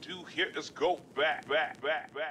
Do here is go back, back, back, back,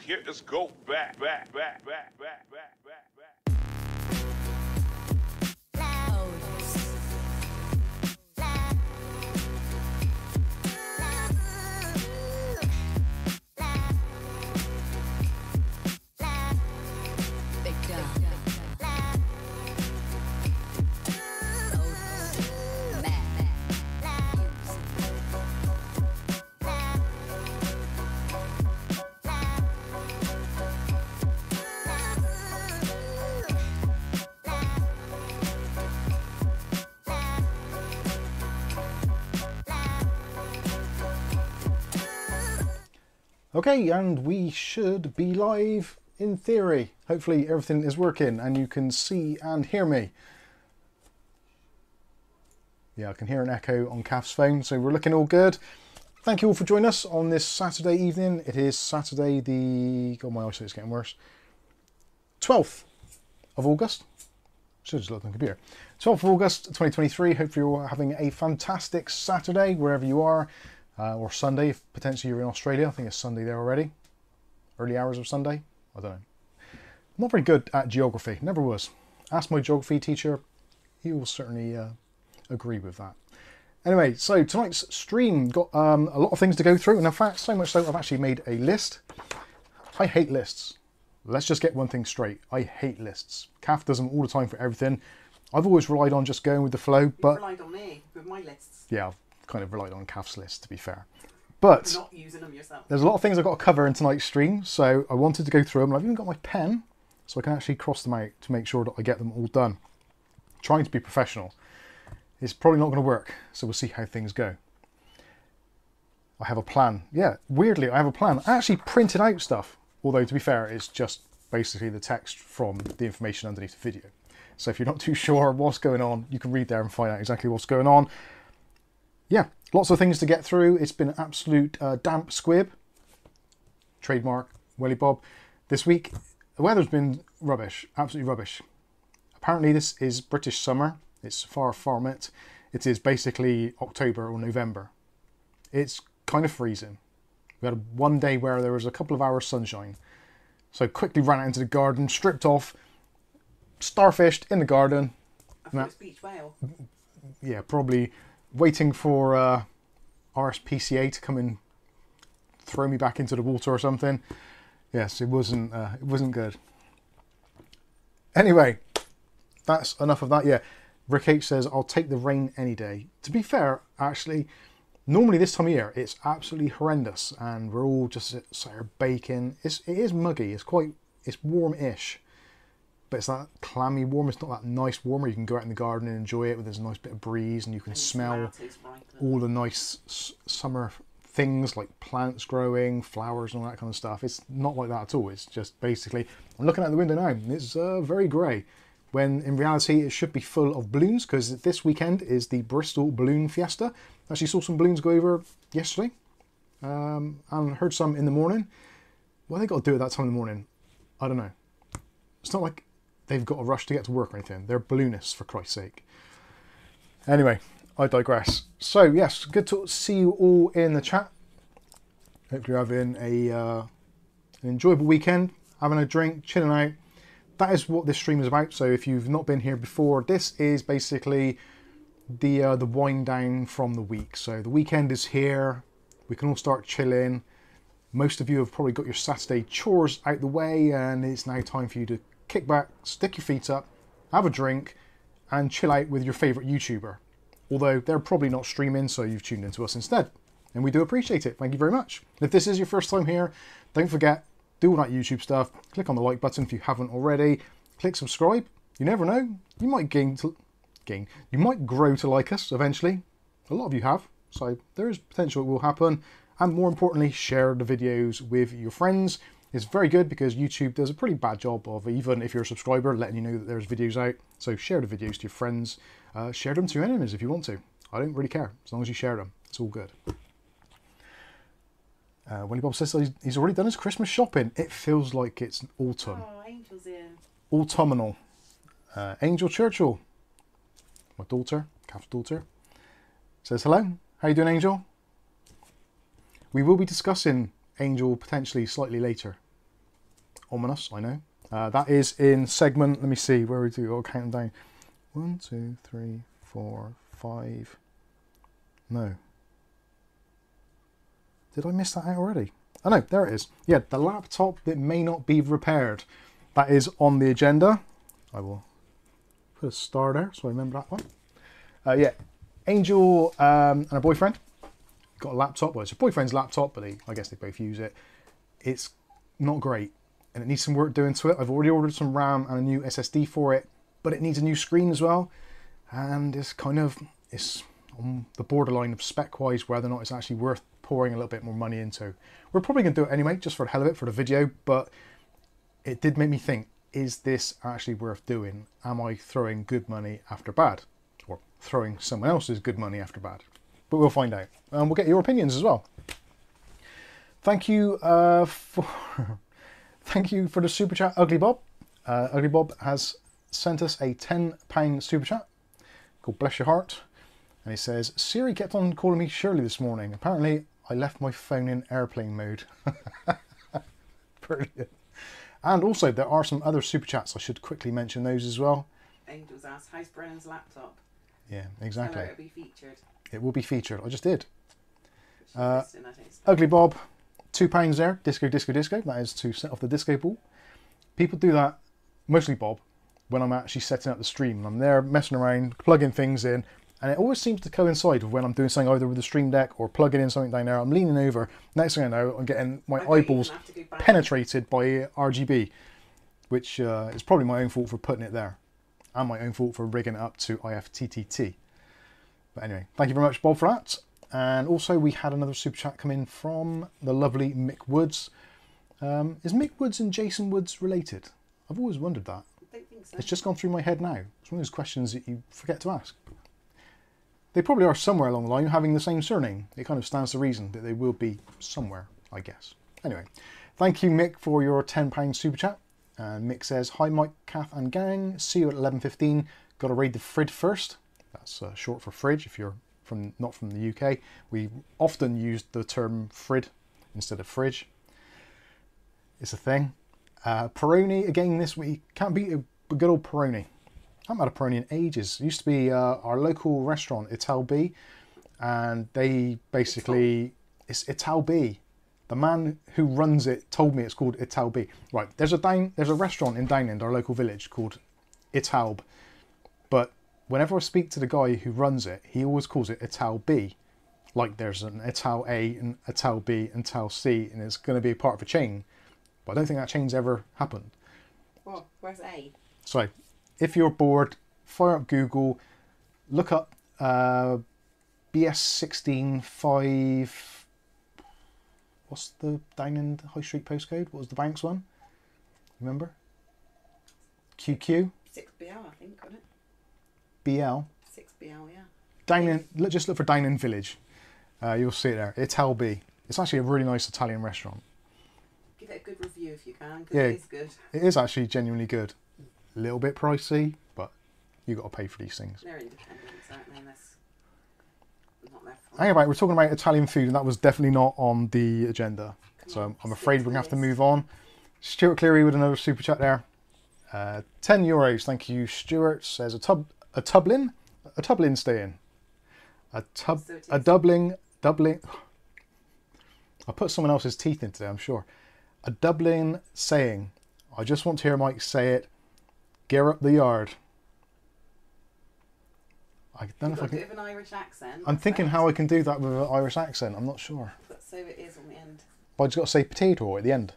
here is go back, back, back, back, back, back, Okay, and we should be live in theory. Hopefully everything is working and you can see and hear me. Yeah, I can hear an echo on Kath's phone, so we're looking all good. Thank you all for joining us on this Saturday evening. It is Saturday the... God, my eyesight's getting worse. 12th of August. Should just look on the computer. 12th of August 2023. Hopefully you're all having a fantastic Saturday wherever you are. Uh, or Sunday, if potentially you're in Australia. I think it's Sunday there already. Early hours of Sunday. I don't know. I'm not very good at geography. Never was. Ask my geography teacher. He will certainly uh, agree with that. Anyway, so tonight's stream got um, a lot of things to go through, and in fact, so much so I've actually made a list. I hate lists. Let's just get one thing straight. I hate lists. Kath does them all the time for everything. I've always relied on just going with the flow, You but relied on me with my lists, yeah, I've kind of relied on Kath's list to be fair. But not using them yourself. there's a lot of things I've got to cover in tonight's stream, so I wanted to go through them. and I've even got my pen, so I can actually cross them out to make sure that I get them all done. Trying to be professional. It's probably not going to work, so we'll see how things go. I have a plan. Yeah, weirdly, I have a plan. I actually printed out stuff, although to be fair, it's just basically the text from the information underneath the video. So if you're not too sure what's going on, you can read there and find out exactly what's going on. Yeah, lots of things to get through. It's been an absolute uh, damp squib. Trademark Welly Bob. This week, the weather's been rubbish, absolutely rubbish. Apparently, this is British summer. It's far from it. It is basically October or November. It's kind of freezing. We had one day where there was a couple of hours sunshine. So quickly ran out into the garden, stripped off, starfished in the garden. I was beach whale. Yeah, probably waiting for uh, RSPCA to come and throw me back into the water or something. Yes, it wasn't. Uh, it wasn't good. Anyway, that's enough of that. Yeah, Rick H says I'll take the rain any day. To be fair, actually, normally this time of year it's absolutely horrendous, and we're all just sat here baking. It's it is muggy. It's quite it's warm-ish. But it's that clammy warm. It's not that nice warmer. you can go out in the garden and enjoy it. With there's a nice bit of breeze and you can And smell all the nice s- summer things like plants growing, flowers, and all that kind of stuff. It's not like that at all. It's just basically I'm looking out the window now. and It's uh, very grey. When in reality it should be full of balloons because this weekend is the Bristol Balloon Fiesta. Actually saw some balloons go over yesterday, um, and heard some in the morning. Why they got to do at that time in the morning? I don't know. It's not like they've got a rush to get to work or anything. They're balloonists for Christ's sake. Anyway, I digress. So yes, good to see you all in the chat. Hope you're having a uh, an enjoyable weekend, having a drink, chilling out. That is what this stream is about. So if you've not been here before, this is basically the uh, the wind down from the week. So the weekend is here. We can all start chilling. Most of you have probably got your Saturday chores out the way, and it's now time for you to kick back, stick your feet up, have a drink, and chill out with your favourite YouTuber although they're probably not streaming, so you've tuned into us instead. And we do appreciate it. Thank you very much. If this is your first time here, don't forget, do all that YouTube stuff. Click on the like button if you haven't already. Click subscribe. You never know. You might gain to gain. You might grow to like us eventually. A lot of you have, so there is potential it will happen. And more importantly, share the videos with your friends. It's very good because YouTube does a pretty bad job of even if you're a subscriber, letting you know that there's videos out. So share the videos to your friends. Uh, share them to your enemies if you want to. I don't really care as long as you share them. It's all good. Uh, Willie Bob says he's- he's already done his Christmas shopping. It feels like it's autumn, Oh, Angel's in. autumnal. Uh, Angel Churchill, my daughter, Kath's daughter, says hello. How you doing, Angel? We will be discussing Angel potentially slightly later. Ominous, I know. Uh, that is in segment. Let me see where we do. I'll count down. One, two, three, four, five. No. Did I miss that out already? Oh no, there it is. Yeah, the laptop that may not be repaired. That is on the agenda. I will put a star there so I remember that one. Uh, yeah, Angel um, and a boyfriend got a laptop. Well, it's her boyfriend's laptop, but they, I guess they both use it. It's not great and it needs some work doing to it. I've already ordered some RAM and a new SSD for it, but it needs a new screen as well. And it's kind of it's on the borderline of spec wise whether or not it's actually worth pouring a little bit more money into. We're probably going to do it anyway, just for the hell of it, for the video, but it did make me think, is this actually worth doing? Am I throwing good money after bad? Or throwing someone else's good money after bad? But we'll find out. And we'll get your opinions as well. Thank you uh, for thank you for the super chat, Ugly Bob. Uh, Ugly Bob has sent us a ten pound super chat called Bless Your Heart, and he says Siri kept on calling me Shirley this morning. Apparently, I left my phone in airplane mode. Brilliant. And also, there are some other super chats. I should quickly mention those as well. Angel's asked, how's Brennan's laptop? Yeah, exactly. it'll be featured. It will be featured. I just did. Uh, listening, I don't expect. Ugly Bob, two pounds there. Disco, disco, disco. That is to set off the disco ball. People do that, mostly Bob, when I'm actually setting up the stream. and I'm there messing around, plugging things in, and it always seems to coincide with when I'm doing something either with the stream deck or plugging in something down there. I'm leaning over. Next thing I know, I'm getting my I eyeballs have to go back. penetrated by RGB, which uh, is probably my own fault for putting it there, and my own fault for rigging it up to IFTTT. But anyway, thank you very much, Bob, for that. And also, we had another super chat come in from the lovely Mick Woods. Um, is Mick Woods and Jason Woods related? I've always wondered that. I don't think so. It's just gone through my head now. It's one of those questions that you forget to ask. They probably are somewhere along the line having the same surname. It kind of stands to reason that they will be somewhere, I guess. Anyway, thank you, Mick, for your £10 super chat. And Mick says, Hi, Mike, Kath, and gang. See you at 11.15. Got to raid the Frid first. That's uh, short for fridge if you're from not from the UK. We often use the term Frid instead of fridge. It's a thing. Uh, Peroni again this week. Can't beat a good old Peroni. I haven't had a Peroni in ages. It used to be uh, our local restaurant, Ital B, and they basically it's Ital B. The man who runs it told me it's called Ital B. Right, there's a down, there's a restaurant in Downend, our local village, called Italb. Whenever I speak to the guy who runs it, he always calls it Ital B. Like there's an Ital A and Ital B and Ital C, and it's going to be a part of a chain. But I don't think that chain's ever happened. Well, where's A? So, if you're bored, fire up Google, look up uh, BS165. What's the Downend High Street postcode? What was the bank's one? Remember? QQ? 6BL, I think, got it? BL? 6BL, yeah. Downend, look, just look for Downend Village. Uh, you'll see it there. Ital B. It's actually a really nice Italian restaurant. Give it a good review if you can, because Yeah. it is good. It is actually genuinely good. A little bit pricey, but you got to pay for these things. They're independent, certainly, and that's not their fault. Anyway, we're talking about Italian food, and that was definitely not on the agenda. So I'm, I'm afraid we're going to have to move on. Stuart Cleary with another super chat there. Uh, 10 euros, thank you, Stuart. Says a tub, a Tublin, a Tublin staying. A tub, So a is. Dublin, Dublin. I put someone else's teeth into there, I'm sure. A Dublin saying. I just want to hear Mike say it. Gear up the yard. I don't know You've if I a can. bit of an Irish accent. I'm thinking it. how I can do that with an Irish accent. I'm not sure. But so it is on the end. But I just got to say potato at the end.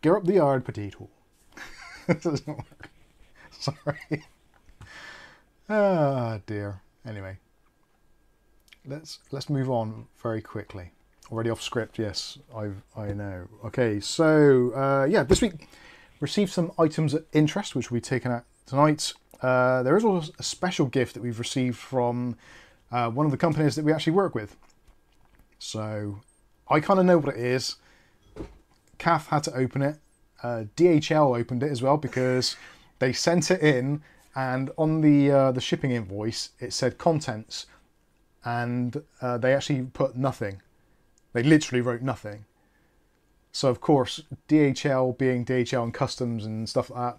Gear up the yard, potato. It doesn't work. Sorry. Ah dear. Anyway, let's let's move on very quickly. Already off script. Yes, I I know. Okay, so uh, yeah, this week received some items of interest which be taken out tonight. Uh, there is also a special gift that we've received from uh, one of the companies that we actually work with. So I kind of know what it is. Kath had to open it. Uh, DHL opened it as well because they sent it in, and on the uh, the shipping invoice it said contents, and uh, they actually put nothing. They literally wrote nothing. So of course DHL being DHL and customs and stuff like that,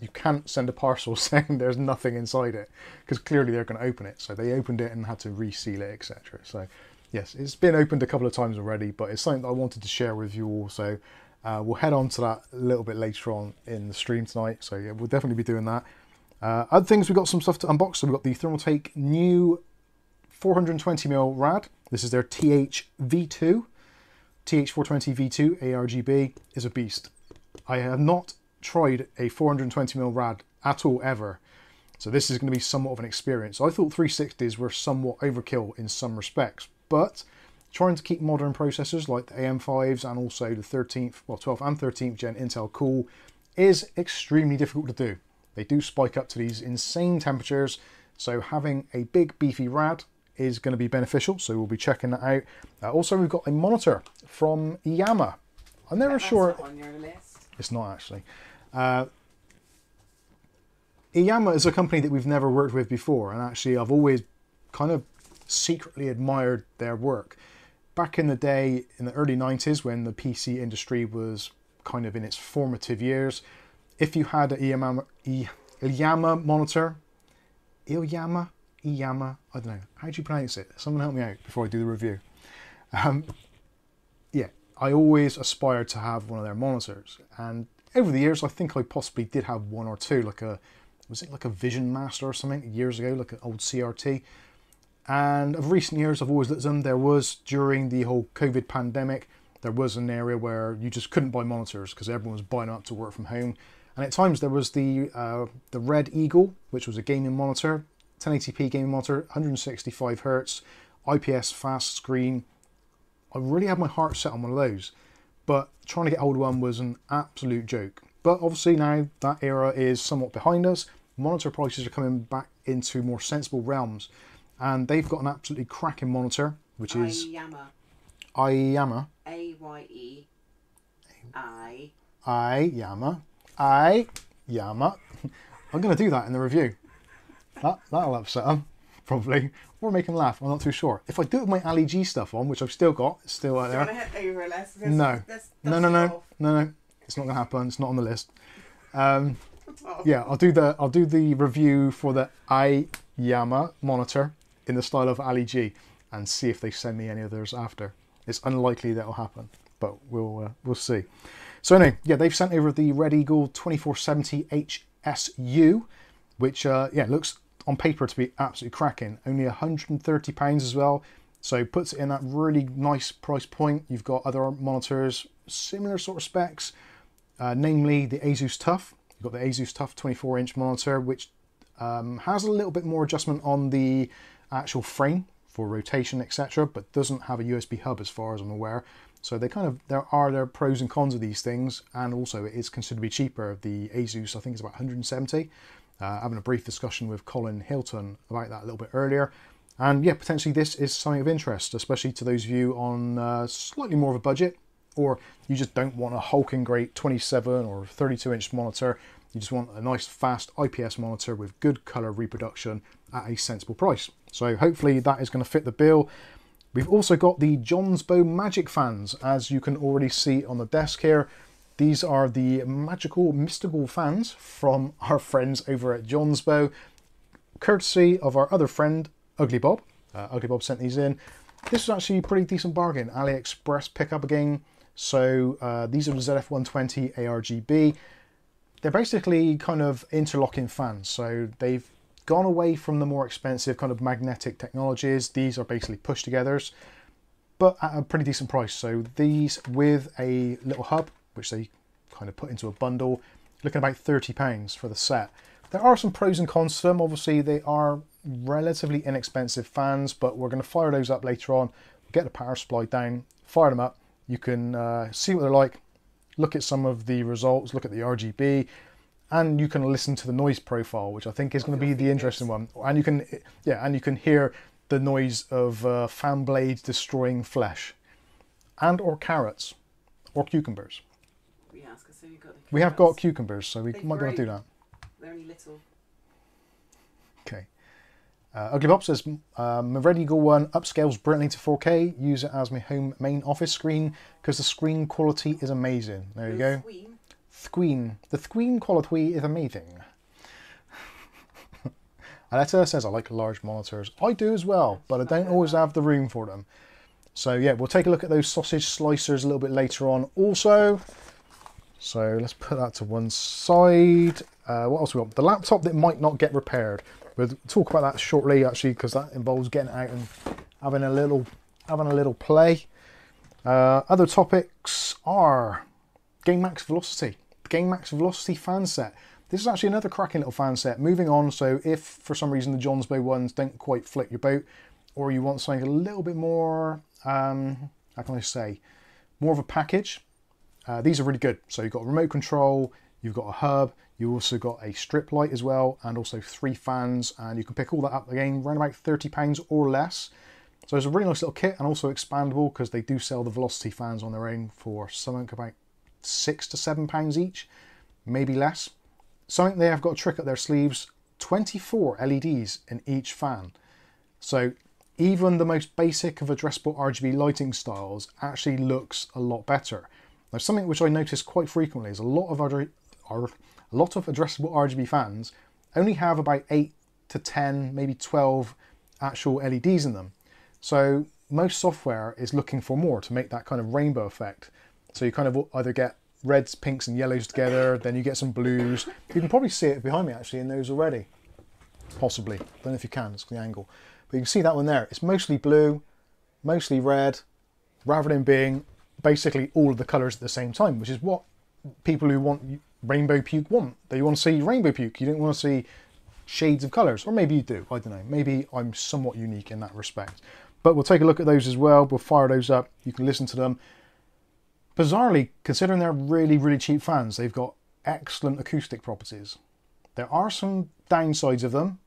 you can't send a parcel saying there's nothing inside it because clearly they're going to open it. So they opened it and had to reseal it, etc. So yes, it's been opened a couple of times already, but it's something that I wanted to share with you all. So uh, we'll head on to that a little bit later on in the stream tonight. So yeah, we'll definitely be doing that. Uh, other things, we've got some stuff to unbox. So we've got the Thermaltake new 420mm rad. This is their TH-V2. TH420 V2 ARGB is a beast. I have not tried a 420mm rad at all ever. So this is going to be somewhat of an experience. I thought 360s were somewhat overkill in some respects, but trying to keep modern processors like the AM5s and also the 13th, well 12th and 13th gen Intel cool is extremely difficult to do. They do spike up to these insane temperatures, so having a big beefy rad is going to be beneficial, so we'll be checking that out. Uh, also, we've got a monitor from Yama. I'm never sure on your list. it's not actually. Uh, iiyama is a company that we've never worked with before, and actually, I've always kind of secretly admired their work. Back in the day, in the early 90s, when the PC industry was kind of in its formative years, if you had an I- iiyama monitor, iiyama, iiyama, I don't know, how do you pronounce it? Someone help me out before I do the review. Um, yeah, I always aspired to have one of their monitors, and over the years, I think I possibly did have one or two, like a was it like a Vision Master or something years ago, like an old CRT. And of recent years, I've always looked at them. There was during the whole COVID pandemic, there was an area where you just couldn't buy monitors because everyone was buying up to work from home. And at times there was the uh, the Red Eagle, which was a gaming monitor, 1080p gaming monitor, 165 hertz, IPS fast screen. I really had my heart set on one of those, but trying to get hold of one was an absolute joke. But obviously now that era is somewhat behind us. Monitor prices are coming back into more sensible realms, and they've got an absolutely cracking monitor, which is Ayama. iiyama. A Y E I. iiyama. iiyama. I'm going to do that in the review. That, that'll upset them, probably. Or make them laugh, I'm not too sure. If I do it with my Ali G stuff on, which I've still got, it's still out Do you want there. to hit over less? No. No, no, no, no, no. It's not going to happen. It's not on the list. Um, yeah, I'll do the I'll do the review for the iiyama monitor in the style of Ali G, and see if they send me any others after. It's unlikely that'll happen, but we'll uh, we'll see. So anyway, yeah, they've sent over the Red Eagle 2470 HSU, which uh, yeah looks on paper to be absolutely cracking. Only 130 pounds as well, so puts it in that really nice price point. You've got other monitors similar sort of specs, uh, namely the Asus TUF. You've got the Asus TUF 24 inch monitor, which um, has a little bit more adjustment on the actual frame for rotation, etc., but doesn't have a USB hub as far as I'm aware. So they kind of there are their pros and cons of these things, and also it is considerably cheaper. The Asus I think is about 170. Uh, having a brief discussion with Colin Hilton about that a little bit earlier. And yeah, potentially this is something of interest, especially to those of you on uh, slightly more of a budget, or you just don't want a hulking great 27 or 32 inch monitor. You just want a nice fast IPS monitor with good color reproduction at a sensible price. So hopefully that is going to fit the bill. We've also got the Jonsbo Magic fans, as you can already see on the desk here. These are the magical, mystical fans from our friends over at Jonsbo, courtesy of our other friend, Ugly Bob. Uh, Ugly Bob sent these in. This was actually a pretty decent bargain. AliExpress pickup again. So uh, these are the ZF120 ARGB. They're basically kind of interlocking fans. So they've gone away from the more expensive kind of magnetic technologies. These are basically push togethers, but at a pretty decent price. So these with a little hub, which they kind of put into a bundle, looking about 30 pounds for the set. There are some pros and cons to them. Obviously, they are relatively inexpensive fans, but we're going to fire those up later on. Get the power supply down, fire them up. You can uh, see what they're like, look at some of the results, look at the RGB, and you can listen to the noise profile, which I think is going to be the interesting one. And you can, yeah, and you can hear the noise of uh, fan blades destroying flesh, and or carrots, or cucumbers. We ask so we got the We have got cucumbers, so we They're might be able to do that. They're only little. Okay. Uh, Ugly Bob says, um, my Red Eagle one upscales brilliantly to 4K. Use it as my home main office screen because the screen quality is amazing. There you go. Thqueen. The Thqueen quality is amazing. Aletta says, I like large monitors. I do as well, but I don't always have the room for them. So yeah, we'll take a look at those sausage slicers a little bit later on also. So let's put that to one side. Uh, what else we got? The laptop that might not get repaired. We'll talk about that shortly actually because that involves getting out and having a little having a little play. Uh, other topics are Game Max Velocity. Game Max Velocity fan set. This is actually another cracking little fan set. Moving on, so if for some reason the Jonsbo ones don't quite float your boat, or you want something a little bit more, um, how can I say, more of a package, uh, these are really good. So you've got a remote control, you've got a hub, you also got a strip light as well, and also three fans, and you can pick all that up again, around about £30 or less. So it's a really nice little kit and also expandable because they do sell the Velocity fans on their own for something about six to seven pounds each, maybe less. Something they have got a trick up their sleeves 24 LEDs in each fan. So even the most basic of addressable RGB lighting styles actually looks a lot better. Now, something which I notice quite frequently is a lot of other, a lot of addressable RGB fans only have about eight to 10, maybe 12 actual LEDs in them. So most software is looking for more to make that kind of rainbow effect. So you kind of either get reds, pinks, and yellows together, then you get some blues. You can probably see it behind me actually in those already. Possibly. I don't know if you can, it's the angle. But you can see that one there. It's mostly blue, mostly red, rather than being basically all of the colours at the same time, which is what people who want rainbow puke want. They want to see rainbow puke. You don't want to see shades of colours. Or maybe you do, I don't know. Maybe I'm somewhat unique in that respect. But we'll take a look at those as well. We'll fire those up. You can listen to them. Bizarrely, considering they're really, really cheap fans, they've got excellent acoustic properties. There are some downsides of them,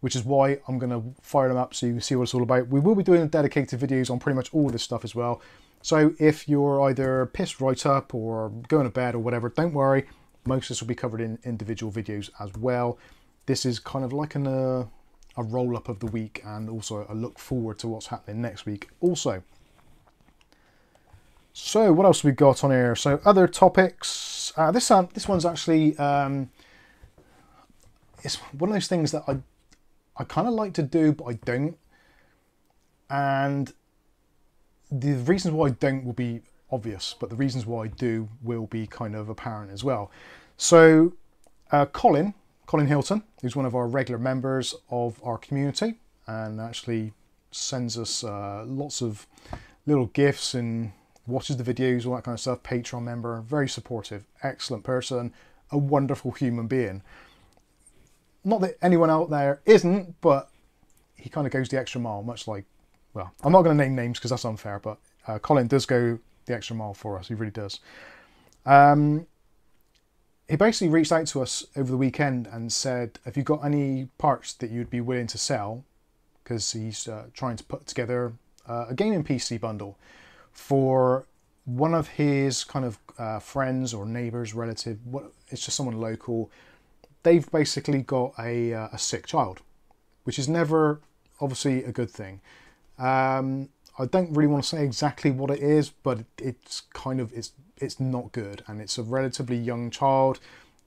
which is why I'm going to fire them up so you can see what it's all about. We will be doing dedicated videos on pretty much all this stuff as well. So if you're either pissed right up or going to bed or whatever, don't worry. Most of this will be covered in individual videos as well. This is kind of like an, uh, a roll up of the week and also a look forward to what's happening next week also. So what else we got on here? So other topics. Uh, this um, this one's actually um, it's one of those things that I I kind of like to do, but I don't. And the reasons why I don't will be obvious, but the reasons why I do will be kind of apparent as well. So uh, Colin, Colin Hilton, who's one of our regular members of our community, and actually sends us uh, lots of little gifts and watches the videos, all that kind of stuff. Patreon member, very supportive, excellent person, a wonderful human being. Not that anyone out there isn't, but he kind of goes the extra mile, much like, well, I'm not going to name names because that's unfair, but uh, Colin does go the extra mile for us. He really does. Um, he basically reached out to us over the weekend and said, "Have you got any parts that you'd be willing to sell?" Because he's uh, trying to put together uh, a gaming PC bundle for one of his kind of uh, friends or neighbors, relative. What it's just someone local. They've basically got a uh, a sick child, which is never obviously a good thing. Um, I don't really want to say exactly what it is, but it's kind of it's it's not good, and it's a relatively young child,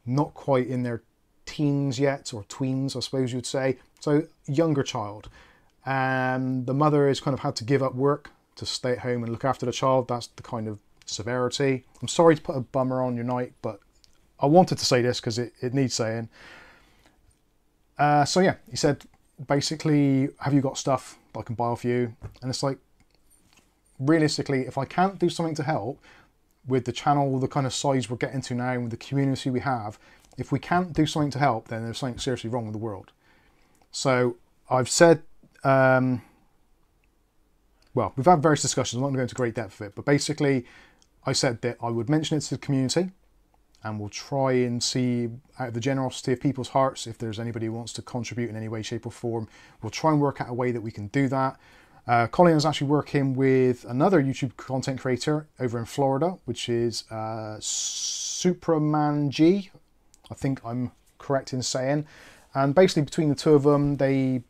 not quite in their teens yet or tweens, I suppose you'd say. So younger child, and the mother has kind of had to give up work to stay at home and look after the child. That's the kind of severity. I'm sorry to put a bummer on your night, but I wanted to say this because it, it needs saying. Uh, so yeah, he said basically, have you got stuff I can buy off you? And it's like, realistically, if I can't do something to help with the channel, the kind of size we're getting to now, and with the community we have, if we can't do something to help, then there's something seriously wrong with the world. So I've said, um, well, we've had various discussions. I'm not going to go into great depth of it, but basically, I said that I would mention it to the community, and we'll try and see out of the generosity of people's hearts if there's anybody who wants to contribute in any way, shape, or form. We'll try and work out a way that we can do that. Uh, Colin is actually working with another YouTube content creator over in Florida, which is uh, Supraman G. I think I'm correct in saying. And basically, between the two of them, they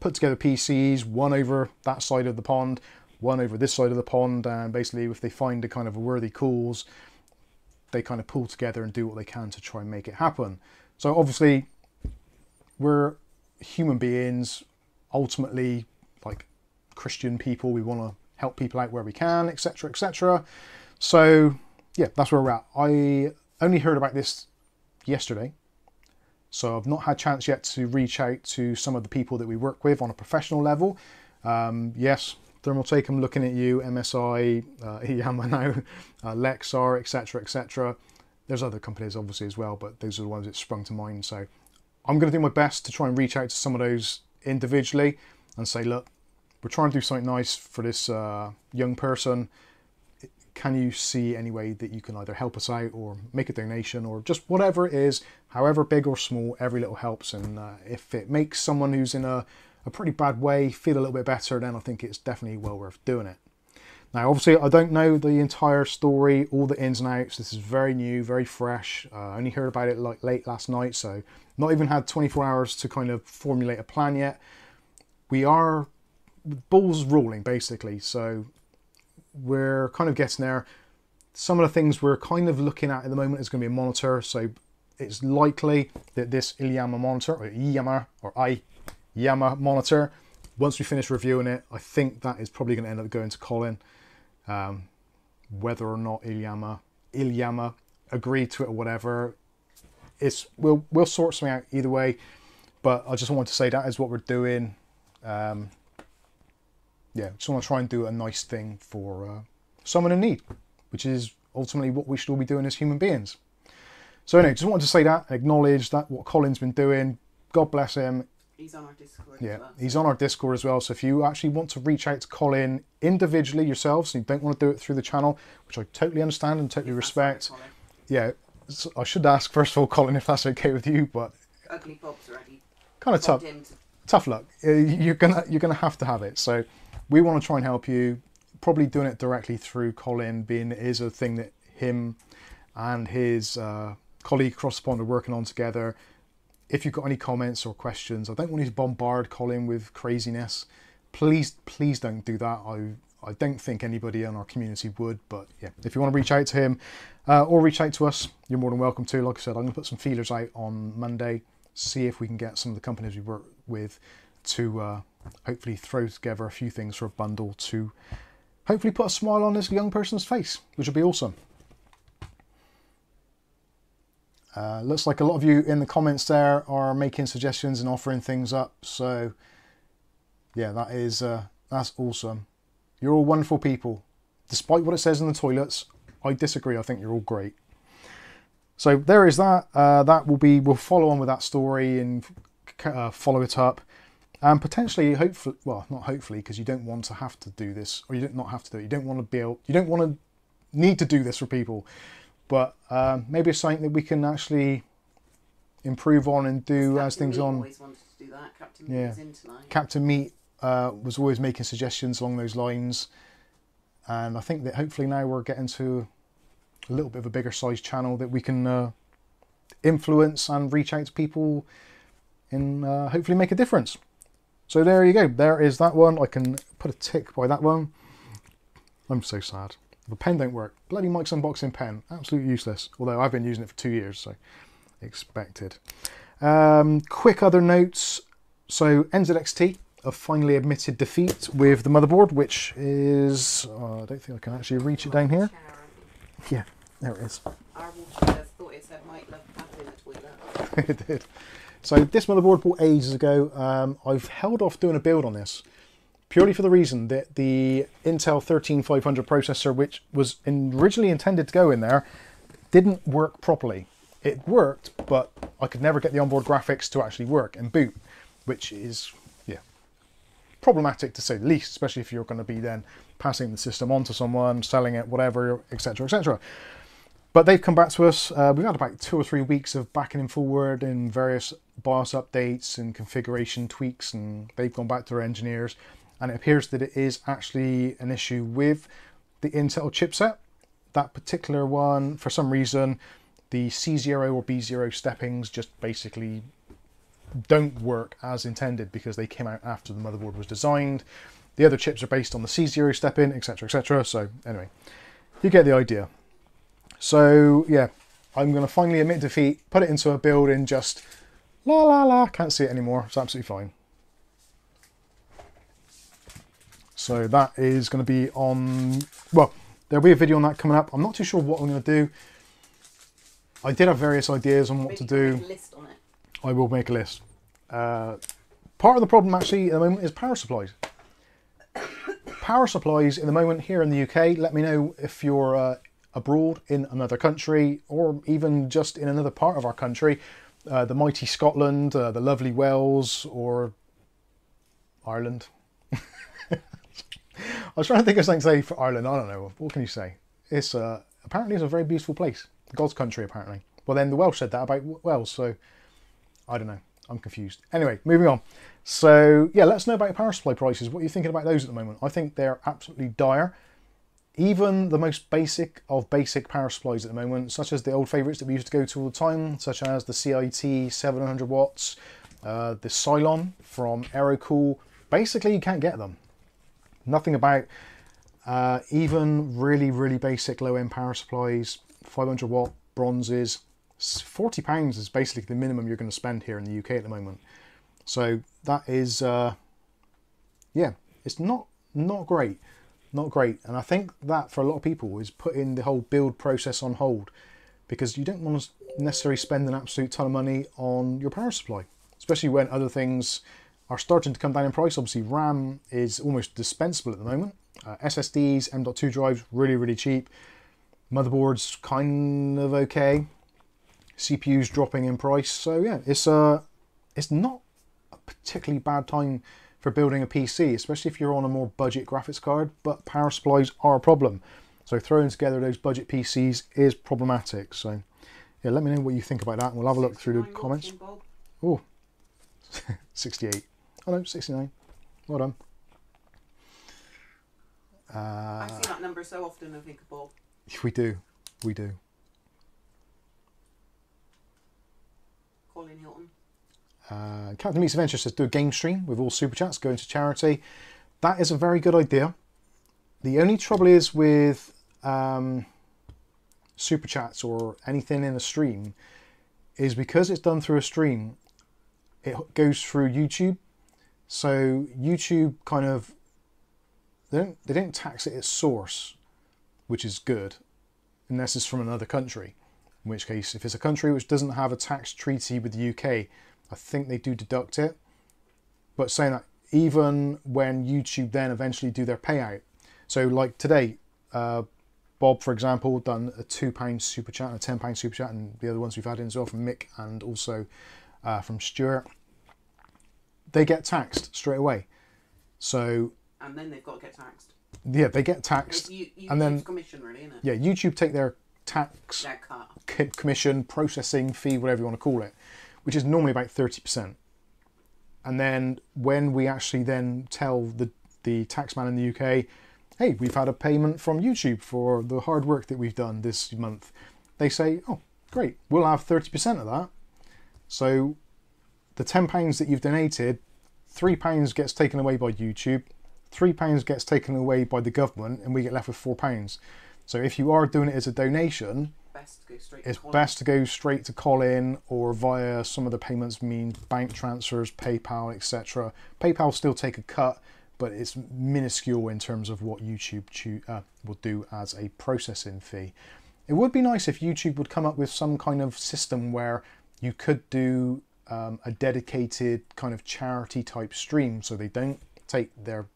put together PCs, one over that side of the pond, one over this side of the pond, and basically, if they find a kind of a worthy cause, they kind of pull together and do what they can to try and make it happen. So obviously, we're human beings. Ultimately, like Christian people. We want to help people out where we can, etc., etc. So, yeah, that's where we're at. I only heard about this yesterday, so I've not had chance yet to reach out to some of the people that we work with on a professional level. Um, yes, Thermaltake, I'm looking at you, MSI, uh, Yama now, uh, Lexar, etc., etc. There's other companies obviously as well, but those are the ones that sprung to mind. So I'm going to do my best to try and reach out to some of those individually and say, look, we're trying to do something nice for this uh, young person. Can you see any way that you can either help us out or make a donation or just whatever it is, however big or small, every little helps. And uh, if it makes someone who's in a, a pretty bad way feel a little bit better, then I think it's definitely well worth doing it. Now, obviously, I don't know the entire story, all the ins and outs. This is very new, very fresh. Uh, I only heard about it like late last night, so not even had 24 hours to kind of formulate a plan yet. We are balls rolling basically. So we're kind of getting there. Some of the things we're kind of looking at at the moment is going to be a monitor. So it's likely that this Iliama monitor or iiyama or I monitor, once we finish reviewing it, I think that is probably going to end up going to Colin. Um, whether or not Iliama Iliama agreed to it or whatever, it's we'll we'll sort something out either way. But I just wanted to say that is what we're doing. Um, yeah, just want to try and do a nice thing for uh, someone in need, which is ultimately what we should all be doing as human beings. So anyway, just wanted to say that, acknowledge that what Colin's been doing. God bless him. He's on our Discord. Yeah, as well. he's on our Discord as well. So if you actually want to reach out to Colin individually yourselves, and you don't want to do it through the channel, which I totally understand and totally respect. call Yeah, so I should ask first of all, Colin, if that's okay with you, but. Ugly Bob's already kind of tough. to tough luck. Uh, You're gonna you're gonna have to have it. So we want to try and help you. Probably doing it directly through Colin, being it is a thing that him and his uh, colleague pond are working on together. If you've got any comments or questions, I don't want you to bombard Colin with craziness. Please, please don't do that. I I don't think anybody in our community would, but yeah, if you want to reach out to him uh, or reach out to us, you're more than welcome to. Like I said, I'm going to put some feelers out on Monday, see if we can get some of the companies we work with to uh, hopefully throw together a few things for a bundle to hopefully put a smile on this young person's face, which would be awesome. Uh, looks like a lot of you in the comments there are making suggestions and offering things up. So, yeah, that is uh, that's awesome. You're all wonderful people. Despite what it says in the toilets, I disagree. I think you're all great. So there is that. Uh, that will be we'll follow on with that story and uh, follow it up, and potentially, hopefully, well, not hopefully, because you don't want to have to do this, or you don't not have to do it. You don't want to be able, you don't want to need to do this for people, but um, maybe it's something that we can actually improve on and do as things Meat on. always wanted to do that. Captain Meat Yeah. in tonight. Captain Meat uh, was always making suggestions along those lines, and I think that hopefully now we're getting to a little bit of a bigger size channel that we can uh, influence and reach out to people and uh, hopefully make a difference. So there you go. There is that one. I can put a tick by that one. I'm so sad. The pen don't work. Bloody Mike's unboxing pen. Absolutely useless. Although I've been using it for two years, so expected. Um, quick other notes. So NZXT have finally admitted defeat with the motherboard, which is oh, I don't think I can actually reach it down here. Yeah, there it is. Our thought it said Mike love Kathy the toilet. it did. So this motherboard bought ages ago. Um, I've held off doing a build on this purely for the reason that the Intel 13500 processor, which was in- originally intended to go in there, didn't work properly. It worked, but I could never get the onboard graphics to actually work and boot, which is yeah problematic to say the least, especially if you're going to be then passing the system on to someone, selling it, whatever, etc., etc. But they've come back to us. Uh, we've had about two or three weeks of backing and forward in various BIOS updates and configuration tweaks, and they've gone back to their engineers. And it appears that it is actually an issue with the Intel chipset. That particular one, for some reason, the C0 or B0 steppings just basically don't work as intended because they came out after the motherboard was designed. The other chips are based on the C0 stepping, etc., etc. So anyway, you get the idea. So yeah, I'm going to finally admit defeat, put it into a build in just la la la, can't see it anymore, it's absolutely fine. So that is going to be on, well, there'll be a video on that coming up. I'm not too sure what I'm going to do. I did have various ideas on what to do. can make a list on it. I will make a list. Uh, part of the problem actually at the moment is power supplies. power supplies in the moment here in the UK, let me know if you're uh, abroad in another country or even just in another part of our country. Uh, the mighty Scotland, uh, the lovely Wales, or Ireland. I was trying to think of something to say for Ireland. I don't know. What can you say? It's uh, apparently it's a very beautiful place. The God's country, apparently. Well, then the Welsh said that about Wales, so I don't know. I'm confused. Anyway, moving on. So yeah, let us know about your power supply prices. What are you thinking about those at the moment? I think they're absolutely dire. Even the most basic of basic power supplies at the moment, such as the old favourites that we used to go to all the time, such as the CIT 700 watts, uh, the Cylon from Aerocool. Basically, you can't get them. Nothing about uh, even really, really basic low-end power supplies, 500 watt bronzes. 40 pounds is basically the minimum you're going to spend here in the UK at the moment. So that is, uh, yeah, it's not not great, not great. And I think that for a lot of people is putting the whole build process on hold because you don't want to necessarily spend an absolute ton of money on your power supply, especially when other things are starting to come down in price. Obviously, RAM is almost dispensable at the moment. Uh, SSDs, M.2 drives, really, really cheap. Motherboards, kind of okay. CPU's dropping in price. So yeah, it's uh, it's not a particularly bad time for building a PC, especially if you're on a more budget graphics card. But power supplies are a problem. So throwing together those budget PCs is problematic. So yeah, let me know what you think about that, and we'll have a look through the comments. watts in Bob. Oh, 68. Oh no, 69. Well done. I Uh, see that number so often. I think of Bob. we do, we do. Colin Hilton. Uh, Captain Meets Adventure says do a game stream with all super chats going to charity. That is a very good idea. The only trouble is with um, super chats or anything in a stream is because it's done through a stream, it goes through YouTube. So YouTube kind of they don't they don't tax it at source, which is good, unless it's from another country. In which case, if it's a country which doesn't have a tax treaty with the UK, I think they do deduct it. But saying that, even when YouTube then eventually do their payout, so like today, uh, Bob, for example, done a two pound super chat and a ten pound super chat, and the other ones we've had in as well from Mick and also uh, from Stuart. They get taxed straight away. So And then they've got to get taxed. yeah, they get taxed, you, you and then- commission, really, isn't it? yeah. YouTube take their tax Their cut. commission, processing fee, whatever you want to call it, which is normally about thirty percent. And then when we actually then tell the the taxman in the UK, hey, we've had a payment from YouTube for the hard work that we've done this month, they say, oh, great, we'll have thirty percent of that. So the ten pounds that you've donated, three pounds gets taken away by YouTube, three pounds gets taken away by the government, and we get left with four pounds. So if you are doing it as a donation, Best to go straight it's to best to go straight to Colin or via some of the payments mean bank transfers, PayPal, etc. PayPal still take a cut, but it's minuscule in terms of what YouTube uh, will do as a processing fee. It would be nice if YouTube would come up with some kind of system where you could do um, a dedicated kind of charity type stream, so they don't take their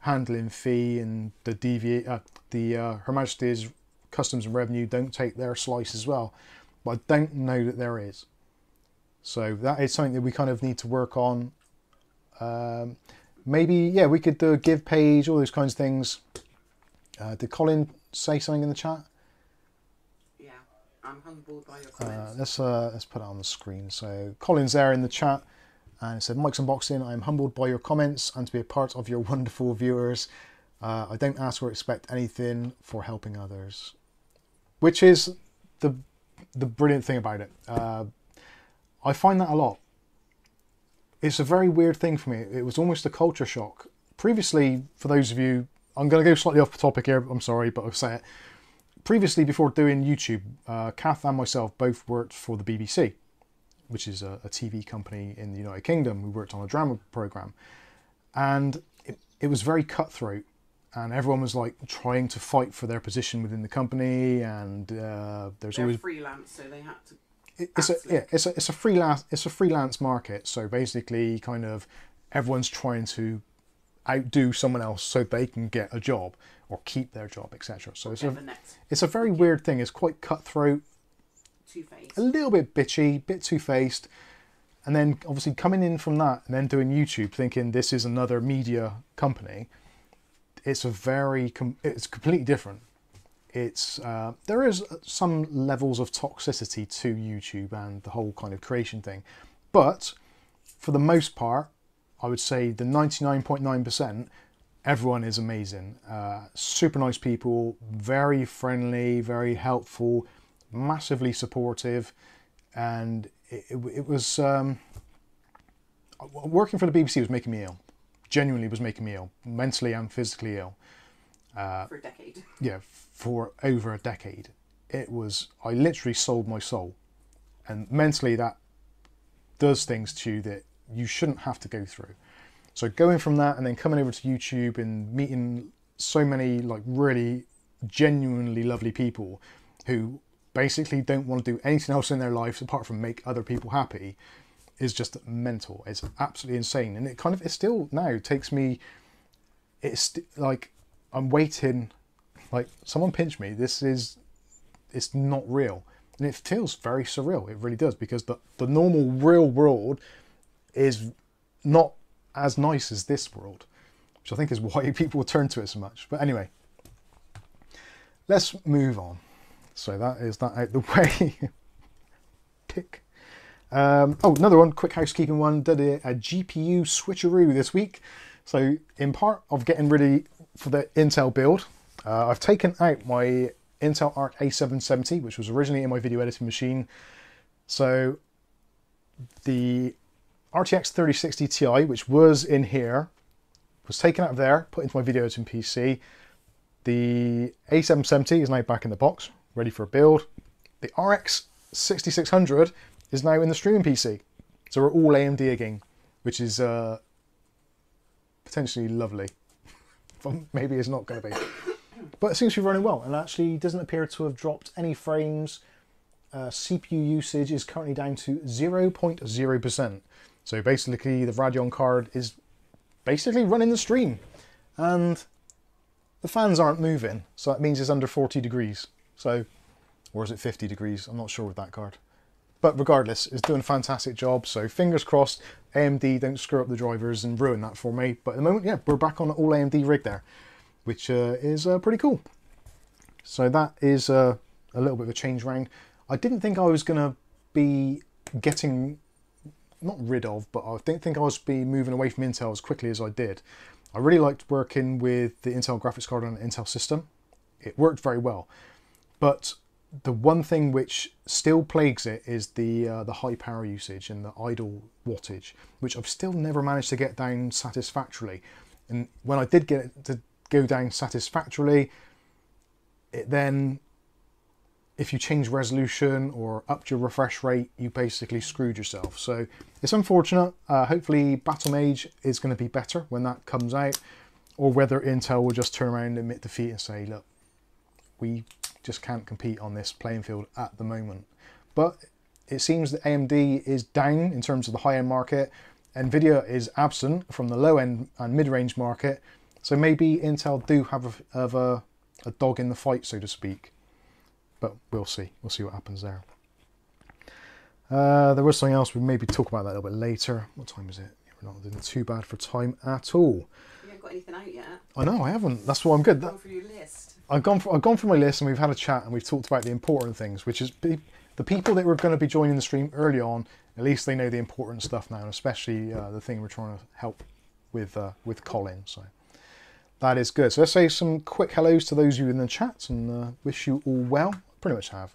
handling fee and the DV, uh, the uh, Her Majesty's Customs and Revenue don't take their slice as well. But I don't know that there is. So that is something that we kind of need to work on. Um, maybe, yeah, we could do a give page, all those kinds of things. Uh, did Colin say something in the chat? Yeah. I'm humbled by your Uh, let's uh, let's put it on the screen. So Colin's there in the chat, and it said, "Mike's unboxing. I am humbled by your comments and to be a part of your wonderful viewers. Uh, I don't ask or expect anything for helping others, which is the the brilliant thing about it. Uh, I find that a lot. It's a very weird thing for me. It was almost a culture shock. Previously, for those of you, I'm going to go slightly off the topic here. I'm sorry, but I'll say it previously, before doing YouTube, uh, Kath and myself both worked for the BBC, which is a, a TV company in the United Kingdom. We worked on a drama program, and it, it was very cutthroat, and everyone was like trying to fight for their position within the company, and uh, there's They're always freelance, so they had to. it- it's a yeah, it's a it's a freelance it's a freelance market. So basically, kind of everyone's trying to outdo someone else so they can get a job or keep their job, etc. So it's a it's a very weird thing. It's quite cutthroat, Two faced. a little bit bitchy, bit two faced, and then obviously coming in from that and then doing YouTube, thinking this is another media company. It's a very it's completely different. It's uh, there is some levels of toxicity to YouTube and the whole kind of creation thing, but for the most part, I would say the ninety nine point nine percent everyone is amazing. Uh, super nice people, very friendly, very helpful, massively supportive, and it, it, it was um, working for the BBC was making me ill. Genuinely was making me ill, mentally and physically ill. Uh, for a decade. Yeah, for over a decade. It was I literally sold my soul, and mentally that does things to you that you shouldn't have to go through. So going from that and then coming over to YouTube and meeting so many like really genuinely lovely people who basically don't want to do anything else in their lives apart from make other people happy is just mental. It's absolutely insane. And it kind of it still now takes me it's like I'm waiting like someone pinch me. This is it's not real. And it feels very surreal. It really does because the, the normal real world is not as nice as this world, which I think is why people turn to it so much. But anyway, let's move on. So that is that out the way. Tick. Um, oh, another one, quick housekeeping one. Did a, a GPU switcheroo this week. So, in part of getting ready for the Intel build, uh, I've taken out my Intel Arc A770, which was originally in my video editing machine. So, the RTX 3060 Ti, which was in here, was taken out of there, put into my video editing PC. The A770 is now back in the box, ready for a build. The RX 6600 is now in the streaming PC. So we're all AMD again, which is uh, potentially lovely. Maybe it's not going to be. But it seems to be running well and actually doesn't appear to have dropped any frames. Uh, CPU usage is currently down to 0.0%. So basically, the Radeon card is basically running the stream. And the fans aren't moving, so that means it's under 40 degrees. So, or is it 50 degrees? I'm not sure with that card. But regardless, it's doing a fantastic job. So fingers crossed, AMD don't screw up the drivers and ruin that for me. But at the moment, yeah, we're back on all AMD rig there, which uh, is uh, pretty cool. So that is uh, a little bit of a change round. I didn't think I was going to be getting, not rid of, but I didn't think I was be moving away from Intel as quickly as I did. I really liked working with the Intel graphics card on an Intel system. It worked very well. But the one thing which still plagues it is the uh, the high power usage and the idle wattage, which I've still never managed to get down satisfactorily. And when I did get it to go down satisfactorily, it then, if you change resolution or upped your refresh rate, you basically screwed yourself. So it's unfortunate. Uh, hopefully, Battlemage is going to be better when that comes out, or whether Intel will just turn around and admit defeat and say, look, we just can't compete on this playing field at the moment. But it seems that AMD is down in terms of the high-end market. Nvidia is absent from the low-end and mid-range market. So maybe Intel do have a, have a, a dog in the fight, so to speak. But we'll see. We'll see what happens there. Uh, there was something else. We maybe talk about that a little bit later. What time is it? We're not doing too bad for time at all. You haven't got anything out yet. I know I haven't. That's why I'm good. That, through your list. I've gone I've gone through my list and we've had a chat and we've talked about the important things, which is be, the people that were going to be joining the stream early on. At least they know the important stuff now, and especially uh, the thing we're trying to help with uh, with Colin. So that is good. So let's say some quick hellos to those of you in the chat and uh, wish you all well. Pretty much have.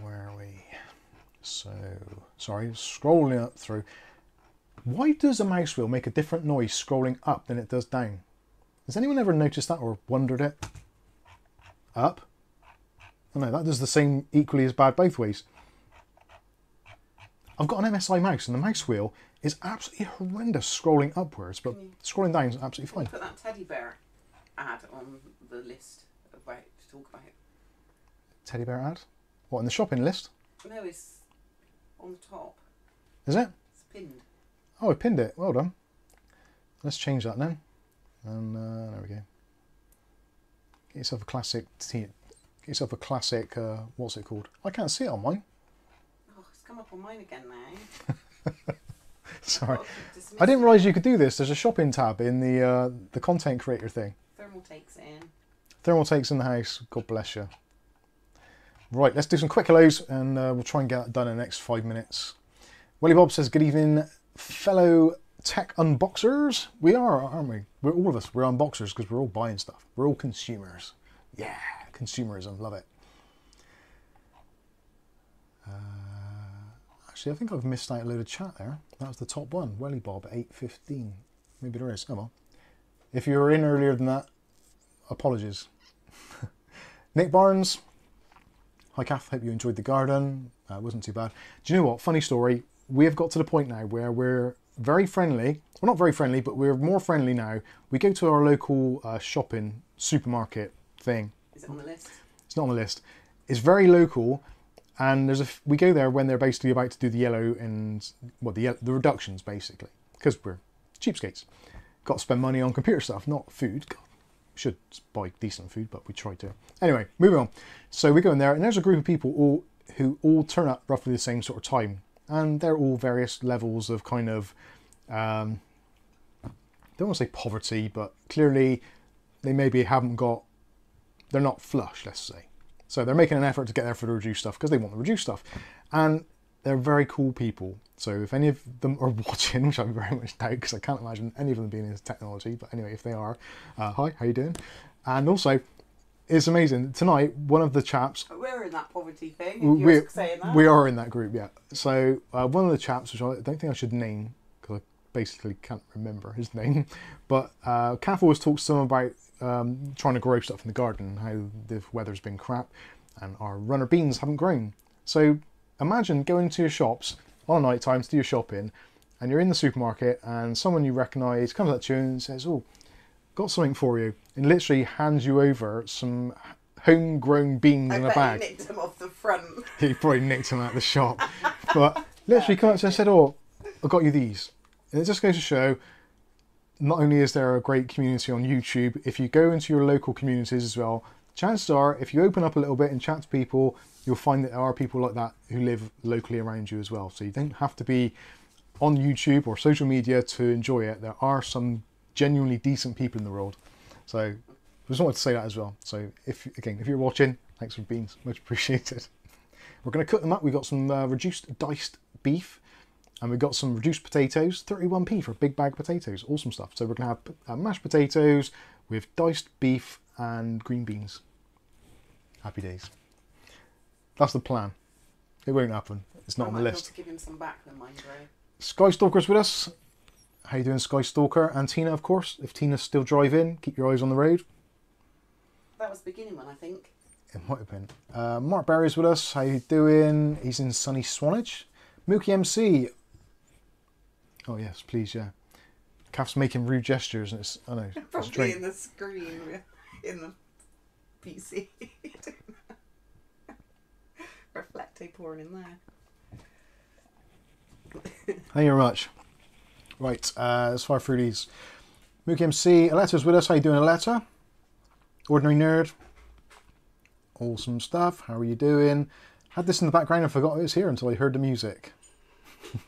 Where are we? So sorry, scrolling up through. Why does a mouse wheel make a different noise scrolling up than it does down? Has anyone ever noticed that or wondered it? Up? Oh no, that does the same equally as bad both ways. I've got an MSI mouse and the mouse wheel is absolutely horrendous scrolling upwards, but scrolling down is absolutely fine. Put that teddy bear ad on the list about to talk about. Teddy bear ad? What, in the shopping list? No, it's on the top. Is it? It's pinned. Oh, I pinned it. Well done. Let's change that then. And uh, there we go. Get yourself a classic. Get yourself a classic. Uh, what's it called? I can't see it on mine. Oh, it's come up on mine again now. Sorry. Oh, I didn't realise you could do this. There's a shopping tab in the uh, the content creator thing. Thermaltake's in. Thermaltake's in the house. God bless you. Right, let's do some quick hellos and uh, we'll try and get that done in the next five minutes. Willie Bob says, Good evening, fellow tech unboxers. We are, aren't we? We're all of us. We're unboxers because we're all buying stuff. We're all consumers. Yeah, consumerism. Love it. Uh, actually, I think I've missed out a load of chat there. That was the top one. Welly Bob, 8.15. Maybe there is. Oh well. If you were in earlier than that, apologies. Nick Barnes. Hi, Kath. Hope you enjoyed the garden. Uh, it wasn't too bad. Do you know what? Funny story. We have got to the point now where we're very friendly. Well, not very friendly, but we're more friendly now. We go to our local uh, shopping supermarket thing. Is it on the list? It's not on the list. It's very local, and there's a. f- We go there when they're basically about to do the yellow and well, the the reductions basically, because we're cheapskates. Got to spend money on computer stuff, not food. God, should buy decent food, but we try to. Anyway, moving on. So we go in there, and there's a group of people all who all turn up roughly the same sort of time, and they're all various levels of kind of. Um, don't want to say poverty, but clearly they maybe haven't got they're not flush, let's say. So they're making an effort to get there for the reduced stuff because they want the reduced stuff. And they're very cool people. So if any of them are watching, which I very much doubt because I can't imagine any of them being into technology, but anyway, if they are, uh, hi, how you doing? And also, it's amazing. Tonight, one of the chaps, We're in that poverty thing. We, that. we are in that group, yeah. So uh, one of the chaps, which I don't think I should name because I basically can't remember his name, but uh, Kath always talks to him about um, trying to grow stuff in the garden, how the weather's been crap, and our runner beans haven't grown. So imagine going to your shops on night time to do your shopping, and you're in the supermarket, and someone you recognise comes up to you and says, "Oh, got something for you," and literally hands you over some homegrown beans I in a bag you nicked them off the front. he probably nicked them out of the shop. But literally come up to me and said, "Oh, I got you these. And it just goes to show not only is there a great community on YouTube, if you go into your local communities as well, chances are if you open up a little bit and chat to people, you'll find that there are people like that who live locally around you as well. So you don't have to be on YouTube or social media to enjoy it. There are some genuinely decent people in the world. So I just wanted to say that as well. So if again, if you're watching, thanks for beans, much appreciated. We're going to cut them up. We've got some uh, reduced diced beef and we've got some reduced potatoes, 31p for a big bag of potatoes. Awesome stuff. So we're going to have uh, mashed potatoes with diced beef and green beans. Happy days. That's the plan. It won't happen. It's not I on the list. give him some back when mine's ready. Sky Stalker's with us. How you doing, Sky Stalker? And Tina, of course. If Tina's still driving, keep your eyes on the road. That was the beginning one, I think. It might have been. Uh, Mark Barry's with us. How you doing? He's in sunny Swanage. Mookie MC. Oh yes, please, yeah. Kath's making rude gestures, and it's I know. It's Probably strange. in the screen, in the PC. Reflecto pouring in there. Thank you very much. Right, uh, as far through these. Mookie MC, Aletta's with us. How you doing, Aletta? Ordinary Nerd. Awesome stuff. How are you doing? Had this in the background and forgot it was here until I heard the music.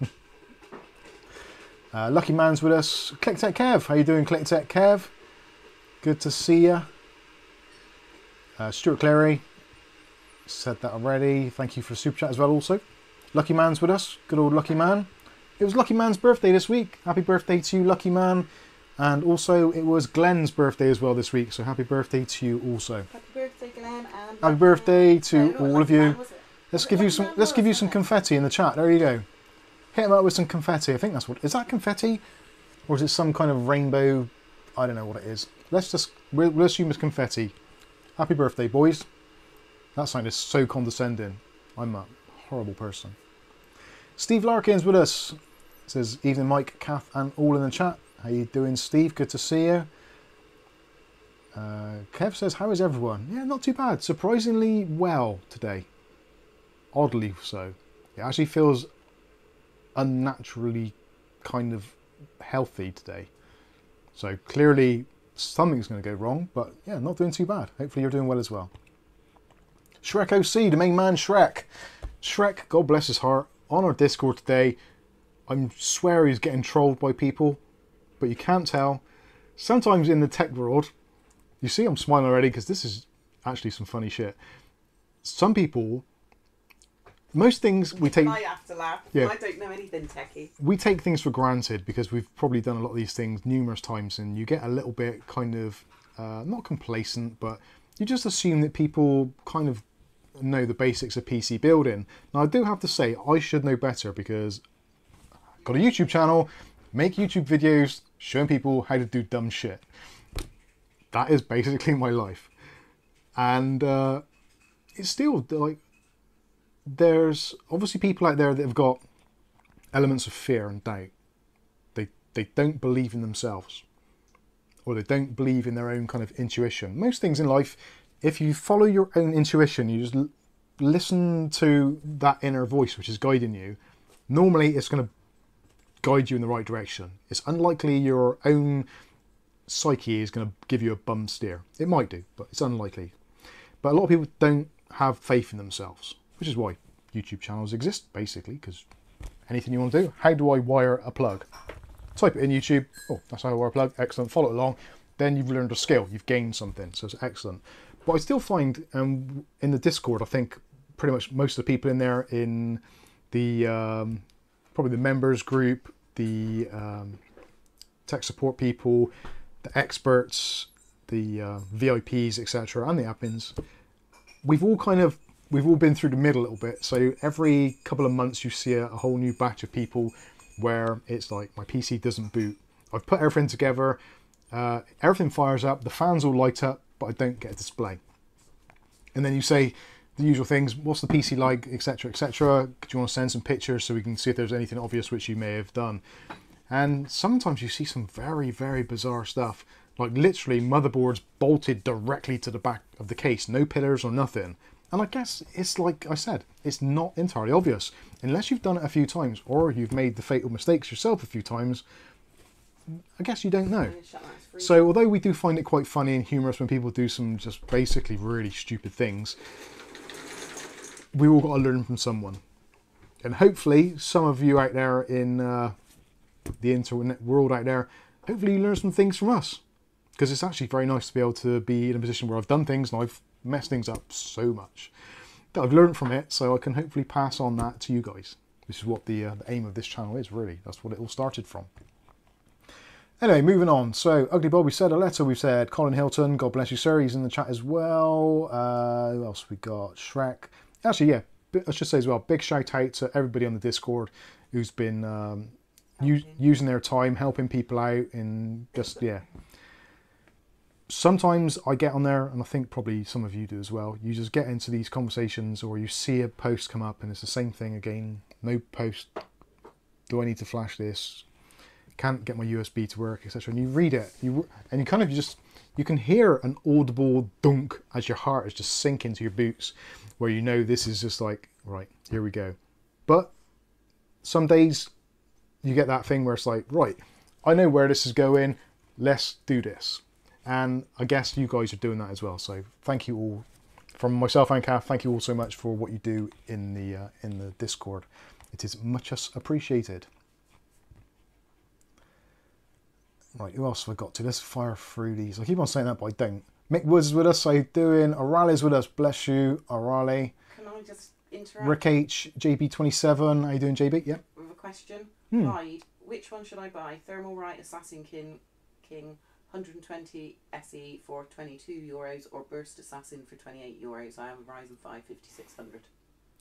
uh, Lucky Man's with us. Click Tech Kev. How you doing, Click Tech Kev? Good to see you. Uh, Stuart Clary. Said that already. Thank you for the super chat as well also. Lucky Man's with us. Good old Lucky Man. It was Lucky Man's birthday this week. Happy birthday to you, Lucky Man. And also, it was Glenn's birthday as well this week. So happy birthday to you also. Happy birthday, Glenn, and Happy birthday to No, all of you. Man. Let's give you some. Man Let's give you some confetti in the chat. There you go. Hit him up with some confetti. I think that's what. Is that confetti, or is it some kind of rainbow? I don't know what it is. Let's just. We'll, we'll assume it's confetti. Happy birthday, boys. That sounded so condescending. I'm a horrible person. Steve Larkin's with us. Says evening, Mike, Kath, and all in the chat. How you doing, Steve? Good to see you. Uh, Kev says, "How is everyone?" Yeah, not too bad. Surprisingly well today. Oddly so. It actually feels unnaturally kind of healthy today. So clearly something's going to go wrong, but yeah, not doing too bad. Hopefully you're doing well as well. Shrek OC, the main man Shrek. Shrek, God bless his heart, on our Discord today. I swear he's getting trolled by people, but you can't tell. Sometimes in the tech world, you see I'm smiling already because this is actually some funny shit. Some people, most things we take I have to laugh. Yeah. I don't know anything techie. we take things for granted because we've probably done a lot of these things numerous times, and you get a little bit kind of uh, not complacent, but you just assume that people kind of know the basics of PC building. Now, I do have to say, I should know better because got a YouTube channel, make YouTube videos showing people how to do dumb shit. That is basically my life, and uh, it's still like there's obviously people out there that have got elements of fear and doubt. They they don't believe in themselves, or they don't believe in their own kind of intuition. Most things in life, if you follow your own intuition, you just listen to that inner voice which is guiding you. Normally, it's going to guide you in the right direction. It's unlikely your own psyche is going to give you a bum steer. It might do, but it's unlikely. But a lot of people don't have faith in themselves, which is why YouTube channels exist, basically, because anything you want to do. How do I wire a plug? Type it in YouTube. Oh, that's how I wire a plug. Excellent. Follow it along. Then you've learned a skill. You've gained something. So it's excellent. But I still find um, in the Discord, I think pretty much most of the people in there in the um, probably the members group, the um, tech support people, the experts, the uh, VIPs, etc., and the admins. We've all kind of we've all been through the middle a little bit. So every couple of months you see a, a whole new batch of people where it's like my PC doesn't boot. I've put everything together, uh, everything fires up, the fans all light up, but I don't get a display. And then you say the usual things: what's the PC like, etc., etc. Do you want to send some pictures so we can see if there's anything obvious which you may have done? And sometimes you see some very, very bizarre stuff, like literally motherboards bolted directly to the back of the case, no pillars or nothing. And I guess it's like I said, it's not entirely obvious. Unless you've done it a few times or you've made the fatal mistakes yourself a few times, I guess you don't know. Yeah, shut that, it's free. So, although we do find it quite funny and humorous when people do some just basically really stupid things, we all got to learn from someone. And hopefully, some of you out there in uh, the internet world out there, hopefully you learn some things from us. Because it's actually very nice to be able to be in a position where I've done things and I've messed things up so much that I've learned from it, so I can hopefully pass on that to you guys. This is what the, uh, the aim of this channel is, really. That's what it all started from. Anyway, moving on. So, Ugly Bob, we said a letter. We've said Colin Hilton. God bless you, sir. He's in the chat as well. Uh, who else we got? Shrek. Actually, yeah. I should say as well. Big shout out to everybody on the Discord who's been um, u- using their time, helping people out, and just yeah. Sometimes I get on there, and I think probably some of you do as well. You just get into these conversations, or you see a post come up, and it's the same thing again. No post. Do I need to flash this? Can't get my USB to work, etc. And you read it, you and you kind of just you can hear an audible dunk as your heart is just sinking into your boots, where you know this is just like right here we go. But some days you get that thing where it's like right, I know where this is going. Let's do this, and I guess you guys are doing that as well. So thank you all from myself and Kath. Thank you all so much for what you do in the uh, in the Discord. It is much appreciated. Right, who else have I got to? Let's fire through these. I keep on saying that, but I don't. Mick Woods is with us. How you doing? Orale's with us. Bless you, Orale. Can I just interrupt Rick H, JB27. How you doing, JB? Yep. with a question? Hmm. Which one should I buy? Thermalright Assassin King, King 120 SE for 22 euros or Burst Assassin for 28 euros? I have a Ryzen 5 5600.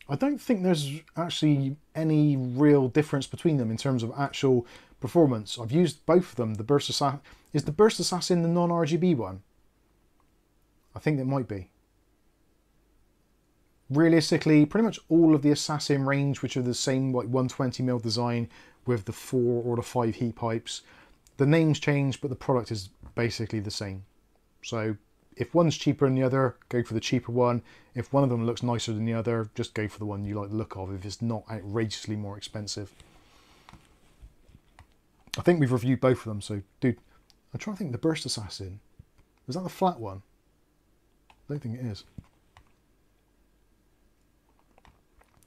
I don't think there's actually any real difference between them in terms of actual performance. I've used both of them. The Burst Assassin is the Burst Assassin the non-RGB one. I think it might be. Realistically, pretty much all of the Assassin range, which are the same like 120mm design with the four or the five heat pipes, the names change, but the product is basically the same. So if one's cheaper than the other, go for the cheaper one. If one of them looks nicer than the other, just go for the one you like the look of if it's not outrageously more expensive. I think we've reviewed both of them, so dude, I'm trying to think the Burst Assassin. Is that the flat one? I don't think it is.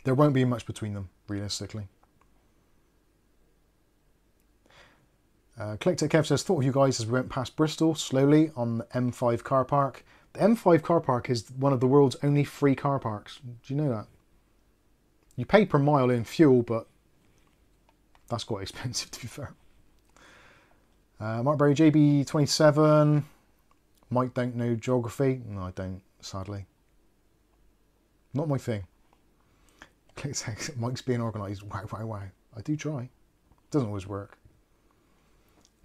There won't be much between them, realistically. Uh, Clicked Kev says, thought of you guys as we went past Bristol slowly on the M5 car park. The M5 car park is one of the world's only free car parks. Do you know that? You pay per mile in fuel, but that's quite expensive to be fair. Uh, Mark Berry, JB27. Mike don't know geography. No, I don't, sadly. Not my thing. Mike's being organised. Wow, wow, wow. I do try. Doesn't always work.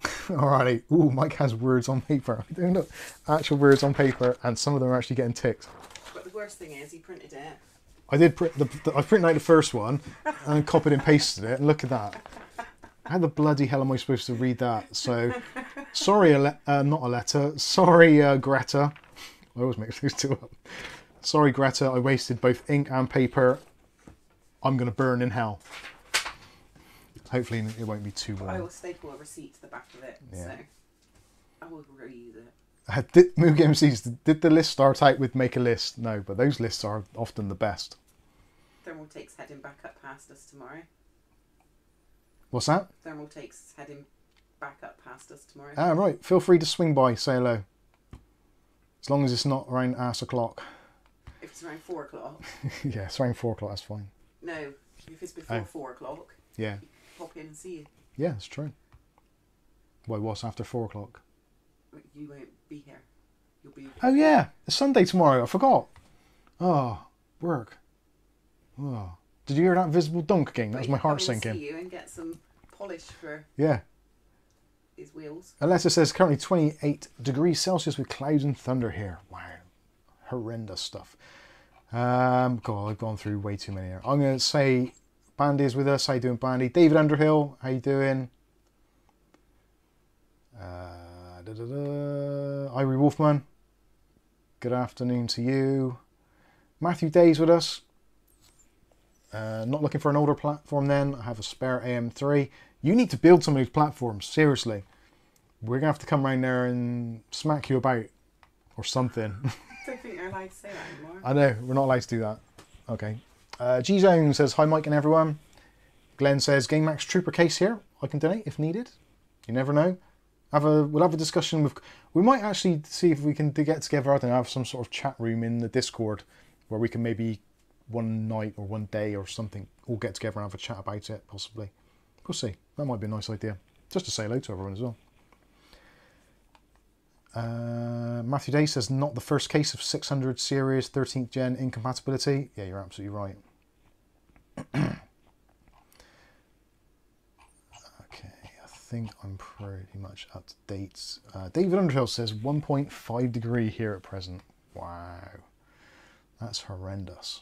Alrighty. Ooh, Mike has words on paper. I don't know. Actual words on paper, and some of them are actually getting ticked. But the worst thing is, he printed it. I did print the, the I printed out the first one and copied and pasted it, and look at that. How the bloody hell am I supposed to read that? So, sorry, uh, not a letter. Sorry, uh, Greta. I always mix those two up. Sorry, Greta. I wasted both ink and paper. I'm gonna burn in hell. Hopefully, it won't be too I will staple a receipt to the back of it, Yeah. so I will reuse it. Uh, did Moog MCs did the list start out with make a list? No, but those lists are often the best. Thermaltake's heading back up past us tomorrow. What's that? Thermaltake's heading back up past us tomorrow. Ah, right. Feel free to swing by, say hello. As long as it's not around ass o'clock. if it's around four o'clock. yeah, it's around four o'clock. That's fine. No, if it's before Oh. four o'clock, Yeah, pop in and see you. yeah, it's true. Why? What's after four o'clock? You won't be here. You'll be. Oh yeah, it's Sunday tomorrow. I forgot. Oh, work. Oh, did you hear that visible dunk again? That was my heart sinking. See you and get some polish for Yeah. his wheels. Alexa says currently 28 degrees Celsius with clouds and thunder here. Wow, horrendous stuff. Um, God, I've gone through way too many. I'm going to say Bandy is with us. How you doing, Bandy? David Underhill, how you doing? Uh, da, da, da. Irie Wolfman, good afternoon to you. Matthew Day's with us. Uh, not looking for an older platform then. I have a spare AM3. You need to build some of these platforms, seriously. We're going to have to come around there and smack you about or something. I don't think you're allowed to say that anymore. I know, we're not allowed to do that. Okay. Uh, G Zone says, Hi, Mike and everyone. Glenn says, Game Max Trooper case here. I can donate if needed. You never know. Have a We'll have a discussion with. We might actually see if we can get together. I don't know, have some sort of chat room in the Discord where we can maybe one night or one day or something all get together and have a chat about it, possibly. We'll see. That might be a nice idea. Just to say hello to everyone as well. Uh, Matthew Day says, not the first case of 600 series 13th gen incompatibility. Yeah, you're absolutely right. okay, I think I'm pretty much up to date. Uh, David Underhill says 1.5 degree here at present. Wow, that's horrendous.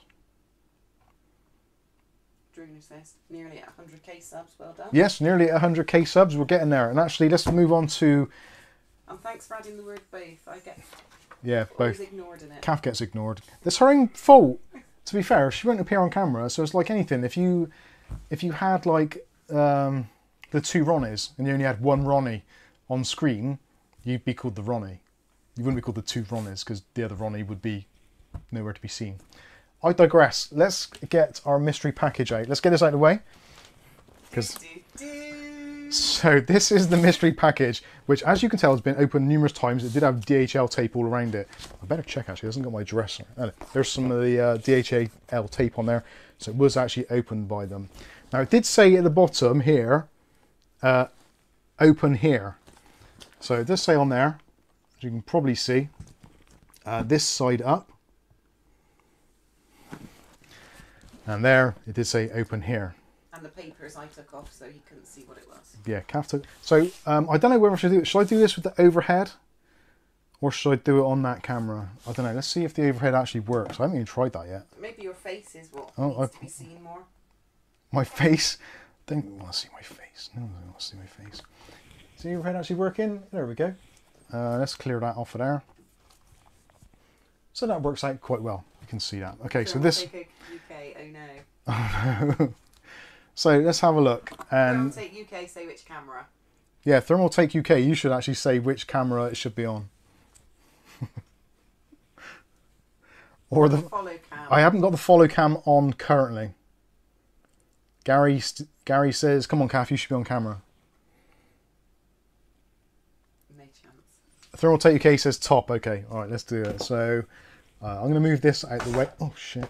Drooner says nearly at 100k subs. Well done. Yes, nearly 100k subs. We're getting there. And actually, let's move on to And thanks for adding the word both. I get yeah, both. ignored in it. Kath gets ignored. It's her own fault. To be fair, she won't appear on camera, so it's like anything. If you if you had like um, the two Ronnies and you only had one Ronnie on screen, you'd be called the Ronnie. You wouldn't be called the two Ronnies because the other Ronnie would be nowhere to be seen. I digress. Let's get our mystery package out. Let's get this out of the way. Because. So this is the mystery package, which as you can tell has been opened numerous times. It did have DHL tape all around it. I better check actually, it hasn't got my address. on it. There's some of the uh, DHL tape on there, so it was actually opened by them. Now it did say at the bottom here, uh, open here. So it does say on there, as you can probably see, uh, this side up. And there, it did say open here. And the papers I took off so he couldn't see what it was. Yeah, Kath took. So um, I don't know whether I should do. it. Should I do this with the overhead, or should I do it on that camera? I don't know. Let's see if the overhead actually works. I haven't even tried that yet. Maybe your face is what Oh, needs I- to be seen more. My face. I don't want to see my face. No, I don't want to see my face. Is the overhead actually working? There we go. Uh, let's clear that off of there. So that works out quite well. You can see that. Okay, so Film this. UK, oh no. so let's have a look. And Take UK, say which camera. yeah, Thermaltake UK. You should actually say which camera it should be on. or the follow cam. I haven't got the follow cam on currently. Gary st- Gary says, "Come on, Kath, you should be on camera." No chance. Thermaltake UK says top. Okay, all right, let's do it. So uh, I'm going to move this out the way. Oh shit!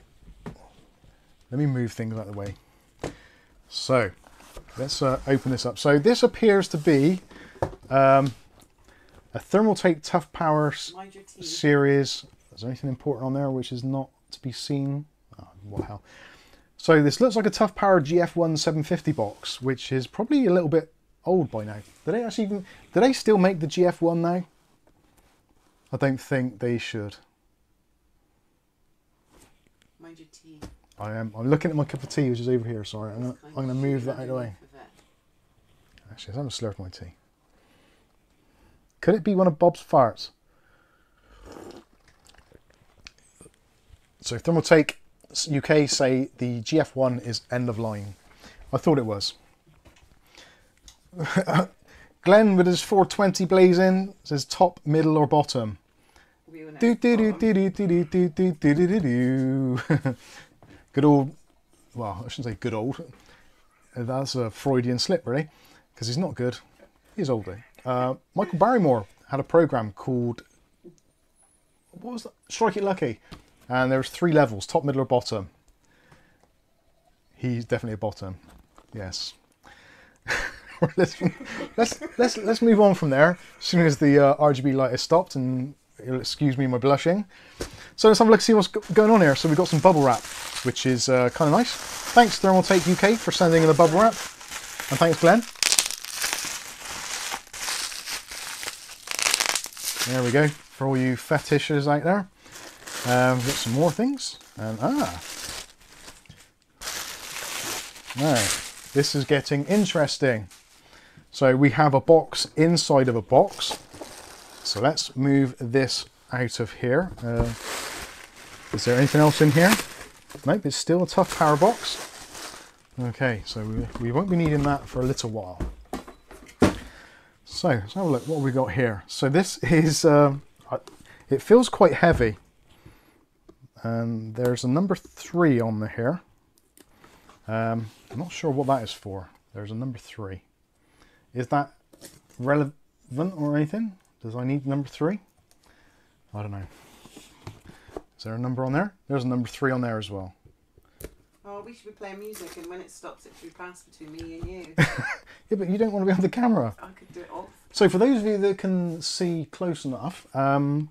Let me move things out the way. So let's uh, open this up. So this appears to be um, a Thermaltake Toughpower s- Mind your teeth. series. Is there anything important on there which is not to be seen? Oh, what hell. So this looks like a Toughpower GF1 750 box, which is probably a little bit old by now. Do they actually even, do they still make the GF1 now? I don't think they should. Mind your teeth. I am. I'm looking at my cup of tea, which is over here. Sorry, I'm gonna, I'm gonna move that out of the way. underneath of it. Actually, I haven't slurped my tea. Could it be one of Bob's farts? So Thermaltake UK say the GF1 is end of line. I thought it was. Glenn with his 420 blazing says top, middle, or bottom. We will know. Do do do do do do do do do do do do. Good old. Well, I shouldn't say good old. That's a Freudian slip, really, because he's not good. He's older. Uh, Michael Barrymore had a program called what was that? Strike It Lucky, and there was three levels: top, middle, or bottom. He's definitely a bottom. Yes. let's, let's let's let's move on from there. As soon as the uh, RGB light has stopped, and excuse me my blushing. So let's have a look, see what's going on here. So we've got some bubble wrap, which is uh, kind of nice. Thanks Thermaltake UK for sending in the bubble wrap, and thanks Glenn. There we go for all you fetishers out there. Um, we've got some more things, and ah, now this is getting interesting. So we have a box inside of a box. So let's move this out of here. Uh, Is there anything else in here? Nope, it's still a Toughpower box. Okay, so we, we won't be needing that for a little while. So let's have a look. What we got here? So this is. Um, it feels quite heavy. And there's a number three on the here. Um, I'm not sure what that is for. There's a number three. Is that relevant or anything? Does I need number three? I don't know. Is there a number on there? There's a number three on there as well. Oh, we should be playing music, and when it stops, it should be passed between me and you. Yeah, but you don't want to be on the camera. I could do it off. So for those of you that can see close enough, um,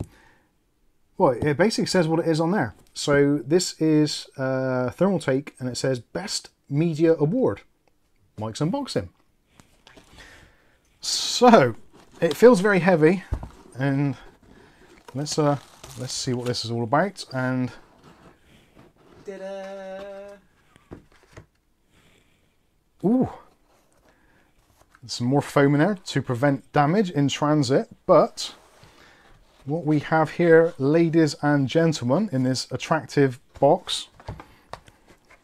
well, it basically says what it is on there. So this is uh, Thermaltake, and it says Best Media Award, Mike's Unboxing. So it feels very heavy, and let's uh, let's see what this is all about. And Da-da. ooh, some more foam in there to prevent damage in transit, but what we have here, ladies and gentlemen, in this attractive box,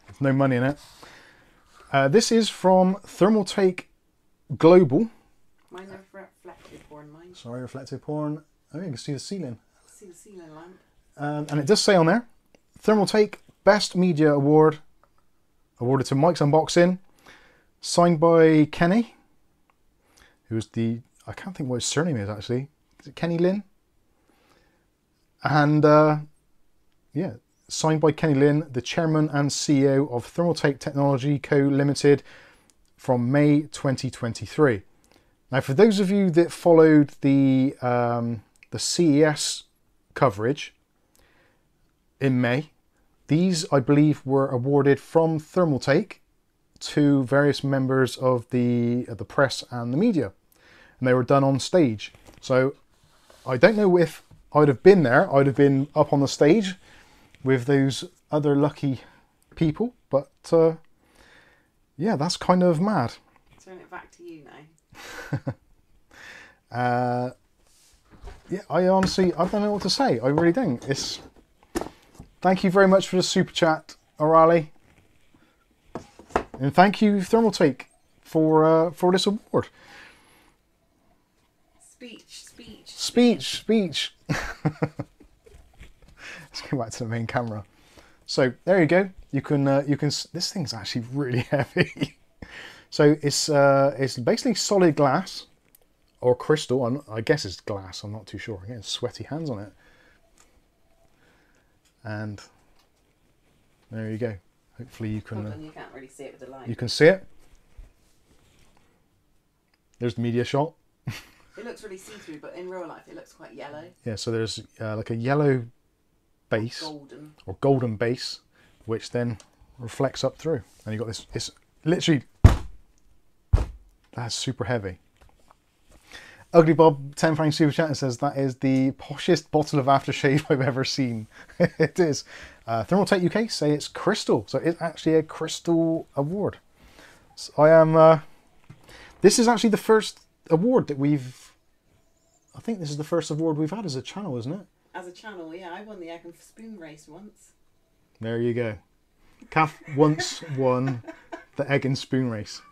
with no money in it. Uh, this is from Thermaltake Global. Mine are reflective porn. Mine. Sorry, reflective porn. Oh, you can see the ceiling. See the ceiling lamp. Um, and it does say on there, Thermaltake Best Media Award, awarded to Mike's Unboxing, signed by Kenny, who is the, I can't think what his surname is actually. Is it Kenny Lin? And uh, yeah, signed by Kenny Lin, the chairman and CEO of Thermaltake Technology Co. Limited from May 2023. Now, for those of you that followed the um, the CES coverage in May, these I believe were awarded from Thermaltake to various members of the of the press and the media, and they were done on stage. So I don't know if I'd have been there. I'd have been up on the stage with those other lucky people, but uh, yeah, that's kind of mad. Turn it back to you now. Uh, yeah, I honestly, I don't know what to say. I really don't. It's. Thank you very much for the super chat, O'Reilly, and thank you Thermaltake for uh, for this award. Speech, speech. Speech, speech. Let's go back to the main camera. So there you go. You can uh, you can. This thing's actually really heavy. so it's uh, it's basically solid glass or crystal. I'm, I guess it's glass. I'm not too sure. I'm getting sweaty hands on it. And there you go. Hopefully you can uh, you can't really see it with the light. you can see it. There's the media shot. It looks really see-through, but in real life, it looks quite yellow, Yeah, so there's uh, like a yellow base. golden. or golden base, which then reflects up through. And you got this, it's literally, that's super heavy. Ugly Bob, 10 franc super chat and says that is the poshest bottle of aftershave I've ever seen. it is. Uh, Thermaltake UK say it's crystal, so it's actually a crystal award. So I am, uh, this is actually the first award that we've, I think this is the first award we've had as a channel, isn't it? As a channel, yeah, I won the egg and spoon race once. There you go. Kath once won the egg and spoon race.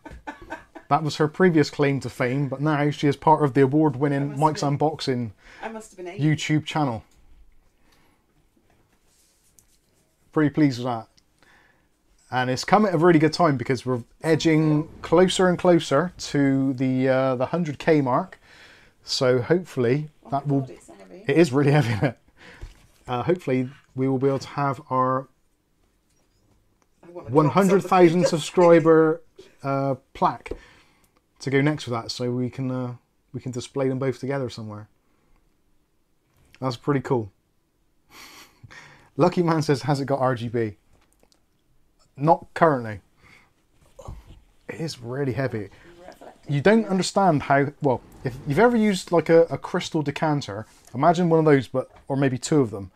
That was her previous claim to fame, but now she is part of the award winning Mike's been- Unboxing I must have been. YouTube channel. Pretty pleased with that. And it's come at a really good time because we're edging closer and closer to the uh, the 100k mark. So hopefully Oh that will God, it's heavy. it is really heavy. Uh, hopefully, we will be able to have our I want to drop 100,000 subscriber uh, plaque to go next with that, so we can uh, we can display them both together somewhere. That's pretty cool. Lucky Man says, "Has it got RGB?" Not currently. It is really heavy. You don't understand how well. If you've ever used like a, a crystal decanter, imagine one of those, but or maybe two of them.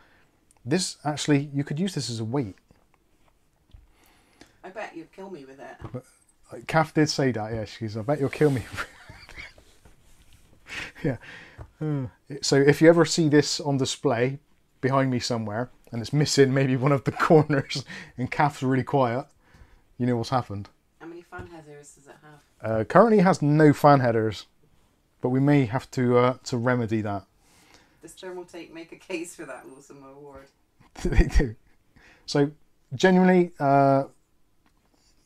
This actually, you could use this as a weight. I bet you'd kill me with it. Kath did say that, yeah. She's, I bet you'll kill me. yeah. Uh, So if you ever see this on display, behind me somewhere and it's missing maybe one of the corners and Kath's really quiet, you know what's happened. How many fan headers does it have? Uh, currently has no fan headers, but we may have to uh, to remedy that. Does Thermaltake make a case for that awesome award? they do. So genuinely, uh,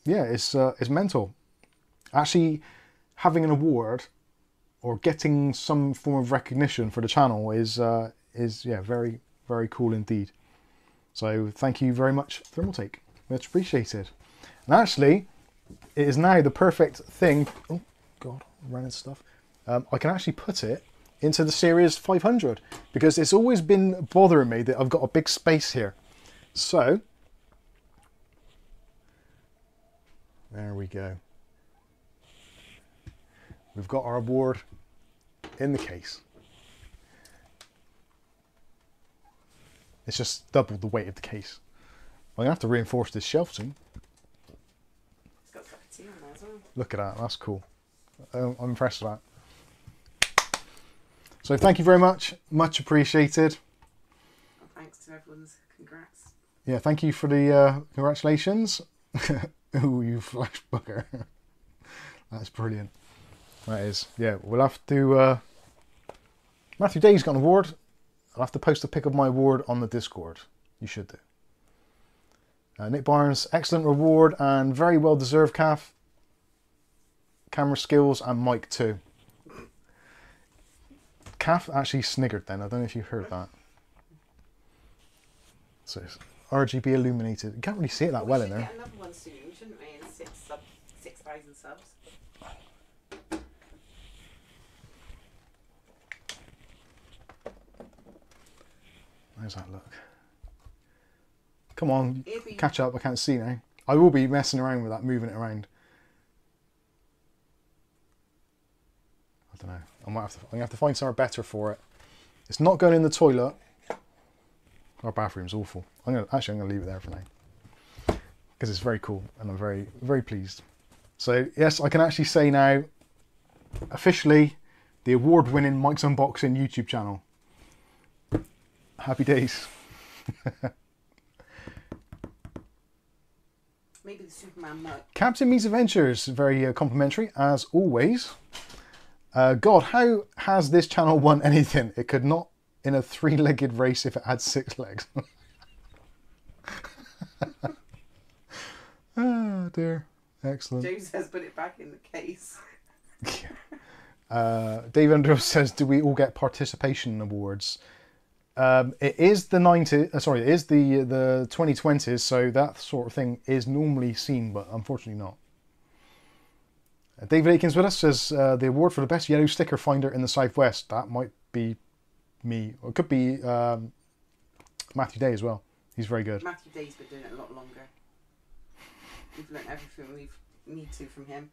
yeah, it's uh, it's mental. Actually, having an award or getting some form of recognition for the channel is uh, is yeah very very cool indeed. So thank you very much, Thermaltake. Much appreciated. And actually, it is now the perfect thing. Oh God, running stuff. Um, I can actually put it into the series 500 because it's always been bothering me that I've got a big space here. So there we go. We've got our award in the case. It's just double the weight of the case. I'm gonna have to reinforce this shelf soon. It's got a cup of tea on there as well. Look at that, that's cool. Um, I'm impressed with that. So thank you very much, much appreciated. And thanks to everyone's congrats. Yeah, thank you for the uh, congratulations. Ooh, you flash bugger. That's brilliant. That is. Yeah, we'll have to. Uh... Matthew Day's got an award. I'll have to post a pic of my award on the Discord. You should do. Uh, Nick Barnes, excellent reward and very well deserved Kath. Camera skills and mic too. Kath actually sniggered then. I don't know if you heard that. So it's RGB illuminated. You can't really see it that we well in there. get another one soon, shouldn't we? In six sub, six thousand subs. How's that look? Come on, be- catch up. I can't see now. I will be messing around with that, moving it around. I don't know. I might have to. I'm gonna have to find somewhere better for it. It's not going in the toilet. Our bathroom's awful. I'm gonna actually. I'm gonna leave it there for now because it's very cool and I'm very very pleased. So yes, I can actually say now, officially, the award-winning Mike's Unboxing YouTube channel. Happy days. Maybe the Superman mug. Captain Me's Adventures, very uh, complimentary as always. Uh, God, how has this channel won anything? It could not in a three-legged race if it had six legs. ah, dear. Excellent. Joe says put it back in the case. Uh, Dave Underhill says, "Do we all get participation awards?" Um, it is the 90. Uh, sorry, it is the the 2020s. So that sort of thing is normally seen, but unfortunately not. Uh, David Aikens with us says uh, the award for the best yellow sticker finder in the southwest. That might be me, or it could be um, Matthew Day as well. He's very good. Matthew Day's been doing it a lot longer. We've learnt everything we need to from him.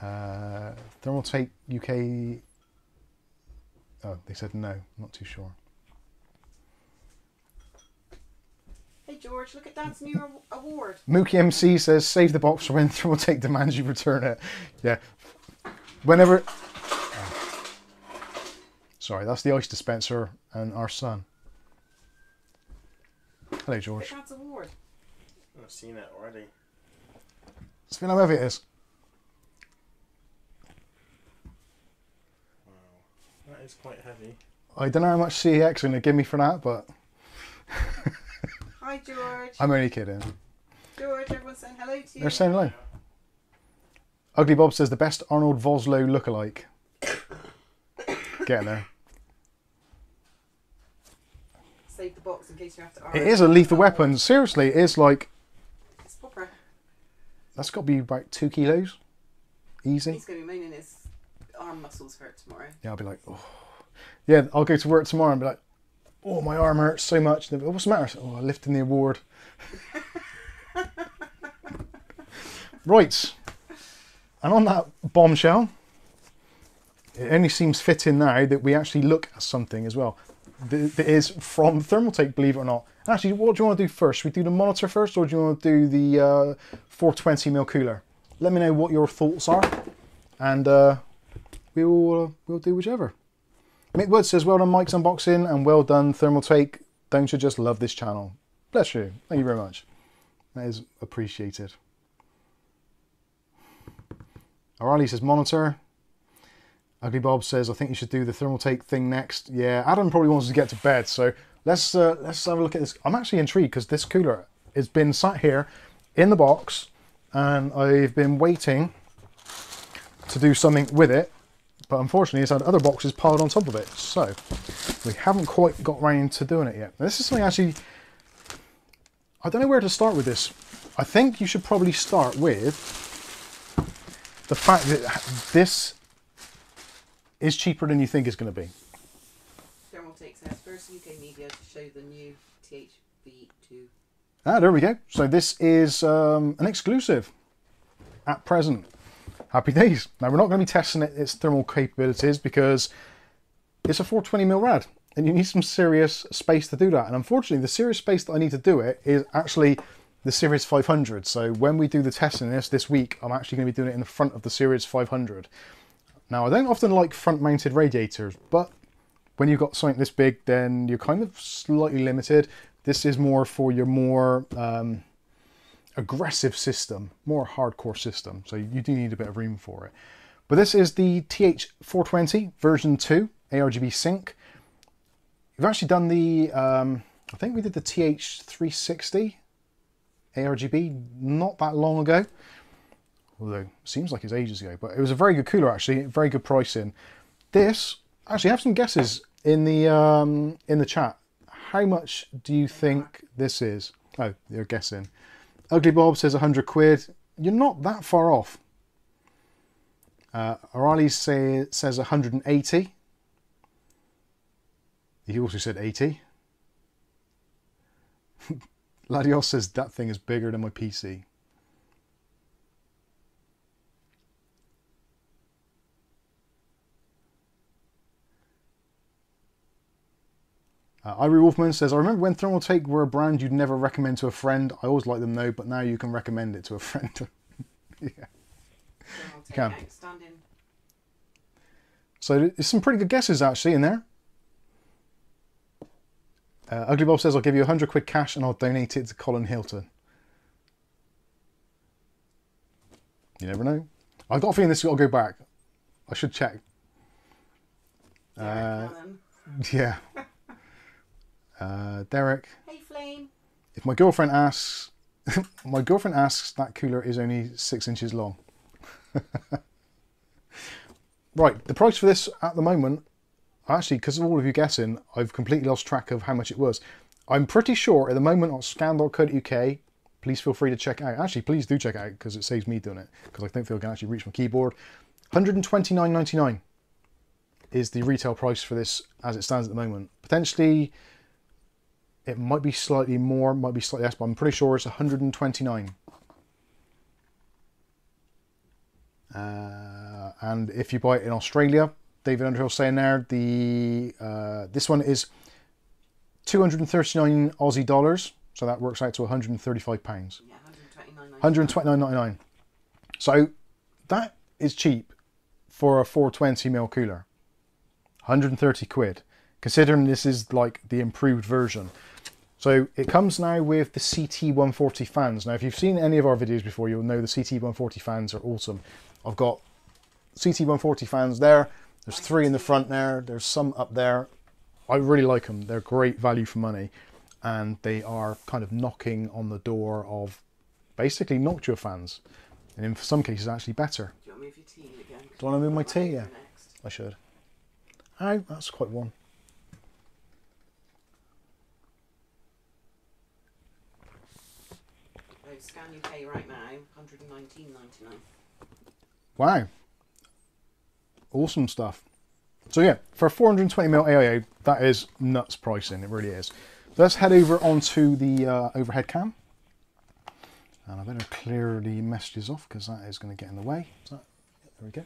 Uh, Thermaltake UK. Oh, they said no. Not too sure. Hey George, look at Dad's new award. Mookie MC says, save the box for when Thermaltake demands you return it. Yeah. Whenever. Oh. Sorry, that's the ice dispenser and our son. Hello, Look George. at Dad's award. I've seen it already. Let's feel how heavy it is. Wow. That is quite heavy. I don't know how much CEX are going to give me for that, but Hi George. I'm only kidding. George, everyone's saying hello to you. They're saying hello. Ugly Bob says the best Arnold Vosloo lookalike. Getting there. Save the box in case you have to. It is a lethal weapon. Seriously, it is like It's proper. That's got to be about two kilos, easy. He's going to be moaning his arm muscles hurt tomorrow. Yeah, I'll be like, oh. Yeah, I'll go to work tomorrow and be like, oh, my arm hurts so much. What's the matter? Say, Oh, I'm lifting the award. right. And on that bombshell, it only seems fitting now that we actually look at something as well. That is from Thermaltake, believe it or not. Actually, what do you want to do first? Should we do the monitor first or do you want to do the uh, 420mm cooler? Let me know what your thoughts are and uh, we will uh, we'll do whichever. Mick Wood says, well done Mike's unboxing and well done Thermaltake. Don't you just love this channel? Bless you. Thank you very much. That is appreciated. O'Reilly says, monitor. Ugly Bob says, I think you should do the Thermaltake thing next. Yeah, Adam probably wants to get to bed, so let's uh, let's have a look at this. I'm actually intrigued because this cooler has been sat here in the box and I've been waiting to do something with it but unfortunately it's had other boxes piled on top of it. So we haven't quite got round to doing it yet. Now, this is something actually I don't know where to start with this. I think you should probably start with the fact that this is cheaper than you think it's going to be Thermaltake says first UK media to show the new THV2. ah there we go so this is um, an exclusive at present happy days. Now we're not going to be testing it, its thermal capabilities because it's a 420mm rad and you need some serious space to do that. And unfortunately the serious space that I need to do it is actually the Series 500. So when we do the testing this this week, I'm actually going to be doing it in the front of the Series 500. Now I don't often like front mounted radiators, but when you've got something this big, then you're kind of slightly limited. This is more for your more um, aggressive system, more hardcore system. So you do need a bit of room for it. But this is the TH420 version 2 ARGB sync. We've actually done the, um, I think we did the TH360 ARGB not that long ago. Although seems like it's ages ago, but it was a very good cooler actually, very good pricing. This, actually have some guesses in the um, in the chat. How much do you think this is? Oh, you're guessing. Ugly Bob says 100 quid. You're not that far off. Uh, O'Reilly say, says 180. He also said 80. Ladios says that thing is bigger than my PC. Uh, Irie Wolfman says, I remember when Thermaltake were a brand you'd never recommend to a friend. I always let them know, but now you can recommend it to a friend. yeah. Take can. So there's some pretty good guesses actually in there. Uh, Ugly Bob says, I'll give you 100 quid cash and I'll donate it to Colin Hilton. You never know. I've got a feeling this has got to go back. I should check. Uh, Yeah. Uh, Derek, Hey Flame. if my girlfriend asks, my girlfriend asks, that cooler is only six inches long. right, the price for this at the moment, actually, because of all of you guessing, I've completely lost track of how much it was. I'm pretty sure at the moment on scan.co.uk, please feel free to check out. Actually, please do check out because it saves me doing it because I don't feel I can actually reach my keyboard. 129.99 is the retail price for this as it stands at the moment. Potentially it might be slightly more, might be slightly less, but I'm pretty sure it's 129. Uh, and if you buy it in Australia, David Underhill saying there, the uh, this one is 239 Aussie dollars, so that works out to 135 pounds. Yeah, 129. 129.99. So that is cheap for a 420 ml cooler. 130 quid, considering this is like the improved version. So it comes now with the CT140 fans. Now, if you've seen any of our videos before, you'll know the CT140 fans are awesome. I've got CT140 fans there. There's three in the front there. There's some up there. I really like them. They're great value for money. And they are kind of knocking on the door of basically Noctua fans. And in some cases, actually better. Do you want to move your tea again? Do you want to move my tea? Yeah, I should. Oh, that's quite warm. Scan UK right now, 119.99. Wow. Awesome stuff. So yeah, for a 420mm AIO, that is nuts pricing. It really is. Let's head over onto the uh, overhead cam. And I better clear the messages off because that is going to get in the way. So, there we go.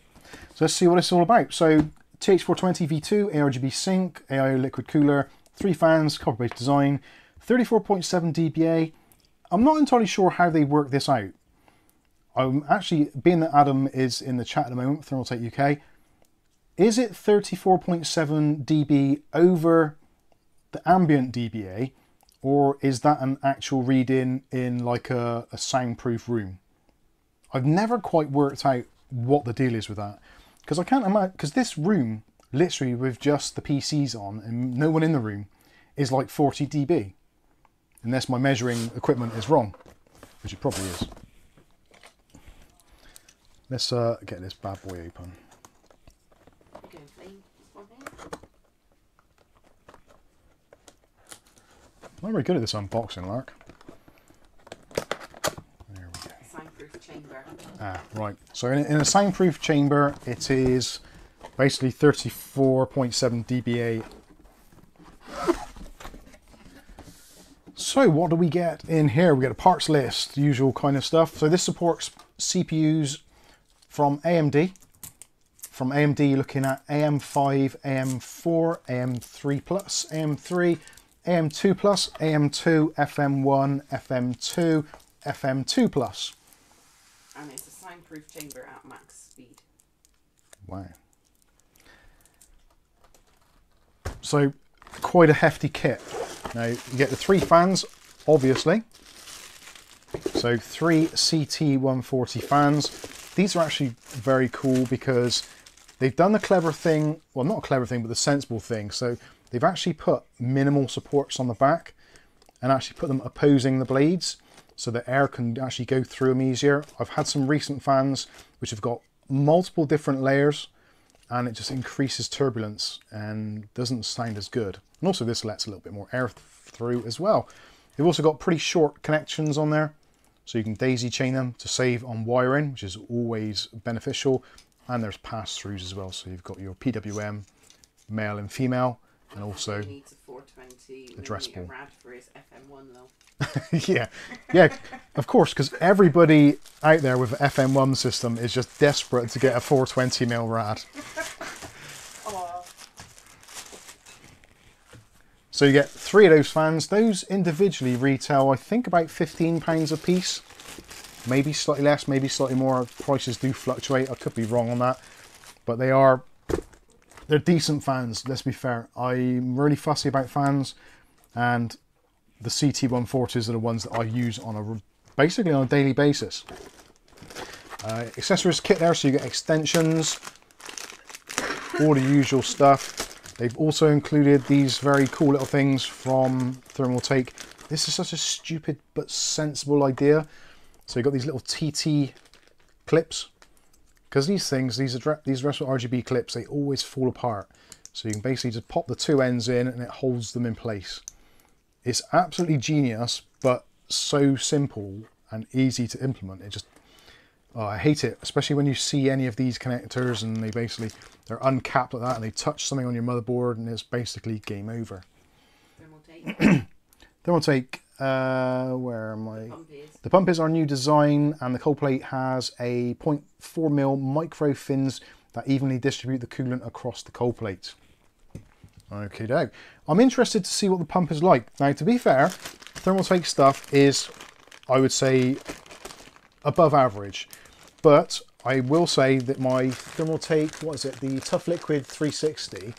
So let's see what it's all about. So TH420 V2, ARGB sync, AIO liquid cooler, three fans, copper-based design, 34.7 dBA. I'm not entirely sure how they work this out. I'm actually, being that Adam is in the chat at the moment, Thermaltake UK, is it 34.7 dB over the ambient dBA, or is that an actual reading in like a, a soundproof room? I've never quite worked out what the deal is with that because I can't imagine because this room, literally with just the PCs on and no one in the room, is like 40 dB, unless my measuring equipment is wrong, which it probably is. Let's uh, get this bad boy open. Go flame. This one here. I'm not very good at this unboxing, Lark. There we go. Soundproof chamber. Ah, right. So in, in a soundproof chamber, it is basically 34.7 dBA. So what do we get in here? We get a parts list, usual kind of stuff. So this supports CPUs from AMD. From AMD, looking at AM5, AM4, AM3 Plus, AM3, AM2 Plus, AM2, FM1, FM2, FM2 Plus. And it's a soundproof chamber at max speed. Wow. So, quite a hefty kit. Now, you get the three fans, obviously. So, three CT140 fans. These are actually very cool because they've done the clever thing, well, not a clever thing, but the sensible thing. So, they've actually put minimal supports on the back and actually put them opposing the blades so that air can actually go through them easier. I've had some recent fans which have got multiple different layers and it just increases turbulence and doesn't sound as good. And also this lets a little bit more air through as well. They've also got pretty short connections on there, so you can daisy chain them to save on wiring, which is always beneficial. And there's pass-throughs as well, so you've got your PWM, male and female, and also He needs a 420 Addressable. rad for his FM1 though. yeah, yeah, of course, because everybody out there with FM1 system is just desperate to get a 420 mil rad. So you get three of those fans. Those individually retail, I think, about £15 a piece. Maybe slightly less, maybe slightly more. Prices do fluctuate. I could be wrong on that. But they are, they're decent fans, let's be fair. I'm really fussy about fans. And the CT140s are the ones that I use on a, basically on a daily basis. Uh, accessories kit there, so you get extensions, all the usual stuff. They've also included these very cool little things from Thermaltake. This is such a stupid but sensible idea. So you've got these little TT clips. Because these things, these these addressable RGB clips, they always fall apart. So you can basically just pop the two ends in and it holds them in place. It's absolutely genius, but so simple and easy to implement. It just Oh, I hate it, especially when you see any of these connectors and they basically, they're uncapped like that and they touch something on your motherboard and it's basically game over. Thermaltake. Then we'll take, uh, where am I? Pump is. The pump is our new design and the cold plate has a 0.4 mil micro fins that evenly distribute the coolant across the cold plate. Okay, doke. I'm interested to see what the pump is like. Now, to be fair, Thermaltake stuff is, I would say, above average. But I will say that my Thermaltake, what is it, the Tough Liquid 360,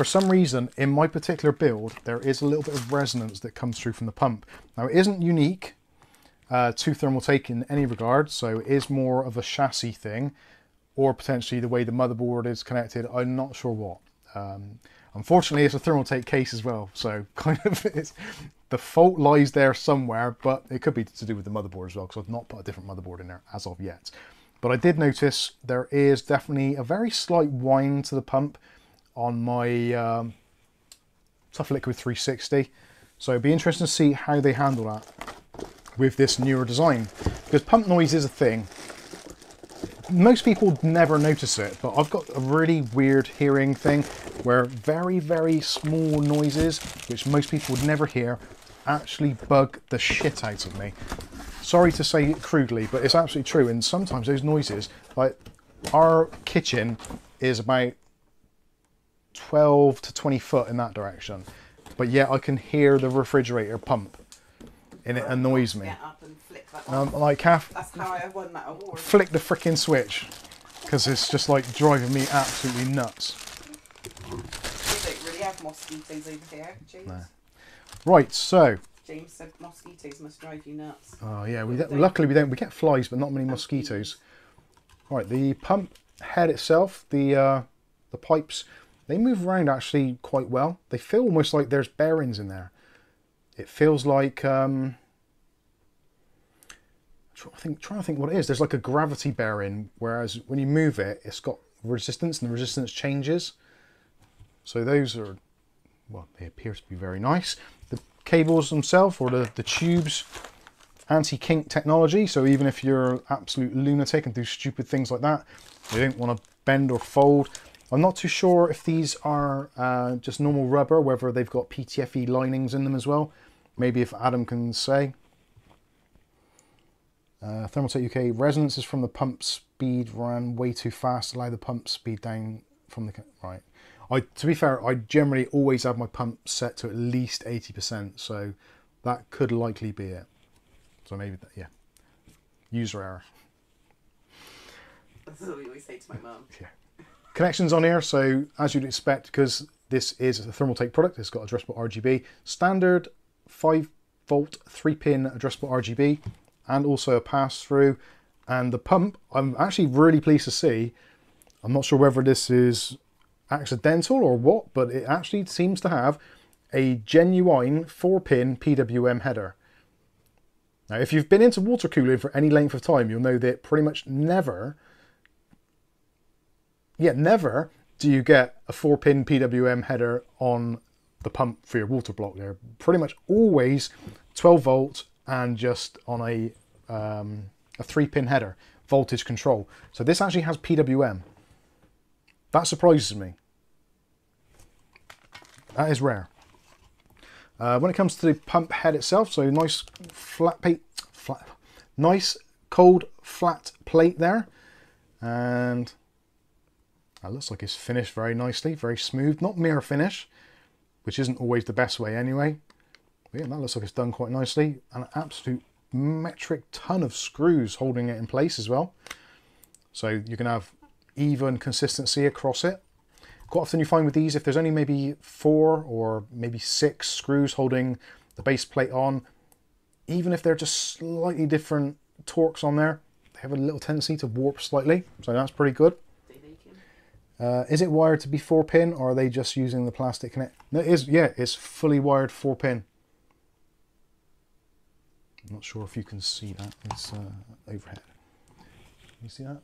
for some reason, in my particular build, there is a little bit of resonance that comes through from the pump. Now, it isn't unique uh, to Thermaltake in any regard, so it is more of a chassis thing, or potentially the way the motherboard is connected. I'm not sure what. Um, unfortunately, it's a Thermaltake case as well, so kind of it's, the fault lies there somewhere, but it could be to do with the motherboard as well, because I've not put a different motherboard in there as of yet. But I did notice there is definitely a very slight whine to the pump on my um, Tough Liquid 360. So it'd be interesting to see how they handle that with this newer design. Because pump noise is a thing. Most people never notice it, but I've got a really weird hearing thing where very, very small noises, which most people would never hear, actually bug the shit out of me. Sorry to say it crudely, but it's absolutely true. And sometimes those noises, like our kitchen is about 12 to 20 foot in that direction, but yet I can hear the refrigerator pump and it annoys me. Get up and flick that I'm like, Kath, That's how I won that award. flick the freaking switch. because it's just like driving me absolutely nuts. We don't really have mosquitoes over here, James. No. Right, so James said mosquitoes must drive you nuts. oh yeah, we We don't, don't- luckily we don't we get flies, but not many mosquitoes. bees. Right, the pump head itself, the uh, the pipes, they move around actually quite well. They feel almost like there's bearings in there. It feels like um, I think trying to think what it is. There's like a gravity bearing, whereas when you move it, it's got resistance, and the resistance changes. So those are well, they appear to be very nice. The cables themselves, or the the tubes, anti-kink technology. So even if you're an absolute lunatic and do stupid things like that, you don't want to bend or fold. I'm not too sure if these are uh, just normal rubber, whether they've got PTFE linings in them as well. Maybe if Adam can say. Uh, Thermaltake UK resonance is from the pump speed ran way too fast. Allow the pump speed down from the right. I to be fair, I generally always have my pump set to at least eighty percent, so that could likely be it. So maybe that, yeah, user error. That's what we always say to my mum. Connections on here, so as you'd expect, because this is a Thermaltake product, it's got addressable RGB, standard 5 volt 3 pin addressable RGB, and also a pass through. And the pump, I'm actually really pleased to see. I'm not sure whether this is accidental or what, but it actually seems to have a genuine 4 pin PWM header. Now, if you've been into water cooling for any length of time, you'll know that pretty much never yeah, never do you get a four pin PWM header on the pump for your water block. They're pretty much always 12 volt and just on a, um, a three pin header, voltage control. So this actually has PWM. That surprises me. That is rare. Uh, when it comes to the pump head itself, so nice flat plate, flat, nice cold flat plate there, and that looks like it's finished very nicely, very smooth. Not mirror finish, which isn't always the best way anyway. But yeah, that looks like it's done quite nicely. An absolute metric ton of screws holding it in place as well. So you can have even consistency across it. Quite often you find with these, if there's only maybe four or maybe six screws holding the base plate on, even if they're just slightly different torques on there, they have a little tendency to warp slightly. So that's pretty good. Uh, is it wired to be four pin or are they just using the plastic connect? No, it is. Yeah, it's fully wired four pin. I'm not sure if you can see that. It's uh, overhead. You see that?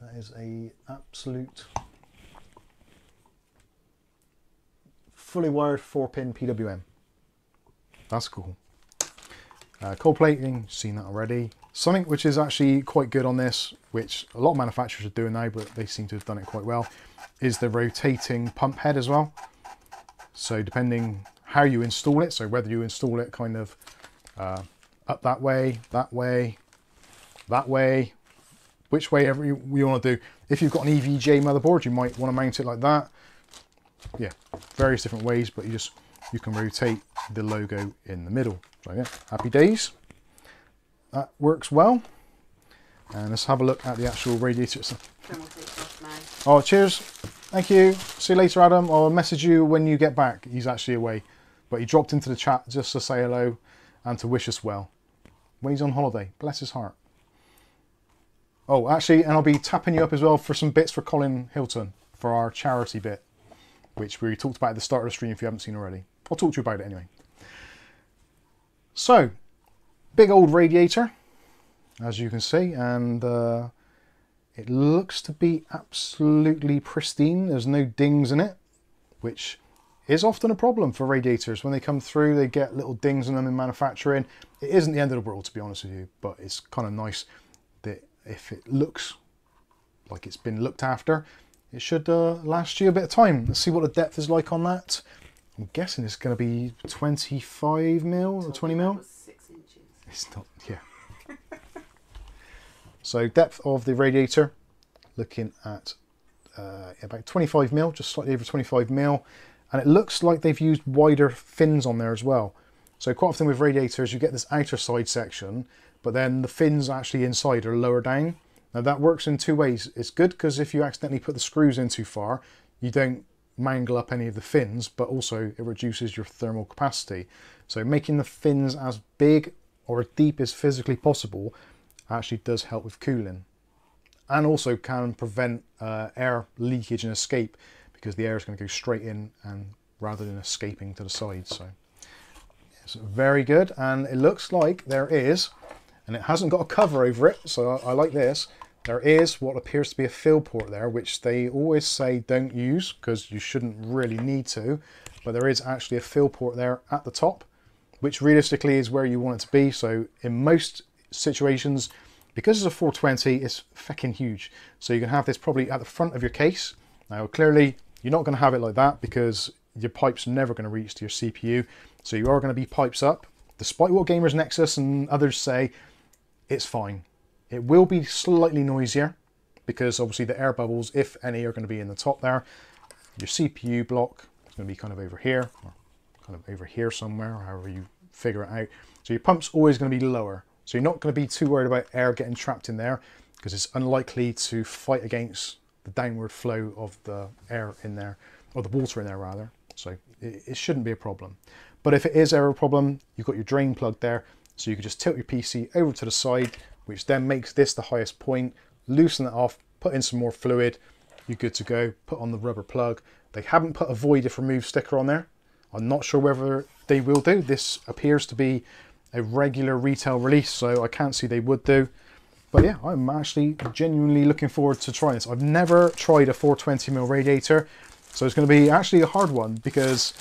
That is a absolute fully wired four pin PWM. That's cool. Uh, cold plating, seen that already. Something which is actually quite good on this, which a lot of manufacturers are doing now, but they seem to have done it quite well, is the rotating pump head as well. So depending how you install it, so whether you install it kind of uh, up that way, that way, that way, which way ever you, you want to do. If you've got an EVGA motherboard, you might want to mount it like that. Yeah, various different ways, but you just you can rotate the logo in the middle. So yeah, happy days. That works well. And let's have a look at the actual radiator itself. Then we'll take it off now. Oh, cheers. Thank you. See you later, Adam. I'll message you when you get back. He's actually away. But he dropped into the chat just to say hello and to wish us well. When he's on holiday. Bless his heart. Oh, actually, and I'll be tapping you up as well for some bits for Colin Hilton for our charity bit, which we talked about at the start of the stream if you haven't seen already. I'll talk to you about it anyway. So, big old radiator, as you can see, and uh, it looks to be absolutely pristine. There's no dings in it, which is often a problem for radiators. When they come through, they get little dings in them in manufacturing. It isn't the end of the world, to be honest with you, but it's kind of nice that if it looks like it's been looked after, it should uh, last you a bit of time. Let's see what the depth is like on that. I'm guessing it's going to be 25 mil or 20 mil. It's not, yeah. so depth of the radiator, looking at uh, about 25 mil, just slightly over 25 mil, and it looks like they've used wider fins on there as well. So quite often with radiators, you get this outer side section, but then the fins actually inside are lower down. Now that works in two ways. It's good because if you accidentally put the screws in too far, you don't mangle up any of the fins, but also it reduces your thermal capacity. So making the fins as big or as deep as physically possible actually does help with cooling. And also can prevent uh, air leakage and escape because the air is going to go straight in and rather than escaping to the side. So it's very good. And it looks like there is, and it hasn't got a cover over it, so I, I like this. There is what appears to be a fill port there, which they always say don't use because you shouldn't really need to. But there is actually a fill port there at the top, which realistically is where you want it to be. So in most situations, because it's a 420, it's fucking huge. So you can have this probably at the front of your case. Now, clearly, you're not going to have it like that because your pipe's never going to reach to your CPU. So you are going to be pipes up. Despite what Gamers Nexus and others say, it's fine. It will be slightly noisier because obviously the air bubbles, if any, are going to be in the top there. Your CPU block is going to be kind of over here, kind of over here somewhere, however you figure it out. So your pump's always going to be lower. So you're not going to be too worried about air getting trapped in there because it's unlikely to fight against the downward flow of the air in there, or the water in there rather. So it, it shouldn't be a problem. But if it is ever a problem, you've got your drain plug there. So you can just tilt your PC over to the side, which then makes this the highest point, loosen it off, put in some more fluid, you're good to go. Put on the rubber plug. They haven't put a void if removed sticker on there. I'm not sure whether they will do. This appears to be a regular retail release, so I can't see they would do. But yeah, I'm actually genuinely looking forward to trying this. I've never tried a 420mm radiator, so it's going to be actually a hard one because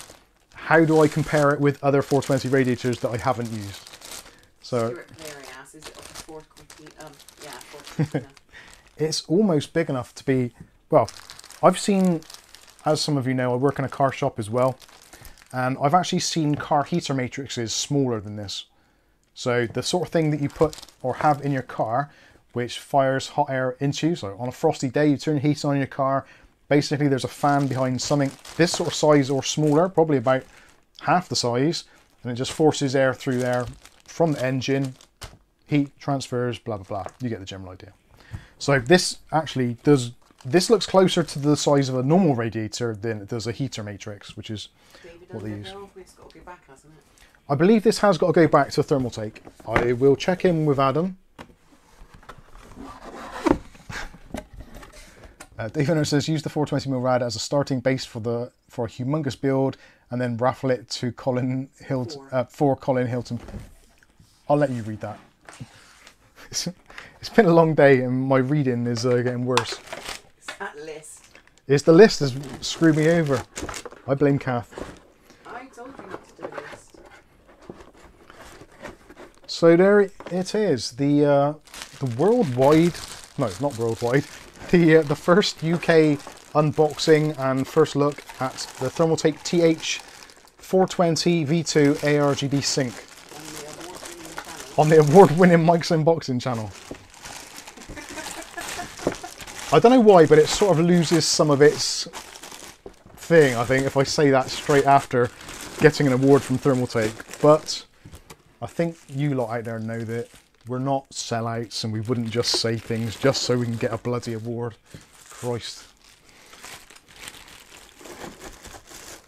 how do I compare it with other 420 radiators that I haven't used? So Stuart Clary asks, is it up to 420? Um, yeah, 420. it's almost big enough to be, well, I've seen, as some of you know, I work in a car shop as well, and I've actually seen car heater matrices smaller than this. So the sort of thing that you put or have in your car, which fires hot air into. So on a frosty day, you turn the heat on in your car. Basically, there's a fan behind something this sort of size or smaller, probably about half the size, and it just forces air through there from the engine. Heat transfers, blah blah blah. You get the general idea. So this actually does. This looks closer to the size of a normal radiator than it does a heater matrix, which is David What they use. Underhill, it's got to go back, hasn't it? I believe this has got to go back to Thermaltake. I will check in with Adam. Uh, Dave Hunter says use the 420mm rad as a starting base for the for a humongous build, and then raffle it to Colin Hilton uh, for Colin Hilton. I'll let you read that. it's, it's been a long day, and my reading is uh, getting worse. That list. It's the list that's screwed me over. I blame Kath. I told you not to do a list. So there it is, the uh, the worldwide, no, not worldwide, the uh, the first UK unboxing and first look at the Thermaltake TH 420 V2 ARGB sync On the award-winning channel. on the award-winning Mike's Unboxing channel. I don't know why, but it sort of loses some of its thing. I think if I say that straight after getting an award from Thermaltake, but I think you lot out there know that we're not sellouts and we wouldn't just say things just so we can get a bloody award. Christ.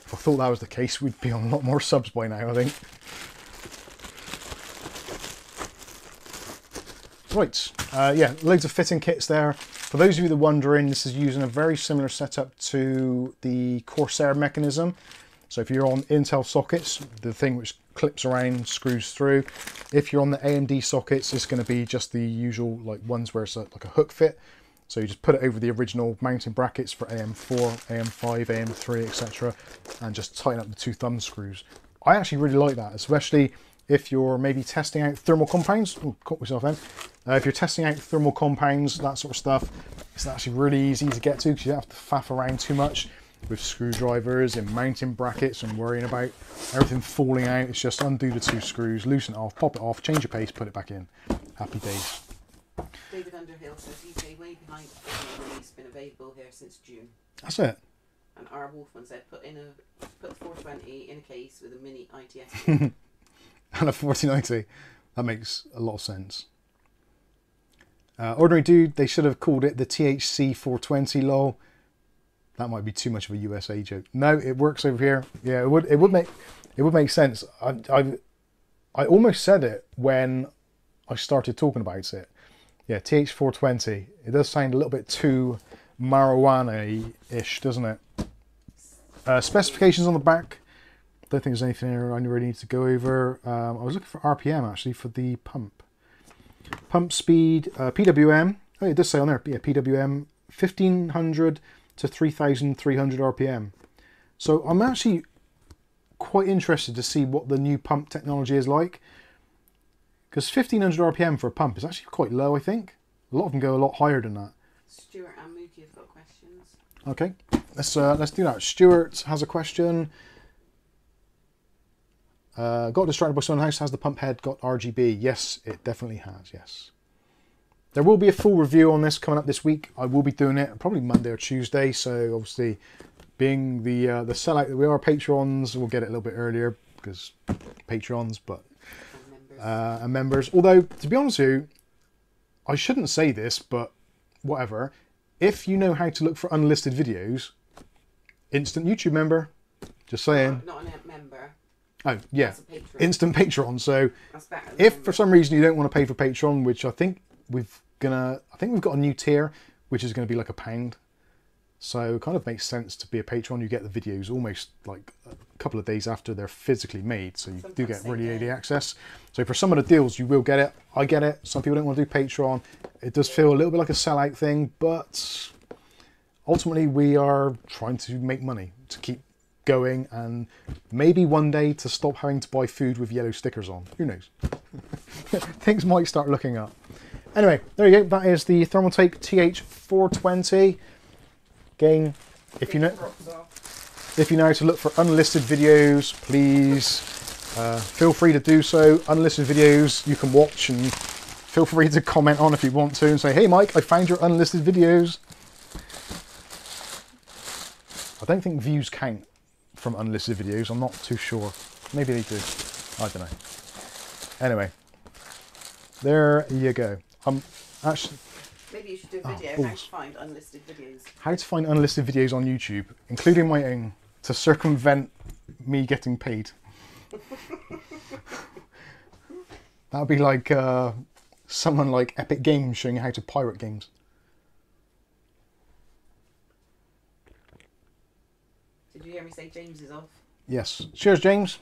If I thought that was the case, we'd be on a lot more subs by now, I think. Right, uh, yeah, loads of fitting kits there. For those of you that are wondering, this is using a very similar setup to the Corsair mechanism. So if you're on Intel sockets, the thing which clips around, screws through. If you're on the AMD sockets, it's going to be just the usual like ones where it's a, like a hook fit. So you just put it over the original mounting brackets for AM4, AM5, AM3, etc. and just tighten up the two thumb screws. I actually really like that, especially if you're maybe testing out thermal compounds. Oh, caught myself then. Uh, if you're testing out thermal compounds, that sort of stuff, it's actually really easy to get to because you don't have to faff around too much with screwdrivers and mounting brackets and worrying about everything falling out. It's just undo the two screws, loosen it off, pop it off, change your pace, put it back in. Happy days. David Underhill says UK way behind the release, been available here since June. That's it. And R Wolfman said put in a put 420 in a case with a mini ITX. and a 4090. That makes a lot of sense. Uh, Ordinary Dude, they should have called it the THC 420 lol. That might be too much of a USA joke. No, it works over here. Yeah, it would it would make it would make sense. I I, I almost said it when I started talking about it. Yeah, TH420. It does sound a little bit too marijuana-ish, doesn't it? Uh, specifications on the back. Don't think there's anything here I really need to go over. Um, I was looking for RPM actually for the pump. Pump speed, uh, PWM. Oh, it does say on there. Yeah, PWM 1500 to 3300 RPM. So I'm actually quite interested to see what the new pump technology is like. Because 1500 RPM for a pump is actually quite low, I think. A lot of them go a lot higher than that. Stuart and Mookie have got questions. Okay, let's uh, let's do that. Stuart has a question. Uh, got distracted by someone house. Has the pump head got RGB? Yes, it definitely has. Yes. There will be a full review on this coming up this week. I will be doing it probably Monday or Tuesday. So obviously, being the uh, the sellout that we are, patrons, we'll get it a little bit earlier because patrons, but members. uh, and members. Although, to be honest with you, I shouldn't say this, but whatever. If you know how to look for unlisted videos, instant YouTube member. Just saying. not, not a member. Oh yeah, patron. instant Patreon. So better. If for some reason you don't want to pay for Patreon, which I think we've gonna, I think we've got a new tier, which is going to be like a pound. So it kind of makes sense to be a patron. You get the videos almost like a couple of days after they're physically made, so you do get really early access. So for some of the deals, you will get it. I get it. Some people don't want to do Patreon. It does feel a little bit like a sellout thing, but ultimately we are trying to make money to keep going and maybe one day to stop having to buy food with yellow stickers on. Who knows? Things might start looking up. Anyway, there you go. That is the Thermaltake TH420. Again, if you know if you know how to look for unlisted videos, please uh, feel free to do so. Unlisted videos you can watch and feel free to comment on if you want to and say, hey Mike, I found your unlisted videos. I don't think views count from unlisted videos. I'm not too sure. Maybe they do. I don't know. Anyway, there you go. Um, actually, Maybe you should do a Oh, how to find unlisted videos. how to find unlisted videos on YouTube, including my own, to circumvent me getting paid. that would be like uh, someone like Epic Games showing you how to pirate games. You hear me say James is off? Yes. Cheers, James.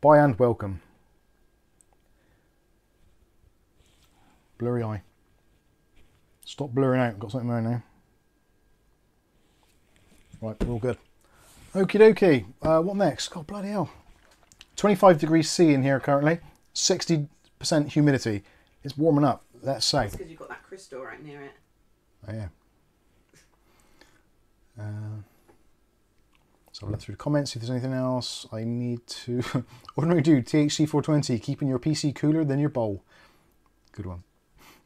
Bye and welcome. Blurry eye. Stop blurring out. Got something there now. Right, we're all good. Okie dokie. Uh, what next? God bloody hell. 25 degrees C in here currently. 60% humidity. It's warming up, let's say. Because you've got that crystal right near it. Oh, yeah. Uh, so I'll look through the comments, see if there's anything else I need to... Ordinary Dude, THC 420, keeping your PC cooler than your bowl. Good one.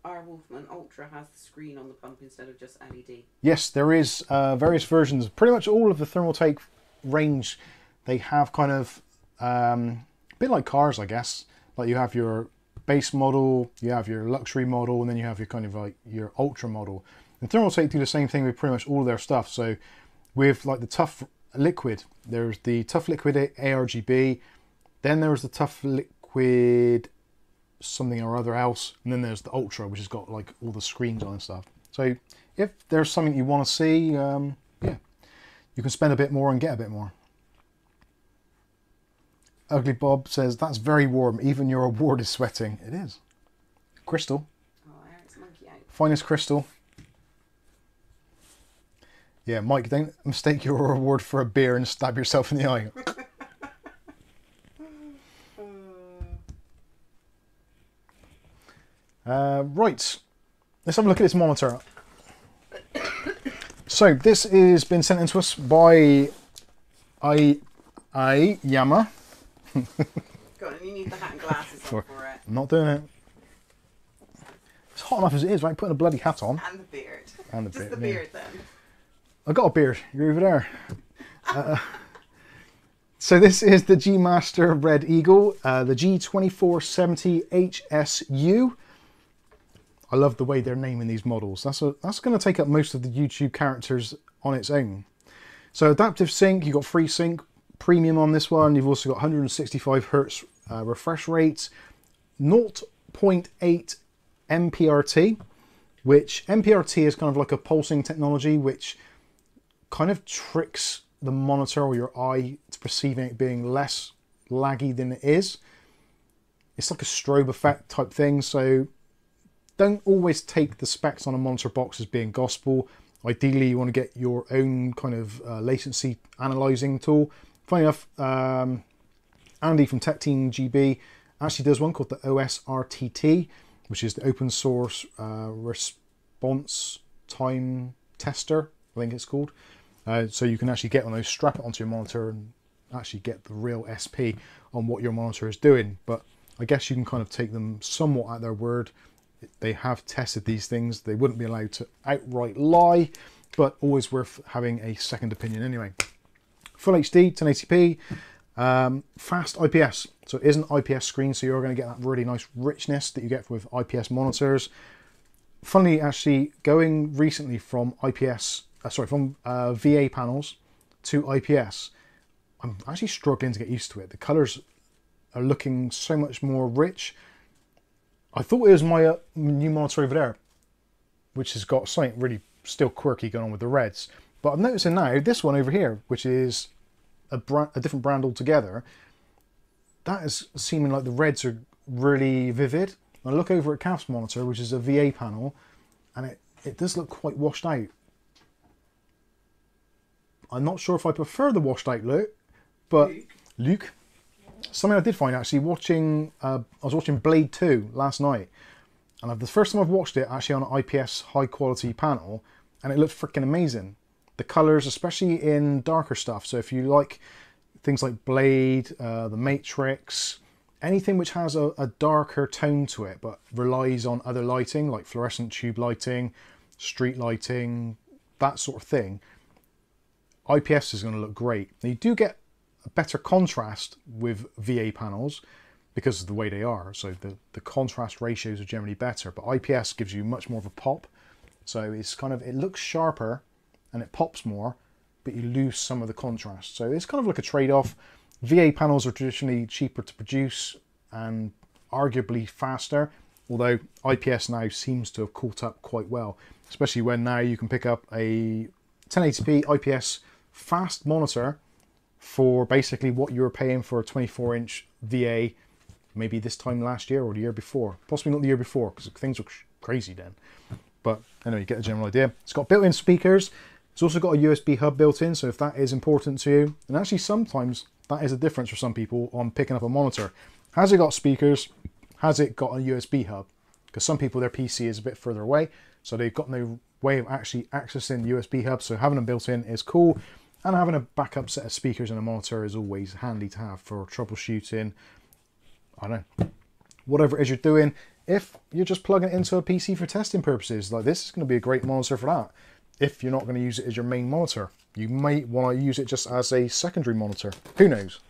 Our Wolfman Ultra has the screen on the pump instead of just LED. Yes, there is uh, various versions. Pretty much all of the Thermaltake range, they have kind of um, a bit like cars, I guess. Like you have your base model, you have your luxury model, and then you have your kind of like your ultra model. And Thermaltake do the same thing with pretty much all their stuff. So with like the tough liquid, there's the tough liquid ARGB, then there's the tough liquid something or other else, and then there's the ultra, which has got like all the screens on and stuff. So if there's something you want to see, um, yeah, you can spend a bit more and get a bit more. Ugly Bob says that's very warm. Even your award is sweating. It is. Crystal, Oh, Eric's monkey out. finest crystal. Yeah, Mike, don't mistake your reward for a beer and stab yourself in the eye. Uh, right, let's have a look at this monitor. So this has been sent in to us by I I Yama. Go on, you need the hat and glasses on for it. I'm not doing it. It's hot enough as it is, right? Putting a bloody hat on. And the beard. And the Just beard, the yeah. beard then. I got a beard. You're over there. Uh, so this is the G Master Red Eagle, uh, the G2470 HSU. I love the way they're naming these models. That's a, that's going to take up most of the YouTube characters on its own. So adaptive sync, you've got FreeSync premium on this one. You've also got 165 hertz uh, refresh rate, 0.8 MPRT, which MPRT is kind of like a pulsing technology, which kind of tricks the monitor or your eye to perceiving it being less laggy than it is. It's like a strobe effect type thing, so don't always take the specs on a monitor box as being gospel. Ideally, you want to get your own kind of uh, latency analyzing tool. Funny enough, um, Andy from Tech Team GB actually does one called the OSRTT, which is the open source uh, response time tester, I think it's called. Uh, so you can actually get of those, strap it onto your monitor and actually get the real SP on what your monitor is doing. But I guess you can kind of take them somewhat at their word. They have tested these things. They wouldn't be allowed to outright lie, but always worth having a second opinion anyway. Full HD, 1080p, um, fast IPS. So it is an IPS screen, so you're going to get that really nice richness that you get with IPS monitors. Funnily, actually, going recently from IPS, uh, sorry, from uh, VA panels to IPS, I'm actually struggling to get used to it. The colours are looking so much more rich. I thought it was my uh, new monitor over there, which has got something really still quirky going on with the reds. But I'm noticing now this one over here, which is a, brand, a different brand altogether, that is seeming like the reds are really vivid. I look over at Kath's monitor, which is a VA panel, and it, it does look quite washed out. I'm not sure if I prefer the washed out look, but Luke. Luke, something I did find actually watching, uh, I was watching Blade 2 last night, and the first time I've watched it actually on an IPS high quality panel, and it looked freaking amazing. The colours, especially in darker stuff, so if you like things like Blade, uh, The Matrix, anything which has a, a darker tone to it but relies on other lighting like fluorescent tube lighting, street lighting, that sort of thing, IPS is going to look great. Now you do get a better contrast with VA panels because of the way they are. So the, the contrast ratios are generally better, but IPS gives you much more of a pop. So it's kind of, it looks sharper and it pops more, but you lose some of the contrast. So it's kind of like a trade-off. VA panels are traditionally cheaper to produce and arguably faster, although IPS now seems to have caught up quite well, especially when now you can pick up a 1080p IPS fast monitor for basically what you were paying for a 24 inch VA maybe this time last year or the year before. Possibly not the year before because things were crazy then. But anyway, you get the general idea. It's got built in speakers. It's also got a USB hub built in, so if that is important to you, and actually sometimes that is a difference for some people on picking up a monitor. Has it got speakers? Has it got a USB hub? Because some people, their PC is a bit further away, so they've got no way of actually accessing the USB hub, so having them built in is cool. And having a backup set of speakers and a monitor is always handy to have for troubleshooting. I don't know, whatever it is you're doing. If you're just plugging it into a PC for testing purposes, like this is going to be a great monitor for that. If you're not going to use it as your main monitor, you might want to use it just as a secondary monitor. Who knows?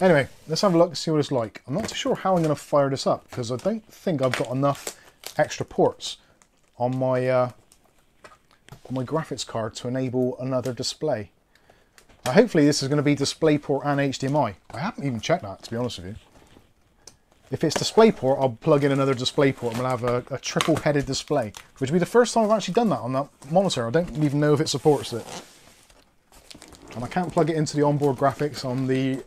Anyway, let's have a look and see what it's like. I'm not too sure how I'm going to fire this up because I don't think I've got enough extra ports on my uh, on my graphics card to enable another display. Now, hopefully this is going to be DisplayPort and HDMI. I haven't even checked that, to be honest with you. If it's DisplayPort, I'll plug in another DisplayPort and we'll have a, a triple-headed display, which will be the first time I've actually done that on that monitor. I don't even know if it supports it. And I can't plug it into the onboard graphics on the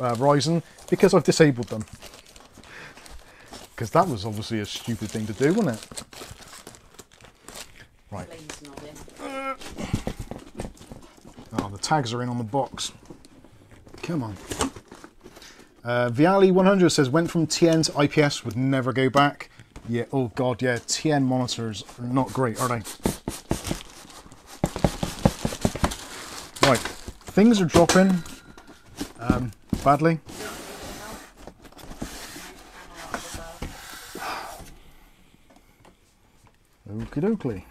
uh, Ryzen because I've disabled them. Because that was obviously a stupid thing to do, wasn't it? Right. Lane's not in. Oh, the tags are in on the box. Come on. Uh, Viali 100 says, went from TN to IPS, would never go back. Yeah, oh god, yeah, TN monitors are not great, are they? Right, things are dropping um, badly. Okie dokie.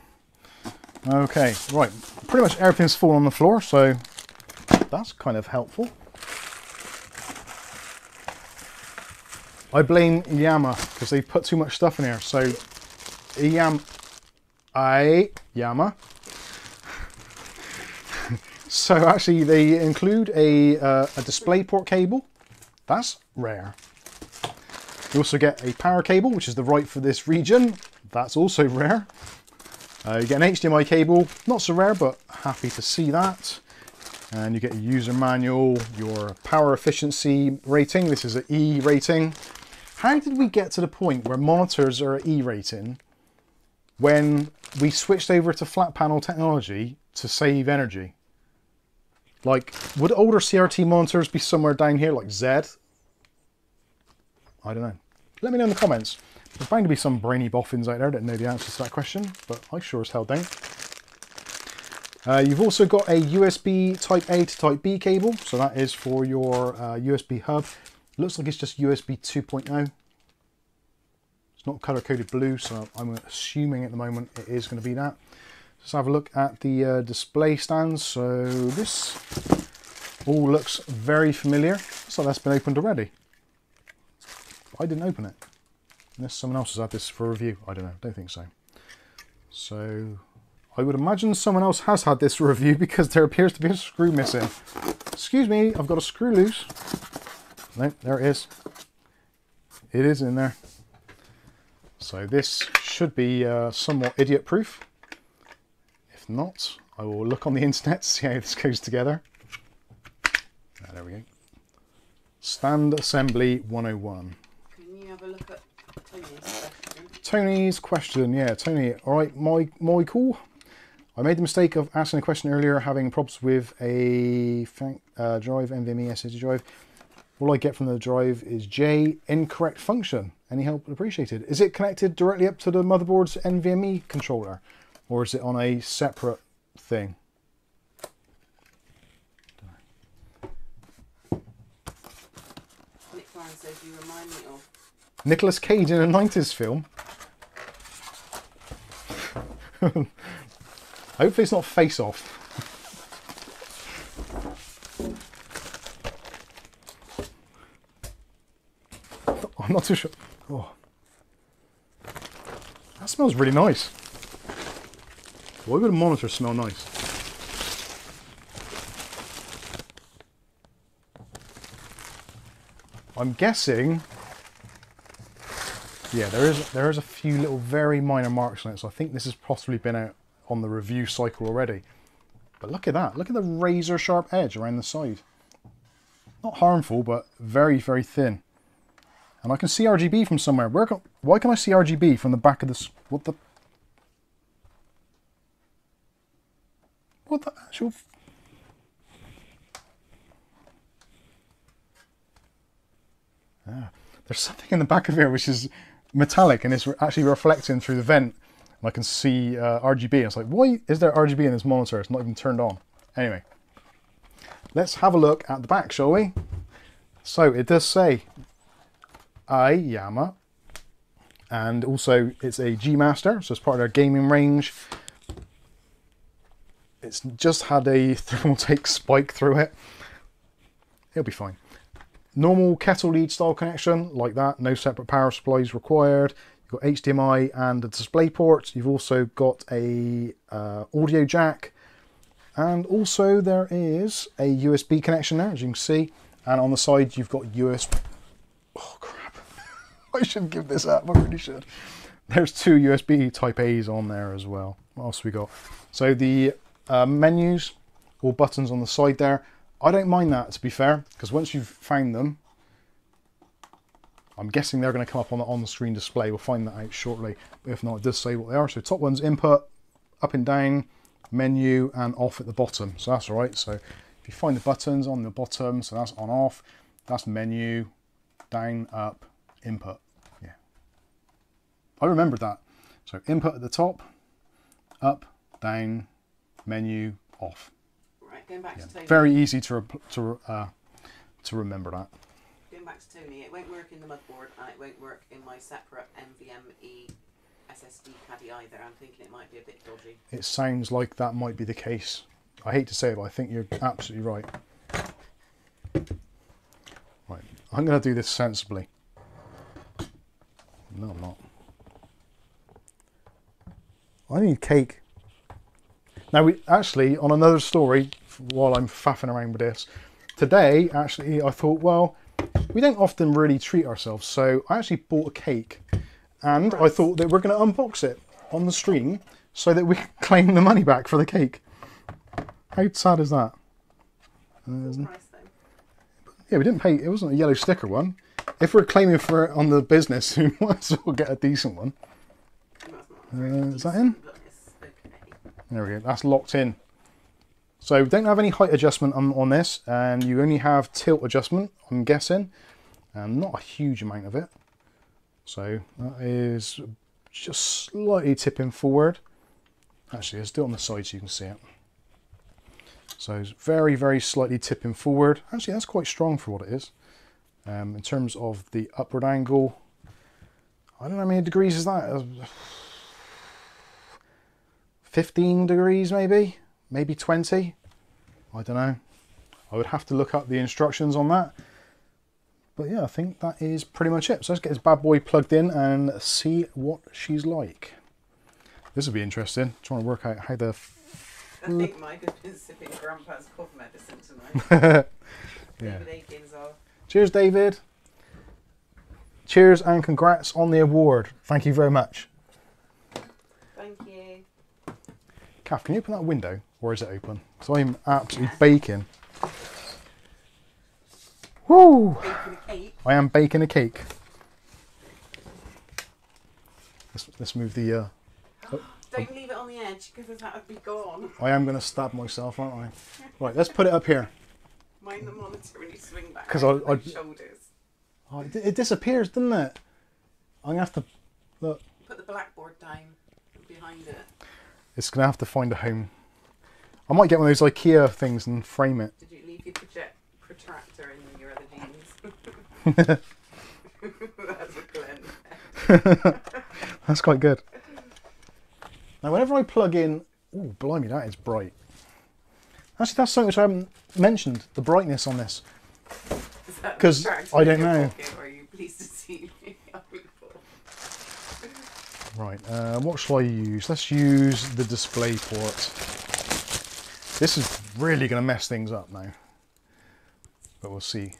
Okay, right. Pretty much everything's fallen on the floor, so that's kind of helpful. I blame Yama because they put too much stuff in here. So Yam, I Yama. so actually, they include a uh, a DisplayPort cable. That's rare. You also get a power cable, which is the right for this region. That's also rare. Uh, you get an HDMI cable, not so rare, but happy to see that. And you get a user manual, your power efficiency rating. This is an E rating. How did we get to the point where monitors are an E rating when we switched over to flat panel technology to save energy? Like, would older CRT monitors be somewhere down here like Z? I don't know. Let me know in the comments. There's bound to be some brainy boffins out there that know the answer to that question, but I sure as hell don't. Uh, you've also got a USB Type A to Type B cable, so that is for your uh, USB hub. Looks like it's just USB 2.0. It's not color-coded blue, so I'm assuming at the moment it is going to be that. Let's have a look at the uh, display stands. So this all looks very familiar. So that's been opened already. I didn't open it. Unless someone else has had this for review. I don't know. Don't think so. So I would imagine someone else has had this for review because there appears to be a screw missing. Excuse me, I've got a screw loose. No, there it is. It is in there. So this should be uh, somewhat idiot proof. If not, I will look on the internet to see how this goes together. Ah, there we go. Stand Assembly 101. Can you have a look at Tony's question? Yeah, Tony. All right, my Michael. I made the mistake of asking a question earlier, having problems with a uh, drive, NVMe SSD drive. All I get from the drive is J incorrect function. Any help appreciated? Is it connected directly up to the motherboard's NVMe controller, or is it on a separate thing? Nick says you remind me of. Nicolas Cage in a 90s film. Hopefully it's not Face Off. I'm not too sure. Oh. That smells really nice. Why would a monitor smell nice? I'm guessing yeah, there is there is a few little very minor marks on it, so I think this has possibly been out on the review cycle already. But look at that. Look at the razor sharp edge around the side. Not harmful, but very, very thin. And I can see RGB from somewhere. Where can, why can I see RGB from the back of this? What the? What the actual? Ah, there's something in the back of here which is metallic and it's actually reflecting through the vent. And I can see uh, RGB. It's like, why is there RGB in this monitor? It's not even turned on. Anyway, let's have a look at the back, shall we? So it does say iiyama, and also it's a G Master, so it's part of their gaming range. It's just had a Thermaltake spike through it. It'll be fine. Normal kettle lead style connection, like that, no separate power supplies required. You've got HDMI and a display port. You've also got a uh, audio jack, and also there is a USB connection there, as you can see. And on the side, you've got USB. Oh crap! I should give this up. I really should. There's two USB Type A's on there as well. What else we got? So the uh, menus, or buttons on the side there. I don't mind that to be fair, because once you've found them, I'm guessing they're going to come up on the on-screen display. We'll find that out shortly. If not, it does say what they are. So top one's input, up and down, menu, and off at the bottom. So that's all right. So if you find the buttons on the bottom, so that's on off, that's menu, down, up, input. Yeah. I remembered that. So input at the top, up, down, menu, off. Right, going back to Tony. Very easy to to uh, to remember that. Going back to Tony, it won't work in the motherboard and it won't work in my separate NVMe SSD caddy either. I'm thinking it might be a bit dodgy. It sounds like that might be the case. I hate to say it, but I think you're absolutely right. Right, I'm going to do this sensibly. No, I'm not. I need cake. Now we actually on another story while I'm faffing around with this today. Actually, I thought, well, we don't often really treat ourselves, so I actually bought a cake, and I thought that we're going to unbox it on the stream so that we can claim the money back for the cake. How sad is that? Price. Yeah, we didn't pay. It wasn't a yellow sticker one. If we're claiming for it on the business, we might as well get a decent one. Uh, is that in? but it's okay. There we go. That's locked in. So we don't have any height adjustment on, on this, and you only have tilt adjustment, I'm guessing, and not a huge amount of it. So that is just slightly tipping forward. Actually, let's do it on the side so you can see it. So it's very, very slightly tipping forward. Actually, that's quite strong for what it is. Um, in terms of the upward angle, I don't know how many degrees is that. Uh, 15 degrees maybe maybe 20 i don't know. I would have to look up the instructions on that. But yeah i think that is pretty much it. So let's get this bad boy plugged in and see what she's like. This will be interesting. Trying to work out how the I think Mike has been sipping Grandpa's cough medicine tonight. yeah. David cheers david. Cheers and congrats on the award. Thank you very much. Thank you. Kath, can you open that window or is it open? So I'm absolutely baking. Woo! Baking a cake. I am baking a cake. Let's, let's move the. Uh, Don't leave it on the edge because that would be gone. I am going to stab myself, aren't I? Right, let's put it up here. Mind the monitor when you swing back. Because I- I- shoulders. Oh, it, it disappears, doesn't it? I'm going to have to. Look, Put the blackboard down behind it. it's going to have to find a home. I might get one of those IKEA things and frame it. Did you leave your project protractor in your other jeans? That's. That's quite good. Now, whenever I plug in, oh, blimey, that is bright. Actually, that's something which I haven't mentioned the brightness on this. Is that 'Cause protractor I don't know. Or are you pleased to see me? Right, uh, what shall I use? Let's use the display port. This is really going to mess things up now. But we'll see.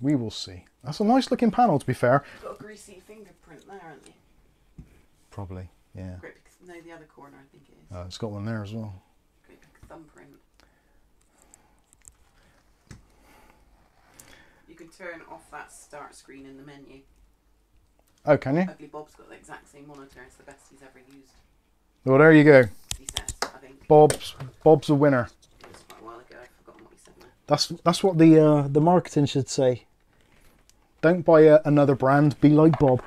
We will see. That's a nice looking panel, to be fair. Got a greasy fingerprint there, haven't you? Probably, yeah. Great big, no, the other corner I think it is. Uh, it's got one there as well. Great big thumbprint. You can turn off that start screen in the menu. Oh, can you? Ugly Bob's got the exact same monitor. It's the best he's ever used. Well, there you go. He says, I think. Bob's Bob's a winner. It was quite a while ago. I've forgotten what he said now. That's that's what the uh, the marketing should say. Don't buy a, another brand. Be like Bob.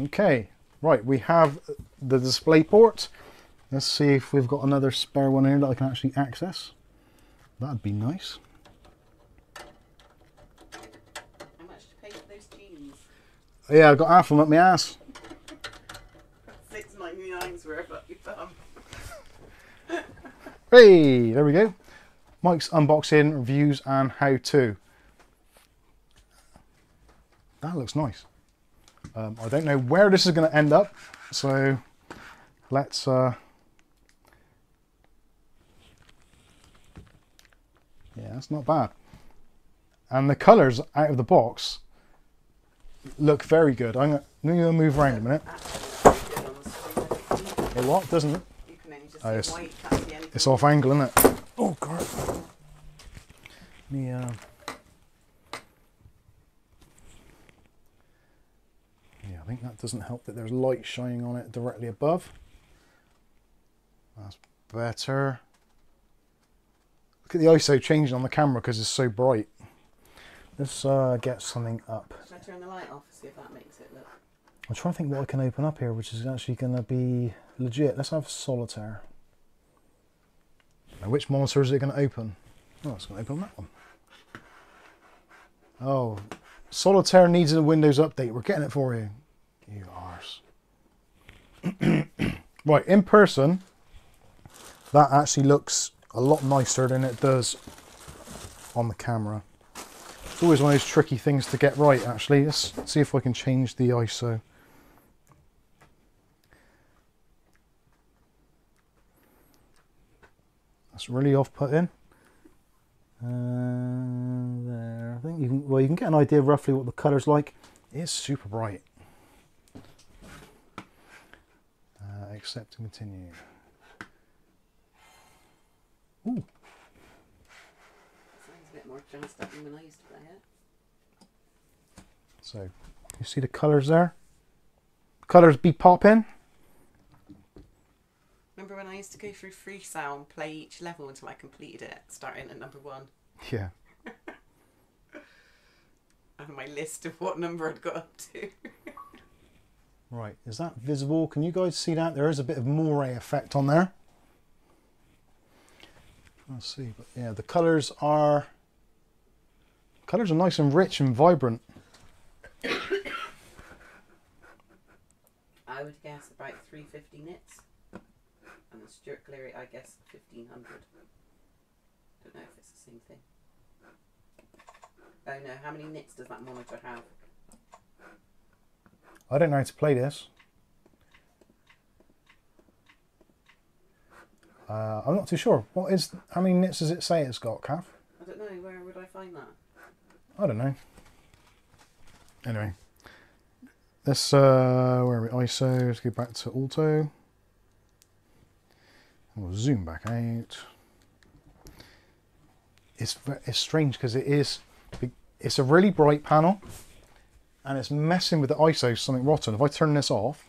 Okay, right. We have the display port. Let's see if we've got another spare one here that I can actually access. That'd be nice. How much to pay for those jeans? Yeah, I've got half of them up my ass. Nine's worth up thumb. Hey, there we go. Mike's unboxing, reviews, and how to. That looks nice. Um, I don't know where this is going to end up, so let's. Uh... Yeah, that's not bad. And the colours out of the box look very good. I'm going to move around a minute. Actually, good on the screen, I think. A lot, doesn't it? You can only just Oh, white. It's off angle, isn't it? Oh god. Me uh Yeah, I think that doesn't help that there's light shining on it directly above. That's better. Look at the ISO changing on the camera because it's so bright. Let's uh, get something up. Should I turn the light off and see if that makes? I'm trying to think what I can open up here, which is actually going to be legit. Let's have solitaire. Now, which monitor is it going to open? Oh, it's going to open that one. Oh, solitaire needs a Windows update. We're getting it for you. You arse. right, in person, that actually looks a lot nicer than it does on the camera. It's always one of those tricky things to get right, actually. Let's see if I can change the ISO. It's really off-putting. Uh, there, I think you can. Well, you can get an idea of roughly what the colour's like. It's super bright. Uh, accept and continue. Ooh, Sounds a bit more jazzed up than when I used to play it. so you see the colours there. Colours be popping. Remember when I used to go through freestyle and play each level until I completed it, starting at number one? Yeah. And my list of what number I'd got up to. Right, is that visible? Can you guys see that? There is a bit of moire effect on there. Let's see, but yeah, the colours are colours are nice and rich and vibrant. I would guess about 350 nits. And Stuart Cleary, I guess 1500. Don't know if it's the same thing. Oh no, how many nits does that monitor have? I don't know how to play this. Uh, I'm not too sure. What is how many nits does it say it's got, Kath? I don't know, where would I find that? I don't know. Anyway, let's uh, where are we? ISO. Let's go back to auto. We'll zoom back out. It's it's strange because it is it's a really bright panel, and it's messing with the ISO something rotten. If I turn this off,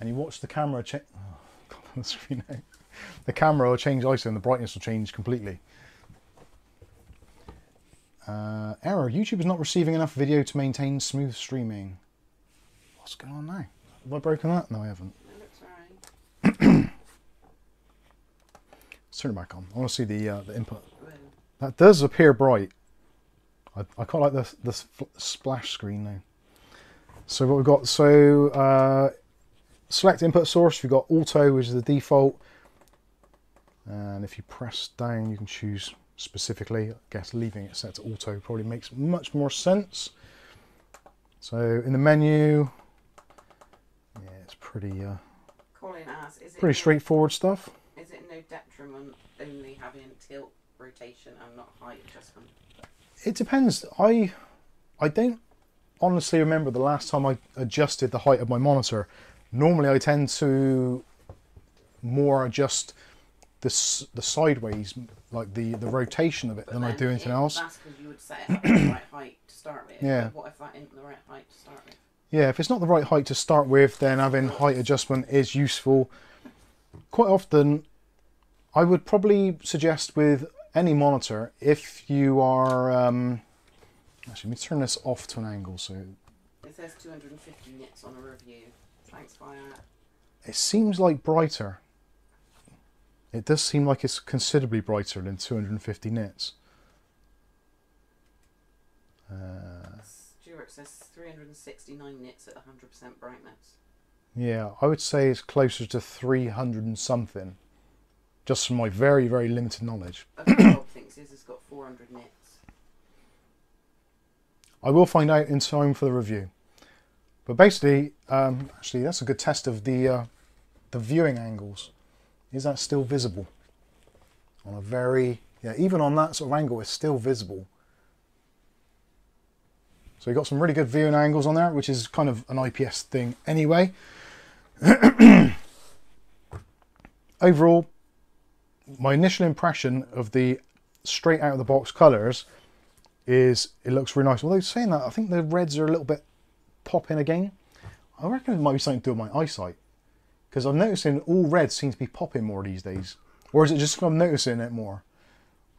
and you watch the camera change, oh, the screen out. The camera will change ISO and the brightness will change completely. Uh, error. YouTube is not receiving enough video to maintain smooth streaming. What's going on now? Have I broken that? No, I haven't. It looks. Turn it back on. I want to see the uh, the input. That does appear bright. I, I quite like this this splash screen now. So what we've got? So uh, select input source. We've got auto, which is the default. And if you press down, you can choose specifically. I guess leaving it set to auto probably makes much more sense. So in the menu, pretty uh, Colin asks, is it pretty straightforward stuff. Is it no detriment only having tilt, rotation, and not height adjustment? It depends. I I don't honestly remember the last time I adjusted the height of my monitor. Normally, I tend to more adjust the the sideways, like the the rotation of it, But than I do anything it- else. That's because you would set it up the right height to start with. Yeah. But what if that isn't the right height to start with? Yeah, if it's not the right height to start with, then having height adjustment is useful. Quite often, I would probably suggest with any monitor if you are. Um, actually, let me turn this off to an angle so It says 250 nits on a review. Thanks, Wyatt. It seems like brighter. It does seem like it's considerably brighter than 250 nits. Uh, says 369 nits at 100% brightness. yeah, I would say it's closer to 300 and something, just from my very, very limited knowledge. Bob thinks his has got 400 nits. I will find out in time for the review. But basically, um, actually, that's a good test of the uh, the viewing angles. Is that still visible? On a very yeah, even on that sort of angle, it's still visible. So you've got some really good viewing angles on there, which is kind of an IPS thing anyway. Overall, my initial impression of the straight out of the box colours is it looks really nice. Although saying that, I think the reds are a little bit popping again. I reckon it might be something to do with my eyesight. Because I'm noticing all reds seem to be popping more these days. Or is it just I'm noticing it more?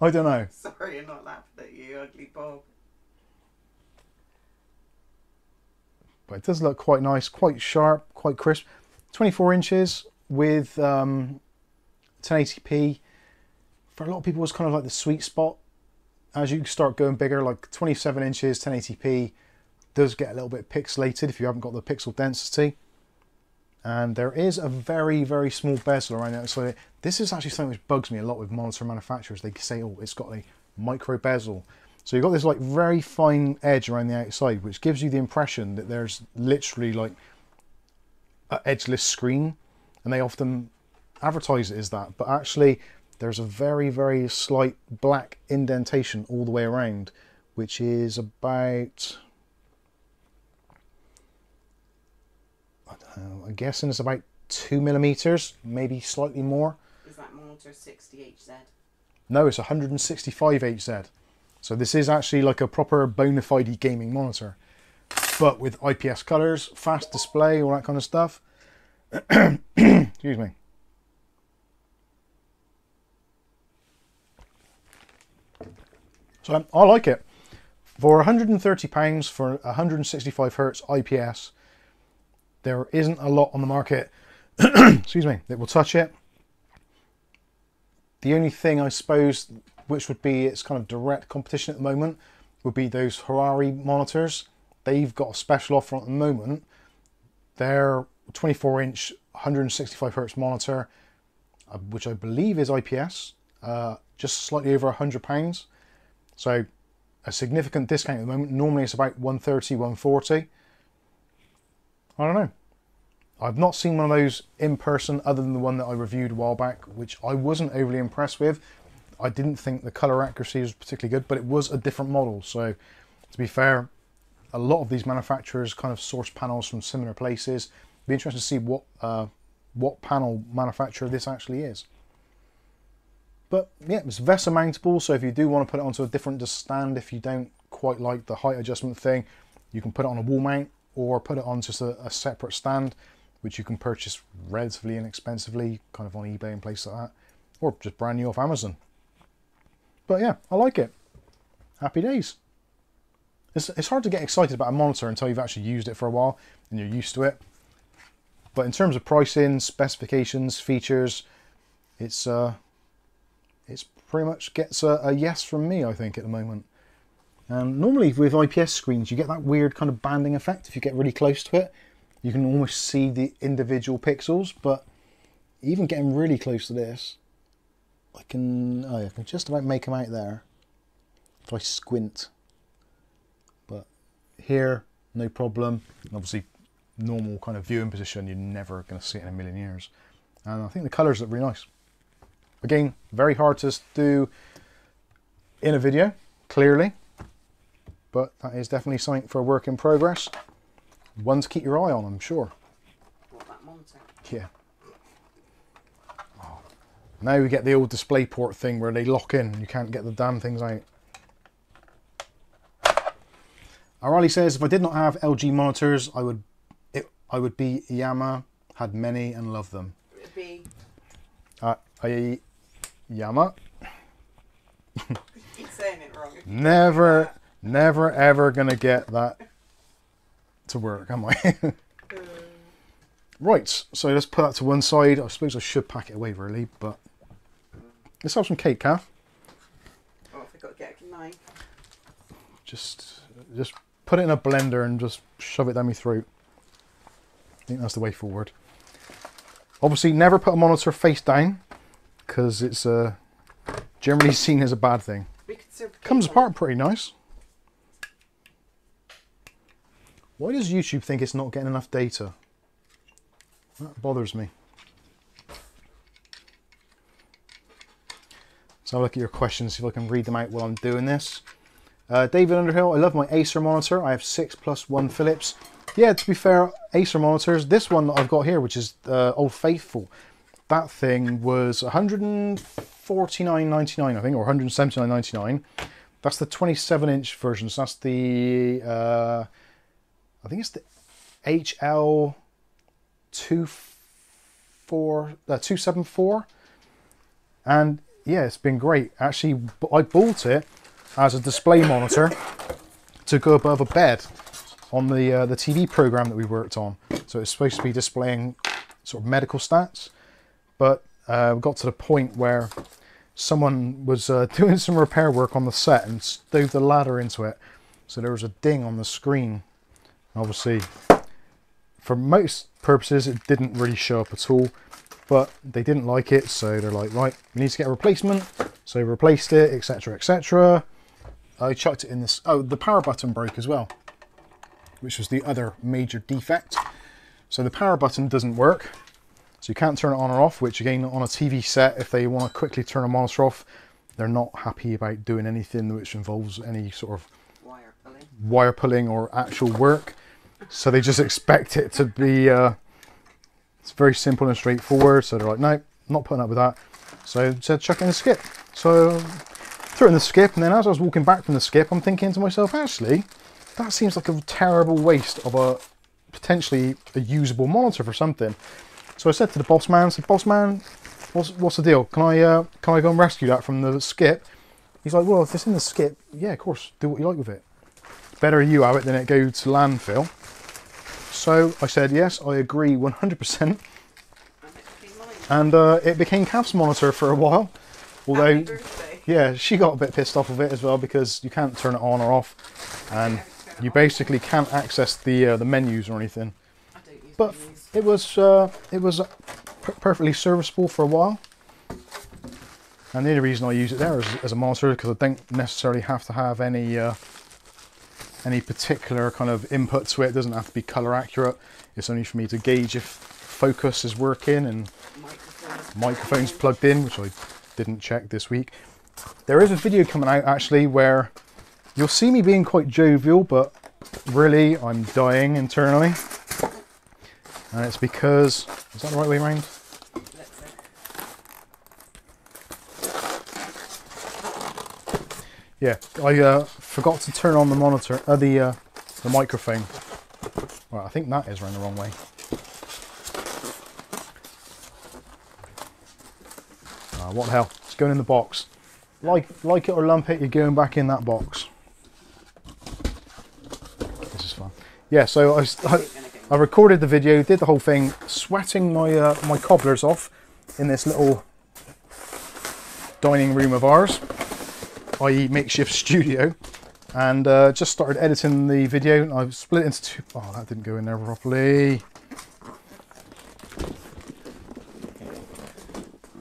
I don't know. Sorry, I'm not laughing at you, ugly Bob. But it does look quite nice, quite sharp, quite crisp. 24 inches with um, 1080p. For a lot of people, it's kind of like the sweet spot. As you start going bigger, like 27 inches, 1080p does get a little bit pixelated if you haven't got the pixel density. And there is a very, very small bezel around it. So this is actually something which bugs me a lot with monitor manufacturers. They say, oh, it's got a micro bezel. So you've got this like very fine edge around the outside, which gives you the impression that there's literally like an edgeless screen. And they often advertise it as that, but actually there's a very, very slight black indentation all the way around, which is about, I don't know, I'm guessing it's about two millimeters, maybe slightly more. Is that monitor 60HZ? No, it's 165HZ. So this is actually like a proper bona fide gaming monitor, but with IPS colors, fast display, all that kind of stuff. Excuse me. So I like it. For 130 pounds for 165 hertz IPS, there isn't a lot on the market. excuse me, that will touch it. The only thing I suppose, which would be its kind of direct competition at the moment, would be those Harari monitors. They've got a special offer at the moment. Their 24 inch 165 hertz monitor, uh, which I believe is IPS, uh, just slightly over 100 pounds. So a significant discount at the moment. Normally it's about 130, 140. I don't know. I've not seen one of those in person other than the one that I reviewed a while back, which I wasn't overly impressed with. I didn't think the color accuracy was particularly good, but it was a different model. So to be fair, a lot of these manufacturers kind of source panels from similar places. It'd Be interesting to see what uh, what panel manufacturer this actually is. But yeah, it's VESA mountable, so if you do want to put it onto a different stand, if you don't quite like the height adjustment thing, you can put it on a wall mount or put it on just a, a separate stand, which you can purchase relatively inexpensively, kind of on eBay and places like that, or just brand new off Amazon. But yeah, I like it. Happy days. It's, it's hard to get excited about a monitor until you've actually used it for a while and you're used to it. But in terms of pricing, specifications, features, it's uh, it's pretty much gets a, a yes from me, I think, at the moment. And normally with IPS screens, you get that weird kind of banding effect if you get really close to it. You can almost see the individual pixels, but even getting really close to this, I can, oh, yeah, I can just about make them out there if I squint. But here, no problem. Obviously, normal kind of viewing position, you're never going to see it in a million years. And I think the colours look really nice. Again, very hard to do in a video, clearly, but that is definitely something for a work in progress. One to keep your eye on, I'm sure. What, that monitor? Yeah. Now we get the old display port thing where they lock in and you can't get the damn things out. Arali says, if I did not have LG monitors, I would it, I would be Yama, had many and loved them. It would be. Uh, I, Yama, Keep saying it wrong. never, never ever gonna get that to work, am I? right, so let's put that to one side. I suppose I should pack it away really, but let's have some cake, Kath. Oh, I forgot to get a knife. Just, just put it in a blender and just shove it down my throat. I think that's the way forward. Obviously, never put a monitor face down because it's uh, generally seen as a bad thing. We could serve Comes apart pretty nice. Why does YouTube think it's not getting enough data? That bothers me. Have a look at your questions, see if I can read them out while I'm doing this. Uh, David Underhill, I love my Acer monitor. I have six plus one Philips. Yeah, to be fair, Acer monitors, this one that I've got here, which is uh, Old Faithful, that thing was 149.99, I think, or 179.99. That's the 27 inch version. So that's the, uh, I think it's the HL 24, uh, 274. And yeah, it's been great. Actually, I bought it as a display monitor to go above a bed on the uh, the TV program that we worked on. So it's supposed to be displaying sort of medical stats, but uh, we got to the point where someone was uh, doing some repair work on the set and stove the ladder into it. So there was a ding on the screen. Obviously, for most purposes, it didn't really show up at all. But they didn't like it, so they're like, right, we need to get a replacement. So replaced it, etc., etc. I chucked it in this. Oh, the power button broke as well, which was the other major defect. So the power button doesn't work. So you can't turn it on or off, which again, on a TV set, if they want to quickly turn a monitor off, they're not happy about doing anything which involves any sort of Wire pulling. wire pulling or actual work. So they just expect it to be, uh, it's very simple and straightforward. So they're like, no, not putting up with that. So said, chuck it in the skip. So threw it in the skip. And then as I was walking back from the skip, I'm thinking to myself, actually, that seems like a terrible waste of a potentially a usable monitor for something. So I said to the boss man, I said, boss man, what's, what's the deal? Can I, uh, can I go and rescue that from the skip? He's like, well, if it's in the skip, yeah, of course, do what you like with it better you have it than it go to landfill. So I said, yes, I agree 100%. And it be mine. And uh, it became Kath's monitor for a while. Although, yeah, she got a bit pissed off of it as well because you can't turn it on or off. And you basically can't access the uh, the menus or anything. I don't use But menus. it was uh, it was perfectly serviceable for a while. And the only reason I use it there is as a monitor because I don't necessarily have to have any uh, any particular kind of input to it. It doesn't have to be color accurate. It's only for me to gauge if focus is working and Microphones. microphones plugged in, which I didn't check this week. There is a video coming out actually where you'll see me being quite jovial, but really I'm dying internally. And it's because, is that the right way around? Yeah, I uh, forgot to turn on the monitor, uh, the uh, the microphone. Well, I think that is running the wrong way. Ah, what the hell? It's going in the box. Like, like it or lump it, you're going back in that box. This is fun. Yeah, so I I recorded the video, did the whole thing, sweating my uh, my cobblers off in this little dining room of ours i.e. makeshift studio and uh, just started editing the video I've split it into two oh that didn't go in there properly.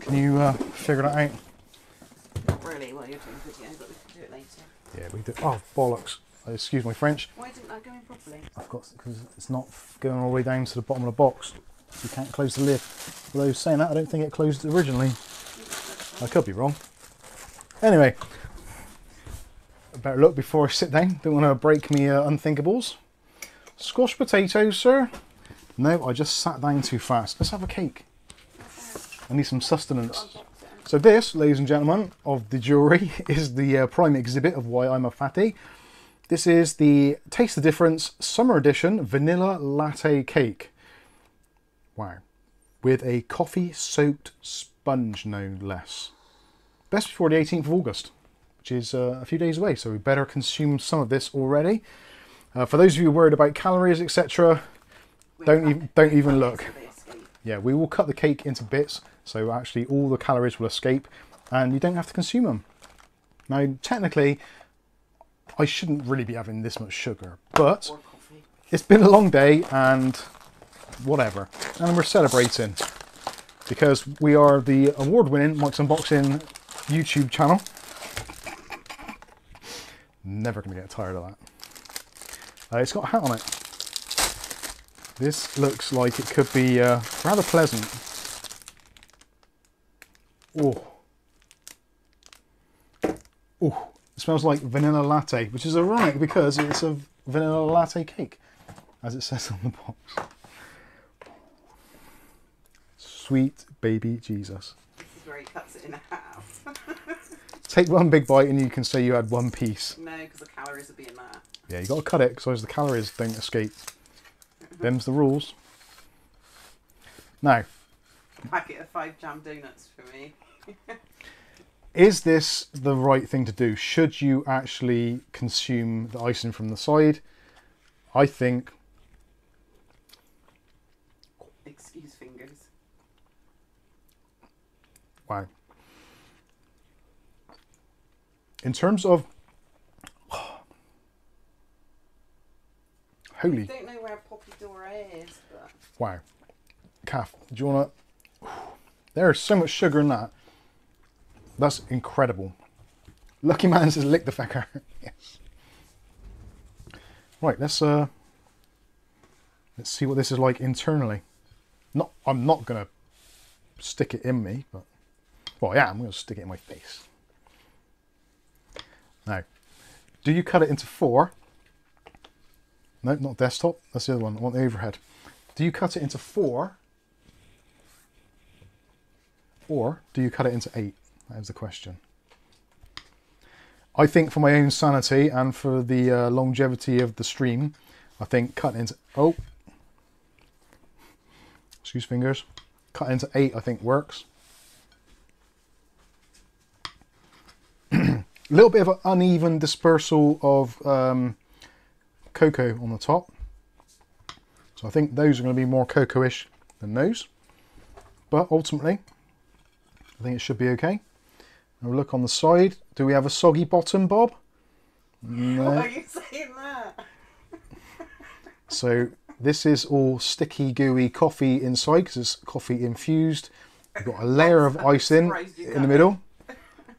Can you uh, figure that out? Not really while you're doing video, but we can do it later. yeah we did oh bollocks. Excuse my French. Why didn't I go in properly? I've got because it's not going all the way down to the bottom of the box. You can't close the lid. Although saying that I don't think it closed originally. I could be wrong. Anyway better look before I sit down. Don't want to break me uh, unthinkables. Squash potatoes, sir? No, I just sat down too fast. Let's have a cake. I need some sustenance. So this, ladies and gentlemen, of the jury, is the uh, prime exhibit of why I'm a fatty. This is the Taste the Difference Summer Edition Vanilla Latte Cake. Wow. With a coffee-soaked sponge, no less. Best before the 18th of August which is uh, a few days away. So we better consume some of this already. Uh, for those of you worried about calories, etc., Don't even- don't even look. into the escape. yeah, we will cut the cake into bits, so actually all the calories will escape, and you don't have to consume them. Now, technically, I shouldn't really be having this much sugar, but it's been a long day and whatever, and we're celebrating because we are the award-winning Mike's Unboxing YouTube channel. Never to get tired of that. Uh, it's got a hat on it. This looks like it could be uh, rather pleasant. Oh. Oh, it smells like vanilla latte, which is ironic because it's a vanilla latte cake, as it says on the box. Sweet baby Jesus. This is where he cuts it in half. Take one big bite and you can say you had one piece. no, because the calories will be in that. Yeah, you got to cut it because the calories don't escape. Mm-hmm. Them's the rules. Now, Packet of five jam donuts for me. is this the right thing to do? Should you actually consume the icing from the side? I think Excuse fingers. Wow. In terms of holy I don't know where Poppy Dora is, but wow, Kath. Do you wanna? There is so much sugar in that. That's incredible. Lucky man says lick the fecker. yes. Right, let's uh, let's see what this is like internally. Not, I'm not gonna stick it in me, but well, yeah, I'm to stick it in my face. Now, do you cut it into four? No, not desktop. That's the other one. I want the overhead. Do you cut it into four? Or do you cut it into eight? That is the question. I think for my own sanity and for the uh, longevity of the stream, I think cutting into oh, excuse fingers, cut into eight I think works. A little bit of an uneven dispersal of um, cocoa on the top, so I think those are going to be more cocoa-ish than those, but ultimately, I think it should be okay. A look on the side. Do we have a soggy bottom, Bob? No. Why are you saying that? So this is all sticky, gooey coffee inside because it's coffee infused. We've got a layer of ice in in the middle.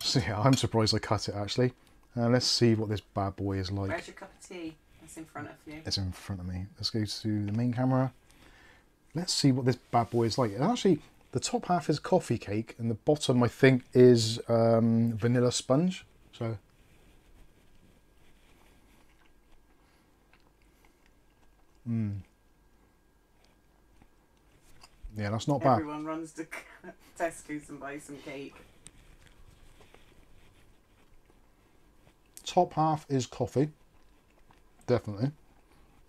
So yeah, I'm surprised I cut it actually. Uh, let's see what this bad boy is like. Where's your cup of tea? That's in front of you. It's in front of me. Let's go to the main camera. Let's see what this bad boy is like. And actually, the top half is coffee cake, and the bottom I think is um, vanilla sponge. So. Mm. Yeah, that's not bad. Everyone runs to Tesco's and buys some cake. Top half is coffee. Definitely.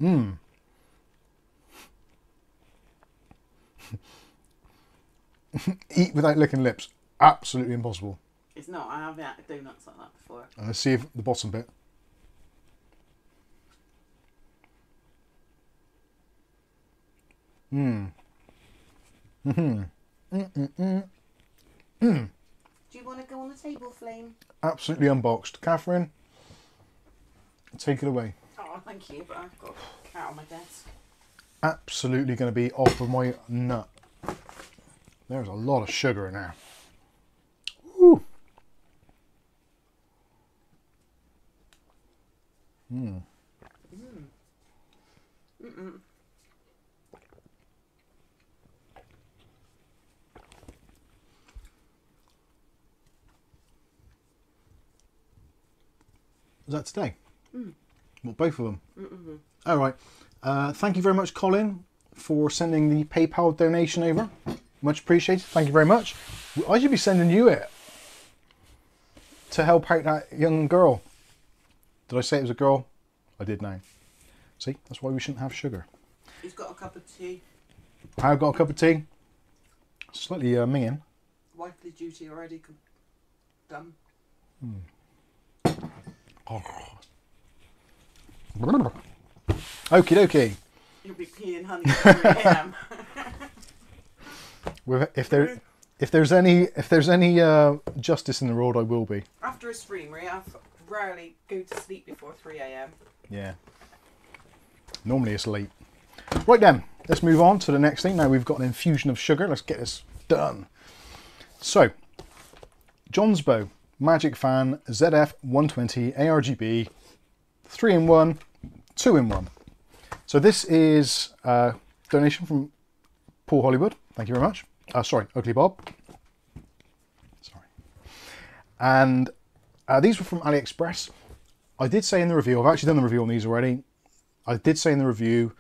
Mmm. Eat without licking lips. Absolutely impossible. It's not. I haven't had donuts like that before. And let's see if the bottom bit. Mmm. Mm-hmm. Mm-mm-mm. Hmm. Do you want to go on the table, Flame? Absolutely unboxed. Catherine, take it away. Oh, thank you, but I've got a cat on my desk. Absolutely going to be off of my nut. There's a lot of sugar in there. Woo. Mm. Mm-mm. Is that today? Well, both of them. Mm-mm. All right. Uh, thank you very much, Colin, for sending the PayPal donation over. Much appreciated. Thank you very much. I should be sending you it to help out that young girl. Did I say it was a girl? I did now. See, that's why we shouldn't have sugar. He's got a cup of tea. I've got a cup of tea. Slightly uh, minging. Wifely duty already done. Okie dokie. You'll be peeing honey at 3 a.m. With- If there, if there's any, if there's any uh, justice in the world, I will be. After a stream, where I rarely go to sleep before 3 a.m. Yeah. Normally it's late. Right then, let's move on to the next thing. Now we've got an infusion of sugar. Let's get this done. So, Jonsbo Magic Fan ZF 120 ARGB, three in one, two in one. So this is a donation from Paul Hollywood. Thank you very much. Uh, sorry, Ugly Bob. Sorry. And uh, these were from AliExpress. I did say in the review, I've actually done the review on these already. I did say in the review,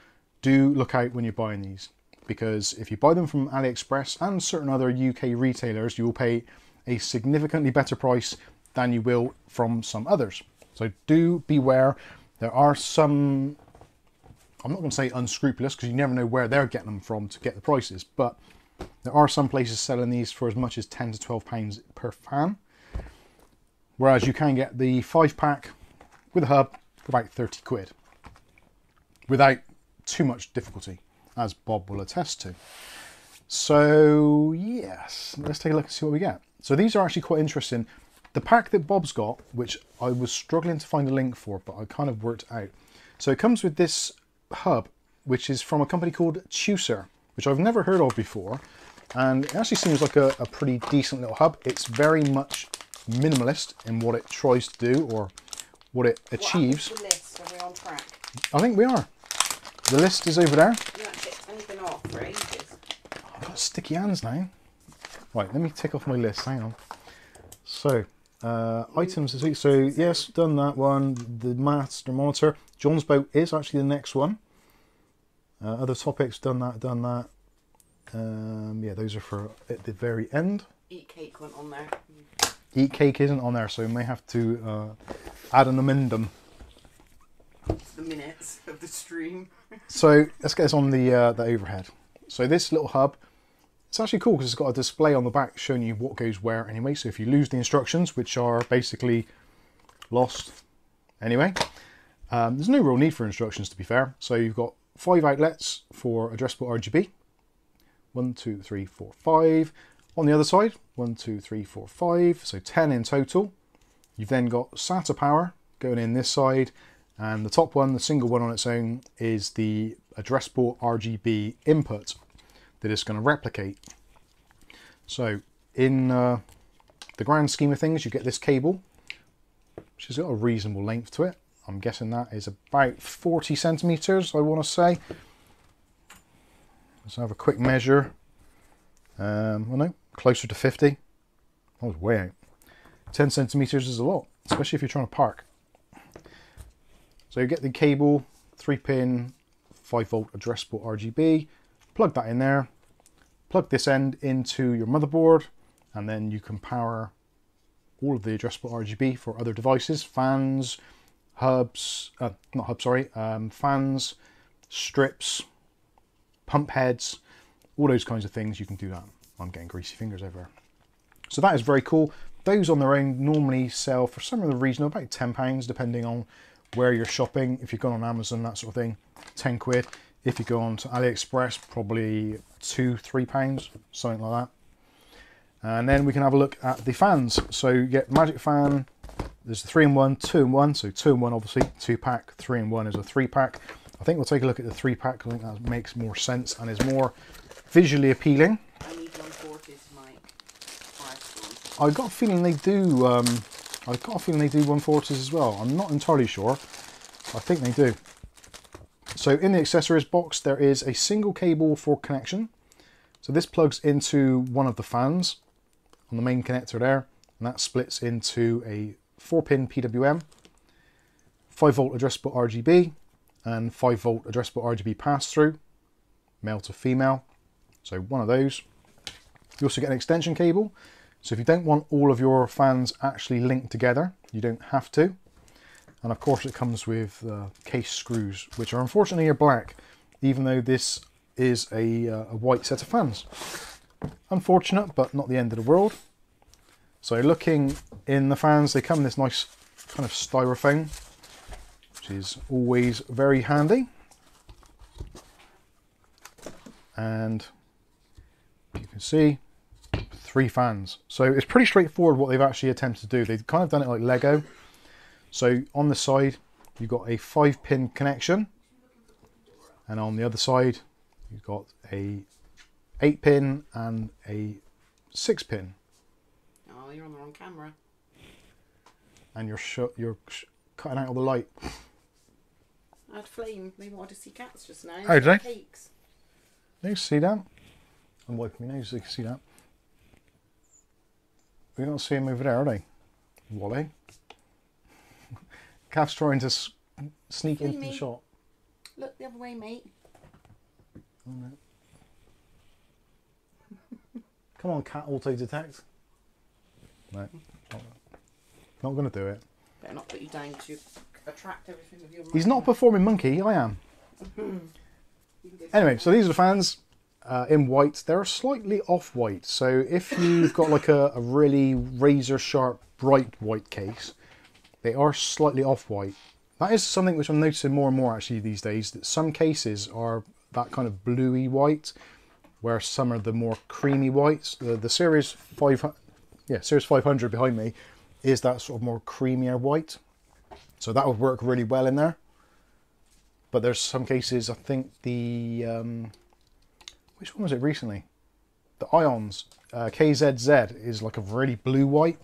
do look out when you're buying these because if you buy them from AliExpress and certain other UK retailers, you will pay a significantly better price than you will from some others. So do beware. There are some, I'm not going to say unscrupulous because you never know where they're getting them from to get the prices, but there are some places selling these for as much as 10 to 12 pounds per fan. Whereas you can get the five pack with a hub for about 30 quid without too much difficulty, as Bob will attest to. So, yes, let's take a look and see what we get. So, these are actually quite interesting. The pack that Bob's got, which I was struggling to find a link for, but I kind of worked out. So, it comes with this hub, which is from a company called Tucer, which I've never heard of before. And it actually seems like a, a pretty decent little hub. It's very much minimalist in what it tries to do or what it What achieves. list? Are we on track? I think we are. The list is over there. You haven't anything off for ages. I've got sticky hands now. Right, let me tick off my list. Hang on. So, uh, items this week. So, yes, done that one. The master monitor. Jonsbo is actually the next one. Uh, other topics, done that, done that. Um, yeah, those are for at the very end. Eat cake went on there. Eat cake isn't on there, so we may have to uh, add an amendum. It's the minutes of the stream. So let's get this on the uh, the overhead. So this little hub, it's actually cool because it's got a display on the back showing you what goes where anyway. So if you lose the instructions, which are basically lost anyway, um, there's no real need for instructions to be fair. So you've got five outlets for addressable RGB. One, two, three, four, five. On the other side, one, two, three, four, five. So 10 in total. You've then got SATA power going in this side, and the top one, the single one on its own, is the addressable RGB input that it's going to replicate. So in uh, the grand scheme of things, you get this cable, which has got a reasonable length to it. I'm guessing that is about 40 centimeters, I want to say. Let's have a quick measure. Um, well, no, closer to 50. I was way out. 10 centimeters is a lot, especially if you're trying to park. So you get the cable, 3 pin, 5 volt addressable RGB, plug that in there, plug this end into your motherboard, and then you can power all of the addressable RGB for other devices, fans, hubs, uh, not hubs, sorry, um, fans, strips, pump heads, all those kinds of things. You can do that. I'm getting greasy fingers over. So that is very cool. Those on their own normally sell for some of the region about £10, depending on where you're shopping. If you've gone on Amazon, that sort of thing, 10 quid. If you go on to AliExpress, probably two, three pounds, something like that. And then we can have a look at the fans. So you get Magic Fan, there's the three in one, two in one. So two in one, obviously, two pack. Three in one is a three pack. I think we'll take a look at the three pack. I think that makes more sense and is more visually appealing. I need 140 to my five spoons. I got a feeling they do. Um, I got a feeling they do 140s as well. I'm not entirely sure. I think they do. So in the accessories box, there is a single cable for connection. So this plugs into one of the fans on the main connector there, and that splits into a 4-pin PWM, 5 volt addressable RGB, and 5 volt addressable RGB pass-through, male to female. So one of those. You also get an extension cable. So if you don't want all of your fans actually linked together, you don't have to. And of course it comes with uh, case screws, which are unfortunately are black, even though this is a, uh, a white set of fans. Unfortunate, but not the end of the world. So looking in the fans, they come in this nice kind of styrofoam, which is always very handy. And you can see three fans. So it's pretty straightforward what they've actually attempted to do. They've kind of done it like Lego. So on the side, you've got a five pin connection. And on the other side, you've got a eight pin and a six pin. Oh, you're on the wrong camera. And you're, sh you're sh cutting out all the light. I had flame. They wanted to see cats just now. Oh, did they? Cakes. You see that? I'm wiping my nose so you can see that. We don't see him over there, are they? Wally. Cat's trying to s- sneak into the Flamey. shot. Look the other way, mate. Come on, cat auto detect. No, not, not going to do it. Better not put you down to attract everything with your He's not performing monkey, I am. Anyway, so these are the fans uh, in white. They're slightly off white. So if you've got like a, a really razor sharp, bright white case, they are slightly off white. That is something which I'm noticing more and more actually these days. That some cases are that kind of bluey white, where some are the more creamy whites. The, the Series 500, yeah, Series 500 behind me is that sort of more creamier white. So that would work really well in there. But there's some cases, I think the, um, which one was it recently? The Ions, uh, KZZ is like a really blue white.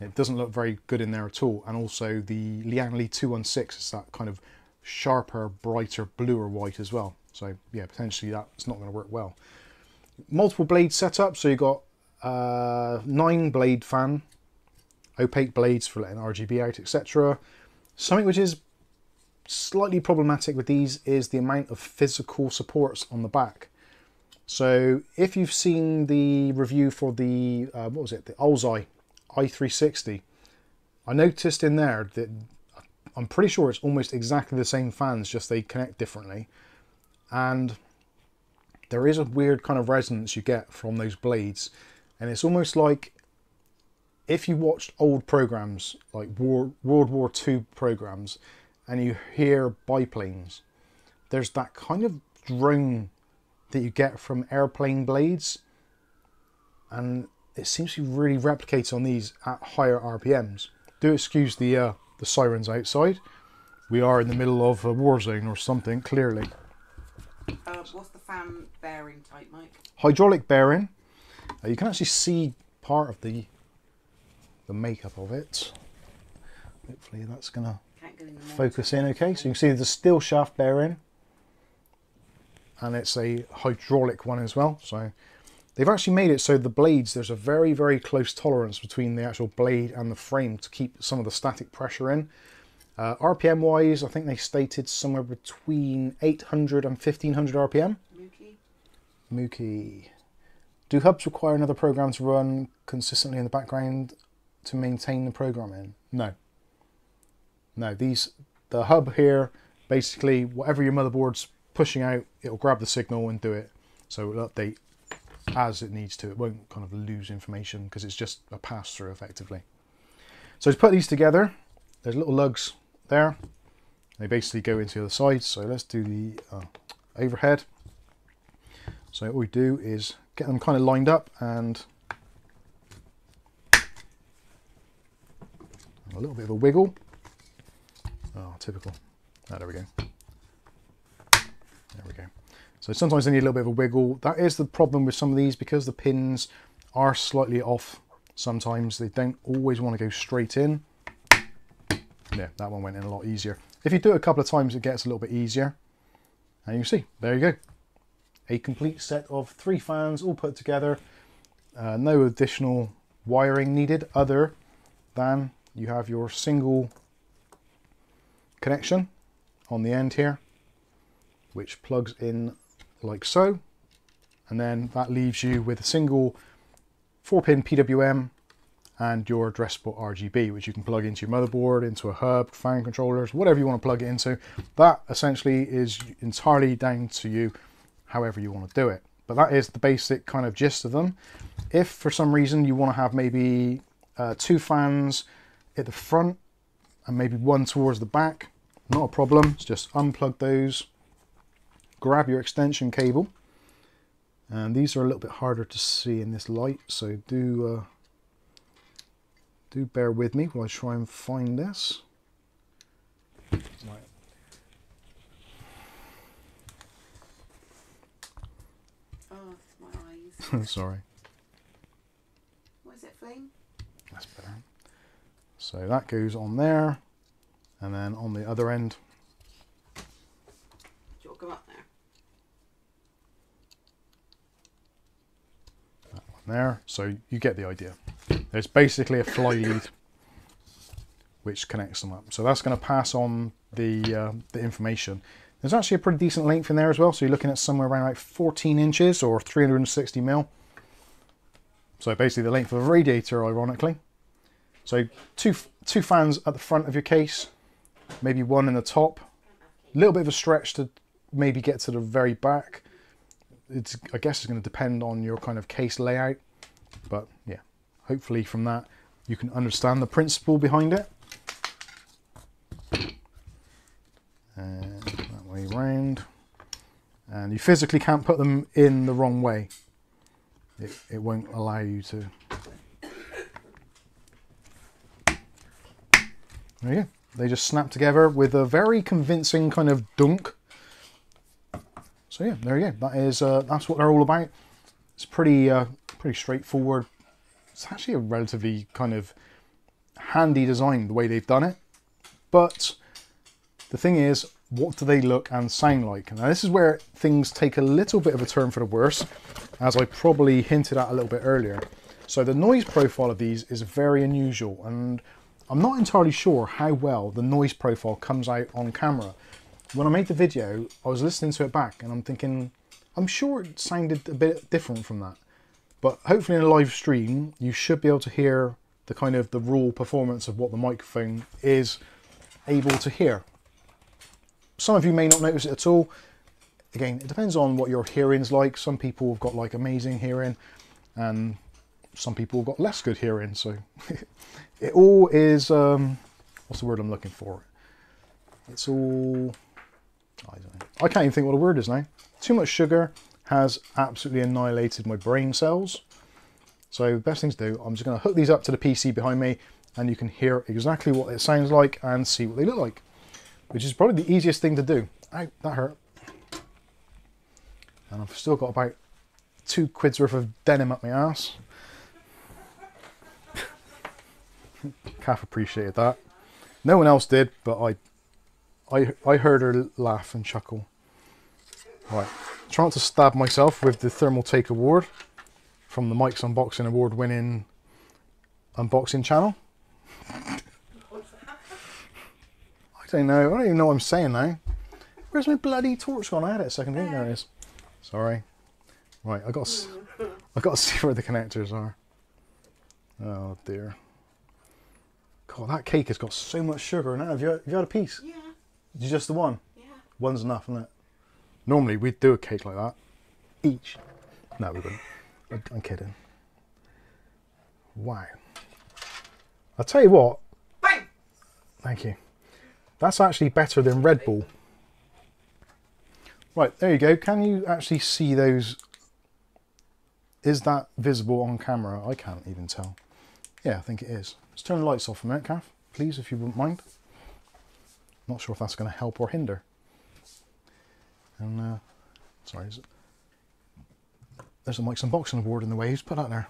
It doesn't look very good in there at all. And also the Lian Li 216 is that kind of sharper, brighter, bluer white as well. So yeah, potentially that's not going to work well. Multiple blade setup. So you've got uh, nine blade fan, opaque blades for letting RGB out, etc. Something which is slightly problematic with these is the amount of physical supports on the back. So if you've seen the review for the, uh, what was it, the Alzai i360, I noticed in there that I'm pretty sure it's almost exactly the same fans, just they connect differently. And there is a weird kind of resonance you get from those blades. And it's almost like if you watched old programs, like War, World War II programs, and you hear biplanes, there's that kind of drone that you get from airplane blades. And it seems to really replicate on these at higher RPMs. Do excuse the uh, the sirens outside. We are in the middle of a war zone or something, clearly. Uh, what's the fan bearing type, Mike? Hydraulic bearing. Uh, you can actually see part of the the makeup of it. Hopefully that's going to Can't go in the focus in okay. So you can see the steel shaft bearing. And it's a hydraulic one as well. So they've actually made it so the blades, there's a very, very close tolerance between the actual blade and the frame to keep some of the static pressure in. Uh, RPM wise, I think they stated somewhere between 800 and 1500 RPM. Mookie? Mookie. Do hubs require another program to run consistently in the background to maintain the programming? No. No, these the hub here basically whatever your motherboard's pushing out, it'll grab the signal and do it. So it'll update as it needs to. It won't kind of lose information because it's just a pass through effectively. So to put these together, there's little lugs there. They basically go into the other side. So let's do the uh, overhead. So what we do is get them kind of lined up and a little bit of a wiggle. Oh, typical. Oh, there we go. There we go. So sometimes they need a little bit of a wiggle. That is the problem with some of these because the pins are slightly off. Sometimes they don't always want to go straight in. Yeah, that one went in a lot easier. If you do it a couple of times, it gets a little bit easier. And you see, there you go. A complete set of three fans all put together. Uh, no additional wiring needed other than you have your single connection on the end here, which plugs in like so. And then that leaves you with a single 4-pin PWM and your addressable RGB, which you can plug into your motherboard, into a hub, fan controllers, whatever you want to plug it into. That essentially is entirely down to you, however you want to do it. But that is the basic kind of gist of them. If for some reason you want to have maybe uh, two fans at the front and maybe one towards the back, not a problem. Just unplug those, grab your extension cable. And these are a little bit harder to see in this light, so do uh, do bear with me while I try and find this. Right. Oh, my eyes. Sorry, what is it, Flame? that's better. So that goes on there, and then on the other end, Do you want to come up there? on there. So you get the idea. There's basically a fly lead which connects them up. So that's going to pass on the uh, the information. There's actually a pretty decent length in there as well. So you're looking at somewhere around like 14 inches or 360 mil. So basically the length of a radiator, ironically. So two two fans at the front of your case, maybe one in the top. A little bit of a stretch to maybe get to the very back. It's I guess it's going to depend on your kind of case layout, but yeah, hopefully from that you can understand the principle behind it. And that way round. And you physically can't put them in the wrong way. It, it won't allow you to. There you go. They just snap together with a very convincing kind of dunk. So yeah, there you go. That is uh, that's what they're all about. It's pretty uh, pretty straightforward. It's actually a relatively kind of handy design the way they've done it. But the thing is, what do they look and sound like? Now this is where things take a little bit of a turn for the worse, as I probably hinted at a little bit earlier. So the noise profile of these is very unusual and I'm not entirely sure how well the noise profile comes out on camera. When I made the video, I was listening to it back and I'm thinking, I'm sure it sounded a bit different from that. But hopefully in a live stream, you should be able to hear the kind of the raw performance of what the microphone is able to hear. Some of you may not notice it at all. Again, it depends on what your hearing's like. Some people have got like amazing hearing and some people have got less good hearing. So it all is, um, what's the word I'm looking for? It's all, I don't know. I can't even think what a word is now. Too much sugar has absolutely annihilated my brain cells. So the best thing to do, I'm just going to hook these up to the PC behind me and you can hear exactly what it sounds like and see what they look like, which is probably the easiest thing to do. Ow, that hurt. And I've still got about two quid's worth of denim up my ass. Kath appreciated that. No one else did, but I, I, I heard her laugh and chuckle. Right, trying to stab myself with the Thermaltake Award from the Mike's Unboxing Award winning unboxing channel. I don't know. I don't even know what I'm saying now. Where's my bloody torch gone? I had it a second ago. There it is. Sorry. Right, I got. I got to see where the connectors are. Oh dear. God, that cake has got so much sugar in it. Have you, have you had a piece? Yeah, Just the one. yeah. One's enough, isn't it? Normally we'd do a cake like that. Each. No, we wouldn't. I- I'm kidding. Wow. I'll tell you what. Bang! Thank you. That's actually better than Red Bull. Right, there you go. Can you actually see those? Is that visible on camera? I can't even tell. Yeah, I think it is. Let's turn the lights off a minute, Kath, please, if you wouldn't mind. Not sure if that's going to help or hinder. And, uh, sorry, is it- there's a Mike's Unboxing Award in the way. Who's put that there?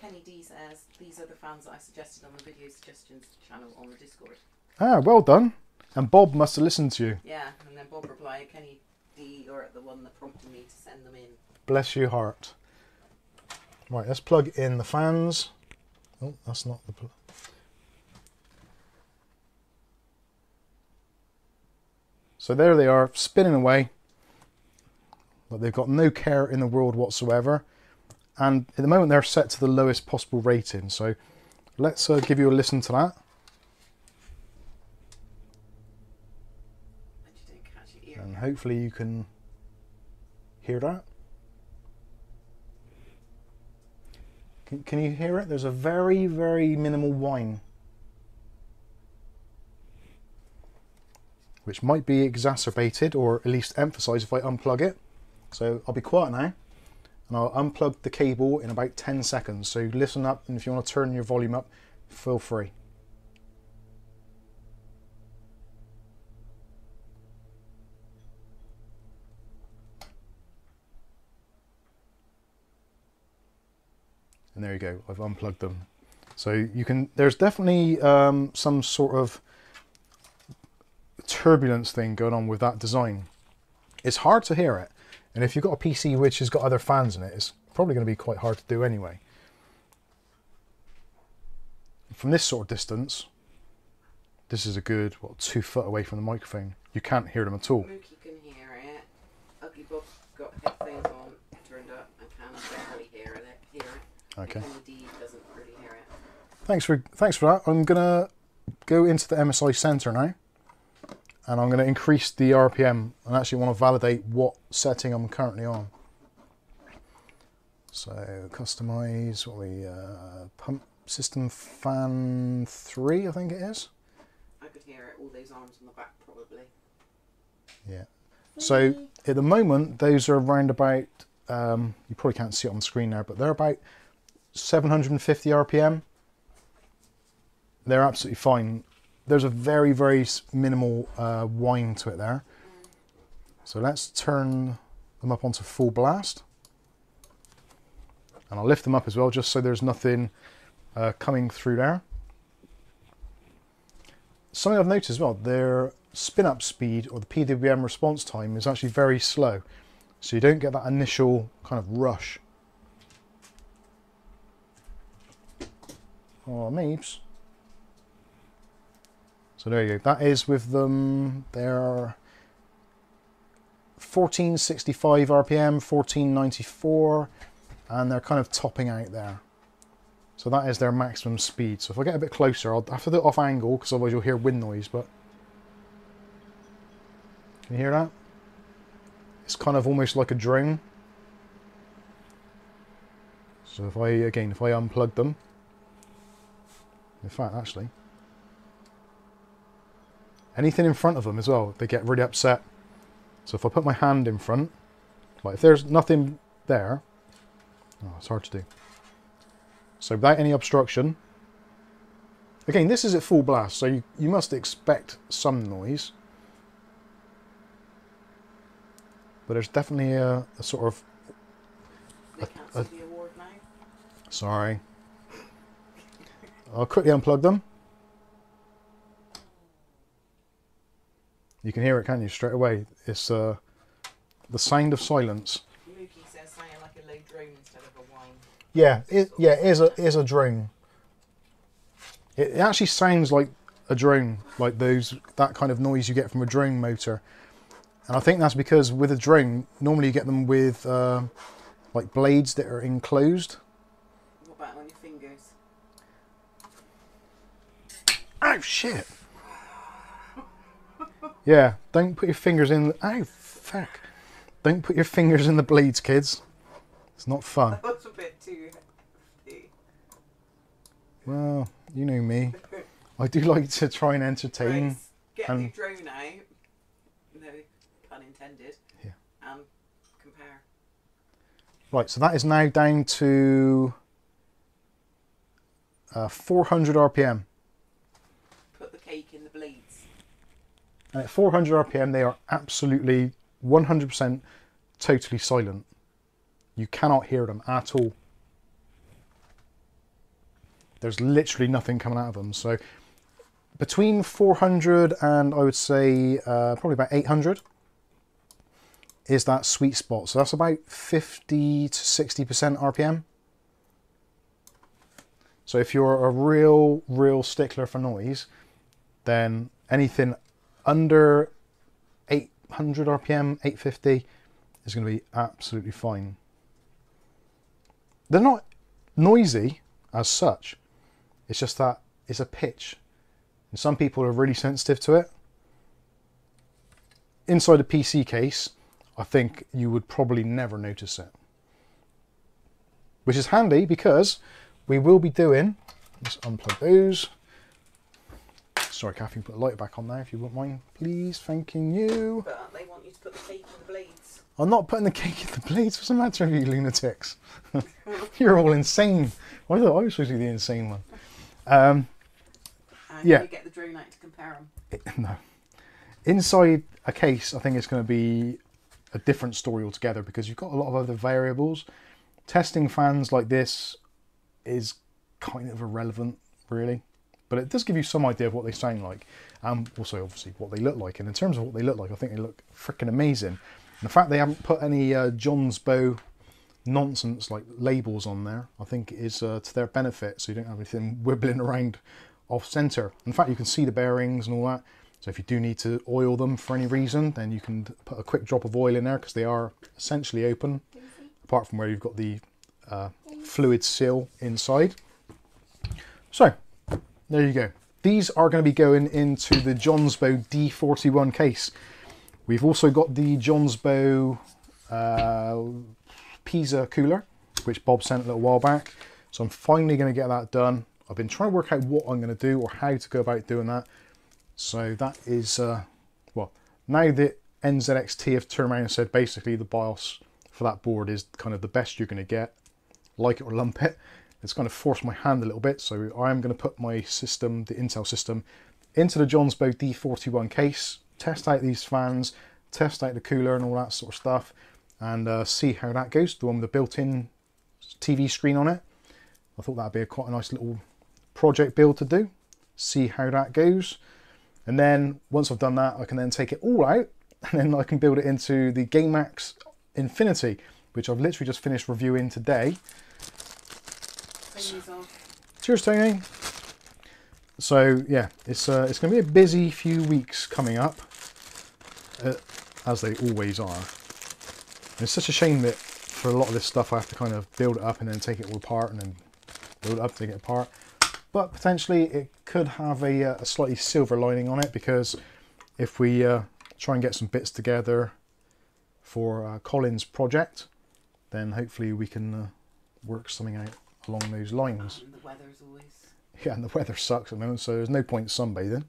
Kenny D says these are the fans that I suggested on the video suggestions channel on the Discord. Ah, well done. And Bob must have listened to you. Yeah, and then Bob replied, Kenny D, you're the one that prompted me to send them in. Bless your heart. Right, let's plug in the fans. Oh, that's not the. So there they are, spinning away. But they've got no care in the world whatsoever. And at the moment, they're set to the lowest possible rating. So let's uh, give you a listen to that. And you didn't catch your ear. And hopefully, you can hear that. Can, can you hear it? There's a very, very minimal whine. Which might be exacerbated or at least emphasised if I unplug it. So I'll be quiet now. And I'll unplug the cable in about 10 seconds. So listen up and if you want to turn your volume up, feel free. and there you go I've unplugged them so you can there's definitely um, some sort of turbulence thing going on with that design it's hard to hear it and if you've got a PC which has got other fans in it it's probably going to be quite hard to do anyway from this sort of distance this is a good what two foot away from the microphone you can't hear them at all Mookie can hear it. Oh, Ugly Bob's got headphones on, turned up, and can barely hear it. Hear it. okay And Kenny D doesn't really hear it. Thanks for thanks for that. I'm gonna go into the MSI center now, and I'm gonna increase the RPM and actually want to validate what setting I'm currently on. So customize what we uh, pump system fan three, I think it is. I could hear it. All those arms on the back, probably. Yeah. So at the moment, those are around about. Um, you probably can't see it on the screen now, but they're about 750 RPM. They're absolutely fine. There's a very very minimal uh, whine to it there. So let's turn them up onto full blast, and I'll lift them up as well, just so there's nothing uh, coming through there. Something I've noticed as well, their spin up speed or the PWM response time is actually very slow. So you don't get that initial kind of rush. Oh, Meeps. So there you go. That is with them. They're 1465 RPM, 1494, and they're kind of topping out there. So that is their maximum speed. So if I get a bit closer, I'll have to do it off angle because otherwise you'll hear wind noise. But can you hear that? It's kind of almost like a drone. So if I again, if I unplug them, in fact, actually, anything in front of them as well, they get really upset. So if I put my hand in front, like if there's nothing there, oh, it's hard to do. So without any obstruction, again, this is at full blast, so you, you must expect some noise. But there's definitely a, a sort of, They cancelled the award now. sorry. I'll quickly unplug them. You can hear it, can't you, straight away? It's uh, the sound of silence. Mookie says sounding like a low drone instead of a whine. Yeah, it, yeah, it is a it is a drone. It, it actually sounds like a drone, like those that kind of noise you get from a drone motor. And I think that's because with a drone, normally you get them with uh, like blades that are enclosed. What about on your fingers? Oh shit! Yeah, don't put your fingers in. Oh fuck! Don't put your fingers in the blades, kids. It's not fun. That's a bit too hefty. Well, you know me. I do like to try and entertain. Right, get and- the drone out. No pun intended. Yeah. And compare. Right, so that is now down to uh, 400 RPM. Put the cake in the blades. And at 400 RPM, they are absolutely 100% totally silent. You cannot hear them at all. There's literally nothing coming out of them. So between 400 and I would say uh, probably about 800 is that sweet spot. So that's about 50 to 60% RPM. So if you're a real, real stickler for noise, then anything under 800 RPM, 850 is going to be absolutely fine. They're not noisy as such. It's just that it's a pitch. And some people are really sensitive to it. Inside a PC case, I think you would probably never notice it. Which is handy because we will be doing, let's unplug those. Sorry, Kathy, put the light back on there if you wouldn't mind, please. Thanking you. But they want you to put the cake in the blades. I'm not putting the cake in the blades. What's the matter with you lunatics? You're all insane. I thought I was supposed to be the insane one. Um, And Yeah. you get the drone out to compare them. it- no. Inside a case, I think it's going to be a different story altogether because you've got a lot of other variables. Testing fans like this is kind of irrelevant, really. But it does give you some idea of what they sound like. And also, obviously, what they look like. And in terms of what they look like, I think they look freaking amazing. And the fact they haven't put any uh, Jonsbo nonsense like labels on there, I think is uh, to their benefit. So you don't have anything wibbling around off center. In fact, you can see the bearings and all that. So if you do need to oil them for any reason, then you can put a quick drop of oil in there because they are essentially open, apart from where you've got the uh, fluid seal inside. So there you go. These are going to be going into the Jonsbo D41 case. We've also got the Jonsbo uh, Pisa cooler, which Bob sent a little while back. So I'm finally going to get that done. I've been trying to work out what I'm going to do or how to go about doing that. So that is, uh, well, now that NZXT have turned around and said basically the BIOS for that board is kind of the best you're going to get, like it or lump it, it's kind of forced my hand a little bit. So I'm going to put my system, the Intel system, into the Jonsbo D41 case, test out these fans, test out the cooler and all that sort of stuff, and uh, see how that goes. The one with the built-in TV screen on it. I thought that'd be a quite a nice little project build to do. See how that goes. And then once I've done that, I can then take it all out and then I can build it into the GameMax Infinity, which I've literally just finished reviewing today. Off. Cheers, Tony. So yeah, it's uh, it's going to be a busy few weeks coming up, uh, as they always are. And it's such a shame that for a lot of this stuff I have to kind of build it up and then take it all apart and then build it up, take it apart. But potentially it could have a, uh, a slightly silver lining on it because if we uh, try and get some bits together for uh, Colin's project, then hopefully we can uh, work something out along those lines. And the weather's always. Yeah, and the weather sucks at the moment, so there's no point sunbathing.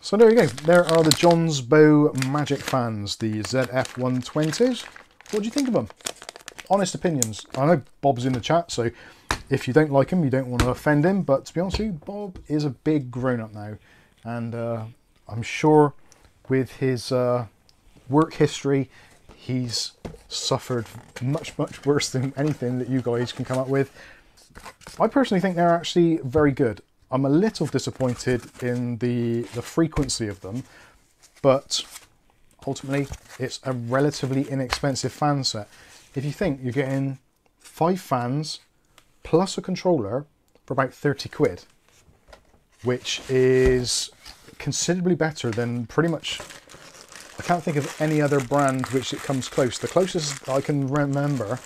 So there you go. There are the Jonsbo Magic fans, the ZF120s. What do you think of them? Honest opinions. I know Bob's in the chat, so if you don't like him, you don't want to offend him. But to be honest with you, Bob is a big grown-up now, and uh, I'm sure with his uh, work history, he's suffered much, much worse than anything that you guys can come up with. I personally think they're actually very good. I'm a little disappointed in the, the frequency of them, but ultimately it's a relatively inexpensive fan set. If you think you're getting five fans plus a controller for about 30 quid, which is considerably better than pretty much I can't think of any other brand which it comes close. The closest I can remember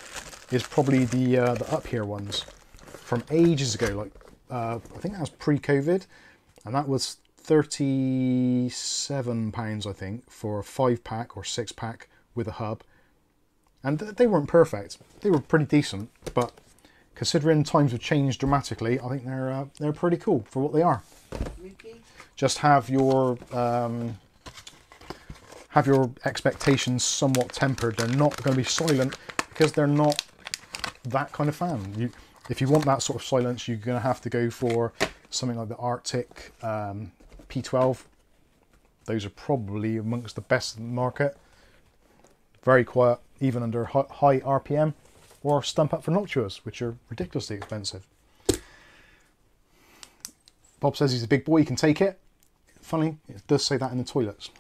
is probably the uh, the upHere ones from ages ago. Like uh, I think that was pre-COVID, and that was thirty-seven pounds I think for a five pack or six pack with a hub. And th- they weren't perfect. They were pretty decent, but considering times have changed dramatically, I think they're uh, they're pretty cool for what they are just have your um, have your expectations somewhat tempered. They're not going to be silent because they're not that kind of fan. You, if you want that sort of silence, you're going to have to go for something like the Arctic um, P12. Those are probably amongst the best in the market. Very quiet, even under high RPM, or Stump Up for Noctuas, which are ridiculously expensive. Bob says he's a big boy, he can take it. Funny, it does say that in the toilets.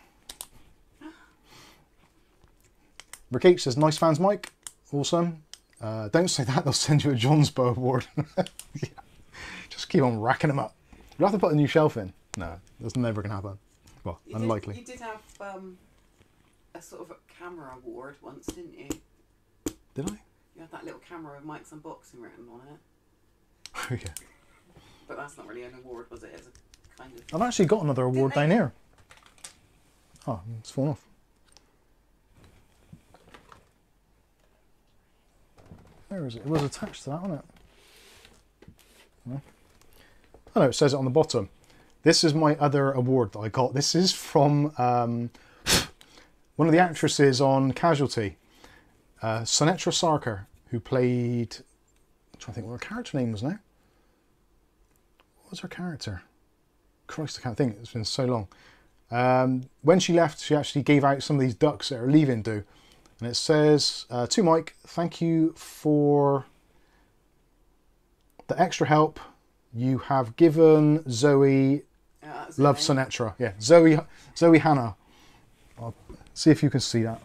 Rick H says, nice fans, Mike. Awesome. Uh, don't say that, they'll send you a Jonsbo Award. Yeah. Just keep on racking them up. You'll have to put a new shelf in. No, that's never going to happen. Well, You unlikely. Did, you did have um, a sort of a camera award once, didn't you? Did I? You had that little camera with Mike's unboxing written on it. Oh, yeah. But that's not really an award, was it? It's a kind of. I've actually got another award down here. Oh, it's fallen off. Where is it? It was attached to that, wasn't it? Oh no, it says it on the bottom. This is my other award that I got. This is from um, one of the actresses on Casualty, uh, Sunetra Sarker, who played. I'm trying to think what her character name was now. What was her character? Christ, I can't think. It's been so long. Um, when she left, she actually gave out some of these ducks that are leaving do. And it says, uh, to Mike, thank you for the extra help you have given Zoe Yeah, that was her Love name. Sunetra. Yeah, Zoe Zoe Hanna. I'll see if you can see that.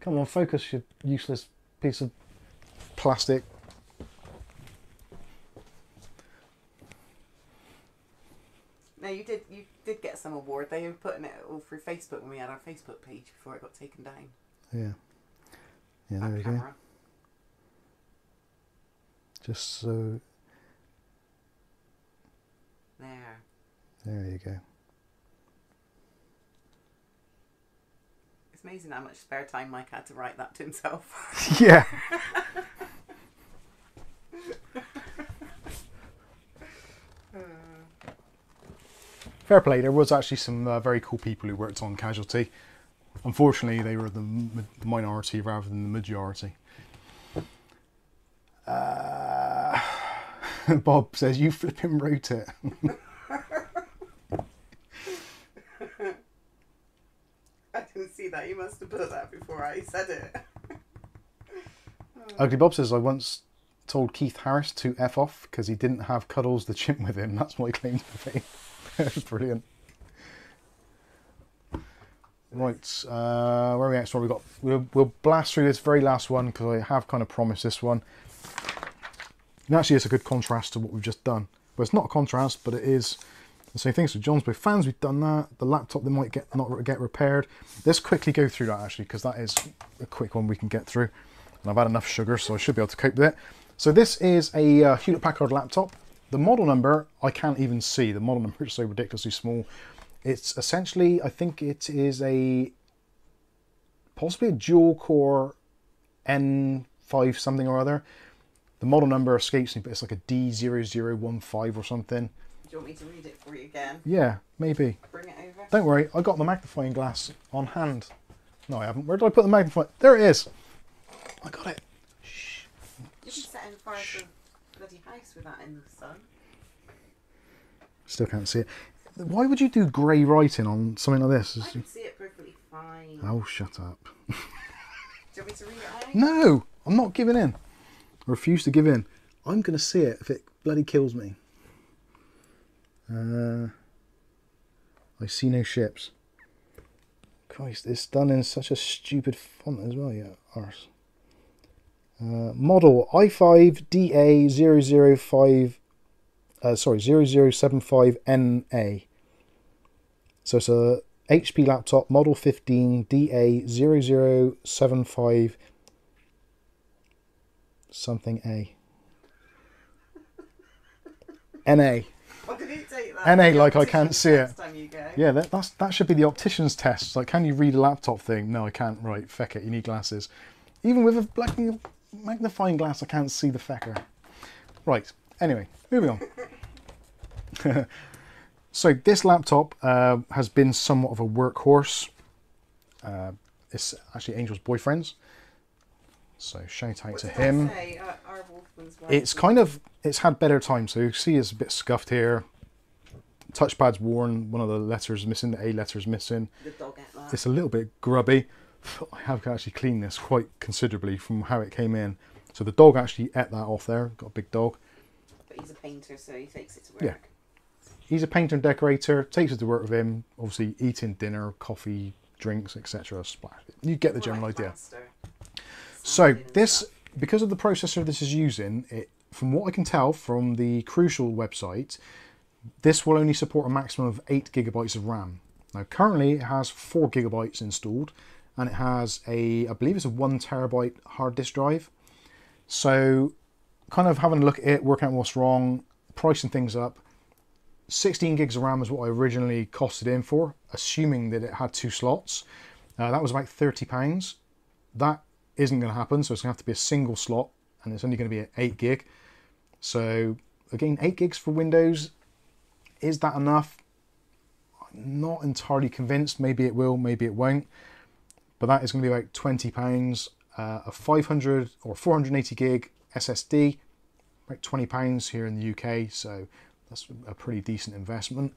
Come on, focus, you useless piece of plastic. No, you did. You did get some award. They were putting it all through Facebook when we had our Facebook page before it got taken down. Yeah. Yeah, there that we go. camera. Just so There. there you go. It's amazing how much spare time Mike had to write that to himself. yeah. Fair play. There was actually some uh, very cool people who worked on Casualty. Unfortunately, they were the m- minority rather than the majority. Uh, Bob says, "You flipping wrote it." I didn't see that. You must have put that before I said it. Ugly Bob says, "I once told Keith Harris to f off because he didn't have Cuddles the chimp with him. That's what he claimed to be." Brilliant. Right, uh, where are we at? So we got. We'll, we'll blast through this very last one because I have kind of promised this one. And actually, it's a good contrast to what we've just done. But it's not a contrast, but it is the same thing. So Jonsbo fans, we've done that. The laptop, they might get not get repaired. Let's quickly go through that actually because that is a quick one we can get through. And I've had enough sugar, so I should be able to cope with it. So this is a uh, Hewlett Packard laptop. The model number I can't even see. The model number is so ridiculously small. It's essentially, I think it is a possibly a dual core N5 something or other. The model number escapes me, but it's like a D0015 or something. Do you want me to read it for you again? Yeah, maybe. Bring it over. Don't worry, I got the magnifying glass on hand. No, I haven't. Where did I put the magnifying? There it is. I got it. You can set in fire the bloody with that in the sun. Still can't see it. Why would you do grey writing on something like this? I can see it perfectly fine. Oh, shut up. Do you want me to read it out? No, I'm not giving in. I refuse to give in. I'm going to see it if it bloody kills me. Uh, I see no ships. Christ, it's done in such a stupid font as well, yeah, arse. Uh, model i5DA005, uh, sorry, 0075NA. So it's a HP laptop, model 15 DA0075 something A. NA. What did it take that? NA like I can't see it. next time you go. Yeah, that, that's, that should be the optician's test. Like, can you read a laptop thing? No, I can't. Right, feck it, you need glasses. Even with a black magnifying glass, I can't see the fecker. Right, anyway, moving on. so this laptop uh, has been somewhat of a workhorse. Uh, it's actually Angel's boyfriend's. So shout out What to him. Say? Uh, our Wolfman's wife It's kind of it's had better times. So you see it's a bit scuffed here. Touchpad's worn. One of the letters missing. The A letter's missing. The dog ate that. It's a little bit grubby. I have actually cleaned this quite considerably from how it came in. So the dog actually ate that off there. Got a big dog. But he's a painter, so he takes it to work. Yeah. He's a painter and decorator. Takes it to work with him. Obviously eating dinner, coffee, drinks, etc. Splash. You get the More general like idea. So this, stuff. because of the processor this is using, it, from what I can tell from the Crucial website, this will only support a maximum of eight gigabytes of RAM. Now currently it has four gigabytes installed, and it has a, I believe it's a one terabyte hard disk drive. So, kind of having a look at it, working out what's wrong, pricing things up. 16 gigs of RAM is what I originally costed in for, assuming that it had two slots. Uh, that was about 30 pounds. That isn't going to happen, so it's going to have to be a single slot, and it's only going to be an 8 gig. So, again, 8 gigs for Windows, is that enough? I'm not entirely convinced. Maybe it will, maybe it won't. But that is going to be about £20. Uh, a 500 or 480 gig SSD, about £20 here in the UK, so that's a pretty decent investment.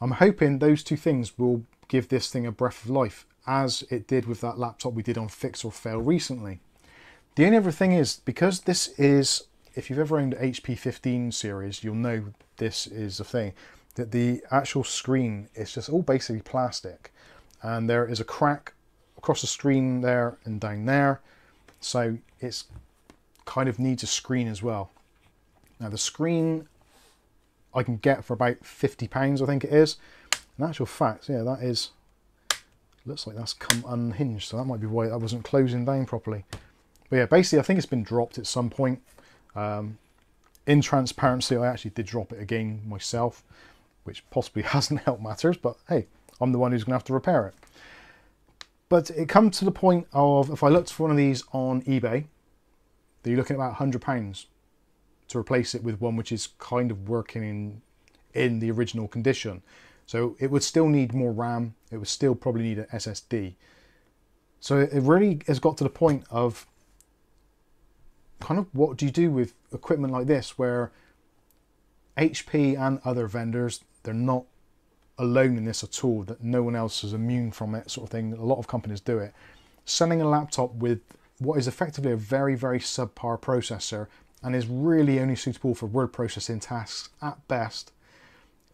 I'm hoping those two things will give this thing a breath of life, as it did with that laptop we did on Fix or Fail recently. The only other thing is, because this is, if you've ever owned HP 15 series, you'll know this is a thing, that the actual screen is just all basically plastic. And there is a crack across the screen there and down there. So it's kind of needs a screen as well. Now the screen I can get for about fifty pounds, I think it is. In actual fact, yeah, that is. Looks like that's come unhinged, so that might be why that wasn't closing down properly. But yeah, basically, I think it's been dropped at some point. Um, in transparency, I actually did drop it again myself, which possibly hasn't helped matters. But hey, I'm the one who's going to have to repair it. But it comes to the point of if I looked for one of these on eBay, that you're looking at about hundred pounds to replace it with one which is kind of working in in the original condition. So it would still need more RAM. It would still probably need an SSD. So it really has got to the point of kind of what do you do with equipment like this where HP and other vendors they're not alone in this at all that no one else is immune from it sort of thing a lot of companies do it selling a laptop with what is effectively a very very subpar processor and is really only suitable for word processing tasks at best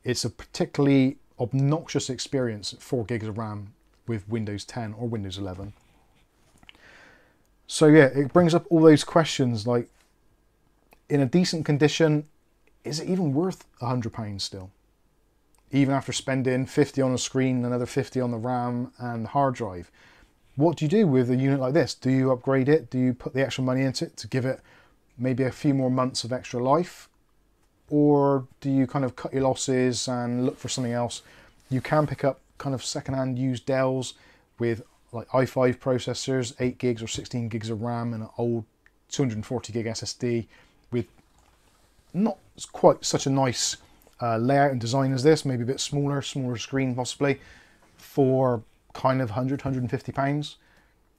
it's a particularly obnoxious experience at 4 gigs of RAM with Windows 10 or Windows 11. So yeah, it brings up all those questions like, in a decent condition, is it even worth a hundred pounds still? Even after spending 50 on a screen, another 50 on the RAM and hard drive. What do you do with a unit like this? Do you upgrade it? Do you put the extra money into it to give it maybe a few more months of extra life? Or do you kind of cut your losses and look for something else? You can pick up kind of secondhand used Dells with like i5 processors, 8 gigs or 16 gigs of RAM and an old 240 gig SSD with not quite such a nice uh, layout and design as this, maybe a bit smaller, smaller screen possibly, for kind of 100, 150 pounds.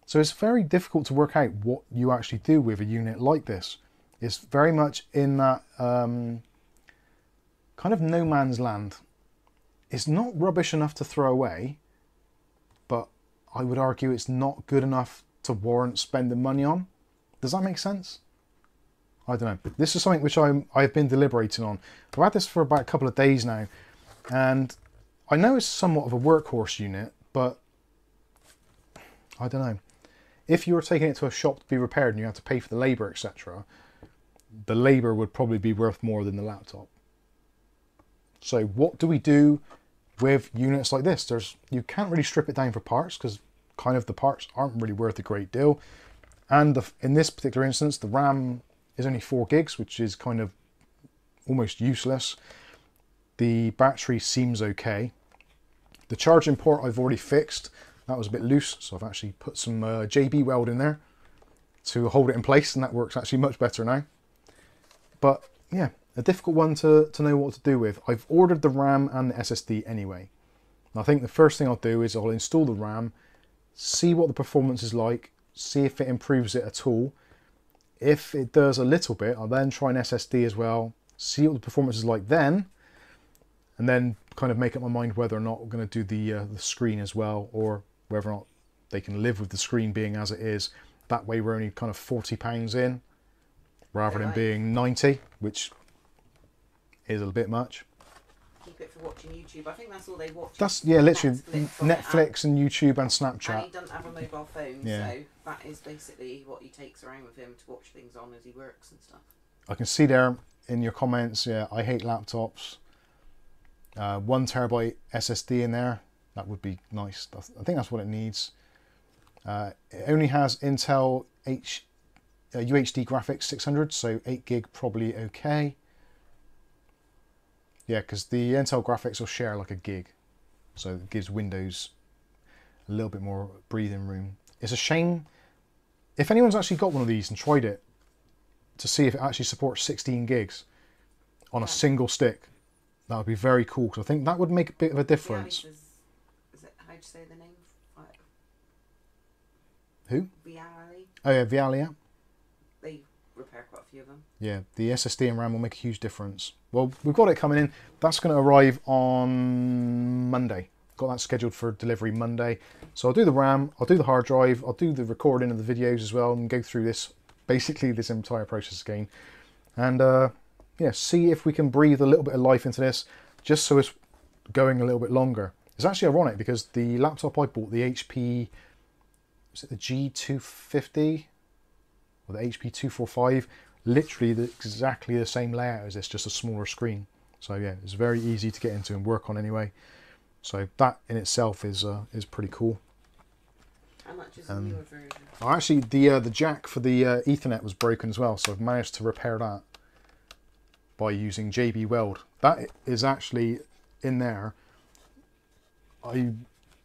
So it's very difficult to work out what you actually do with a unit like this. It's very much in that um, kind of no man's land. It's not rubbish enough to throw away, but I would argue it's not good enough to warrant spending money on. Does that make sense? I don't know. This is something which I'm, I've been deliberating on. I've had this for about a couple of days now, and I know it's somewhat of a workhorse unit, but I don't know. If you were taking it to a shop to be repaired and you had to pay for the labour, etc., the labour would probably be worth more than the laptop. So what do we do with units like this? There's You can't really strip it down for parts because kind of the parts aren't really worth a great deal. And the, in this particular instance, the RAM is only 4 gigs, which is kind of almost useless. The battery seems okay. The charging port I've already fixed. That was a bit loose, so I've actually put some uh, JB weld in there to hold it in place, and that works actually much better now. But yeah, a difficult one to, to know what to do with. I've ordered the RAM and the SSD anyway. And I think the first thing I'll do is I'll install the RAM, see what the performance is like, see if it improves it at all, if it does a little bit, I'll then try an SSD as well, see what the performance is like then, and then kind of make up my mind whether or not we're going to do the, uh, the screen as well, or whether or not they can live with the screen being as it is. That way we're only kind of £40 in, rather than being 90 which is a bit much. It for watching YouTube. I think that's all they watch. That's, yeah, literally Netflix, Netflix and YouTube and And, and Snapchat. he doesn't have a mobile phone, Yeah. so that is basically what he takes around with him to watch things on as he works and stuff. I can see there in your comments, yeah, I hate laptops. Uh, one terabyte SSD in there, that would be nice. I think that's what it needs. Uh, it only has Intel H, uh, UHD graphics 600, so 8 gig probably okay. Yeah, because the Intel graphics will share like a gig, so it gives Windows a little bit more breathing room. It's a shame if anyone's actually got one of these and tried it to see if it actually supports 16 gigs on a single stick. That would be very cool because I think that would make a bit of a difference. Vialis is, is it, how'd you say the name? Like, Who? Viali? Oh yeah, Vialia. They repair quite a few of them. Yeah, the SSD and RAM will make a huge difference. Well, we've got it coming in. That's going to arrive on Monday. Got that scheduled for delivery Monday. So I'll do the RAM, I'll do the hard drive, I'll do the recording of the videos as well, and go through this basically this entire process again. And uh, yeah, see if we can breathe a little bit of life into this, just so it's going a little bit longer. It's actually ironic because the laptop I bought, the HP, was it the G250 or the HP 245, literally the, exactly the same layout as this, just a smaller screen. So yeah, it's very easy to get into and work on anyway. So that in itself is uh, is pretty cool. How much is Um, the newer version? Oh, actually, the uh, the jack for the uh, Ethernet was broken as well, so I've managed to repair that by using JB Weld. That is actually in there. I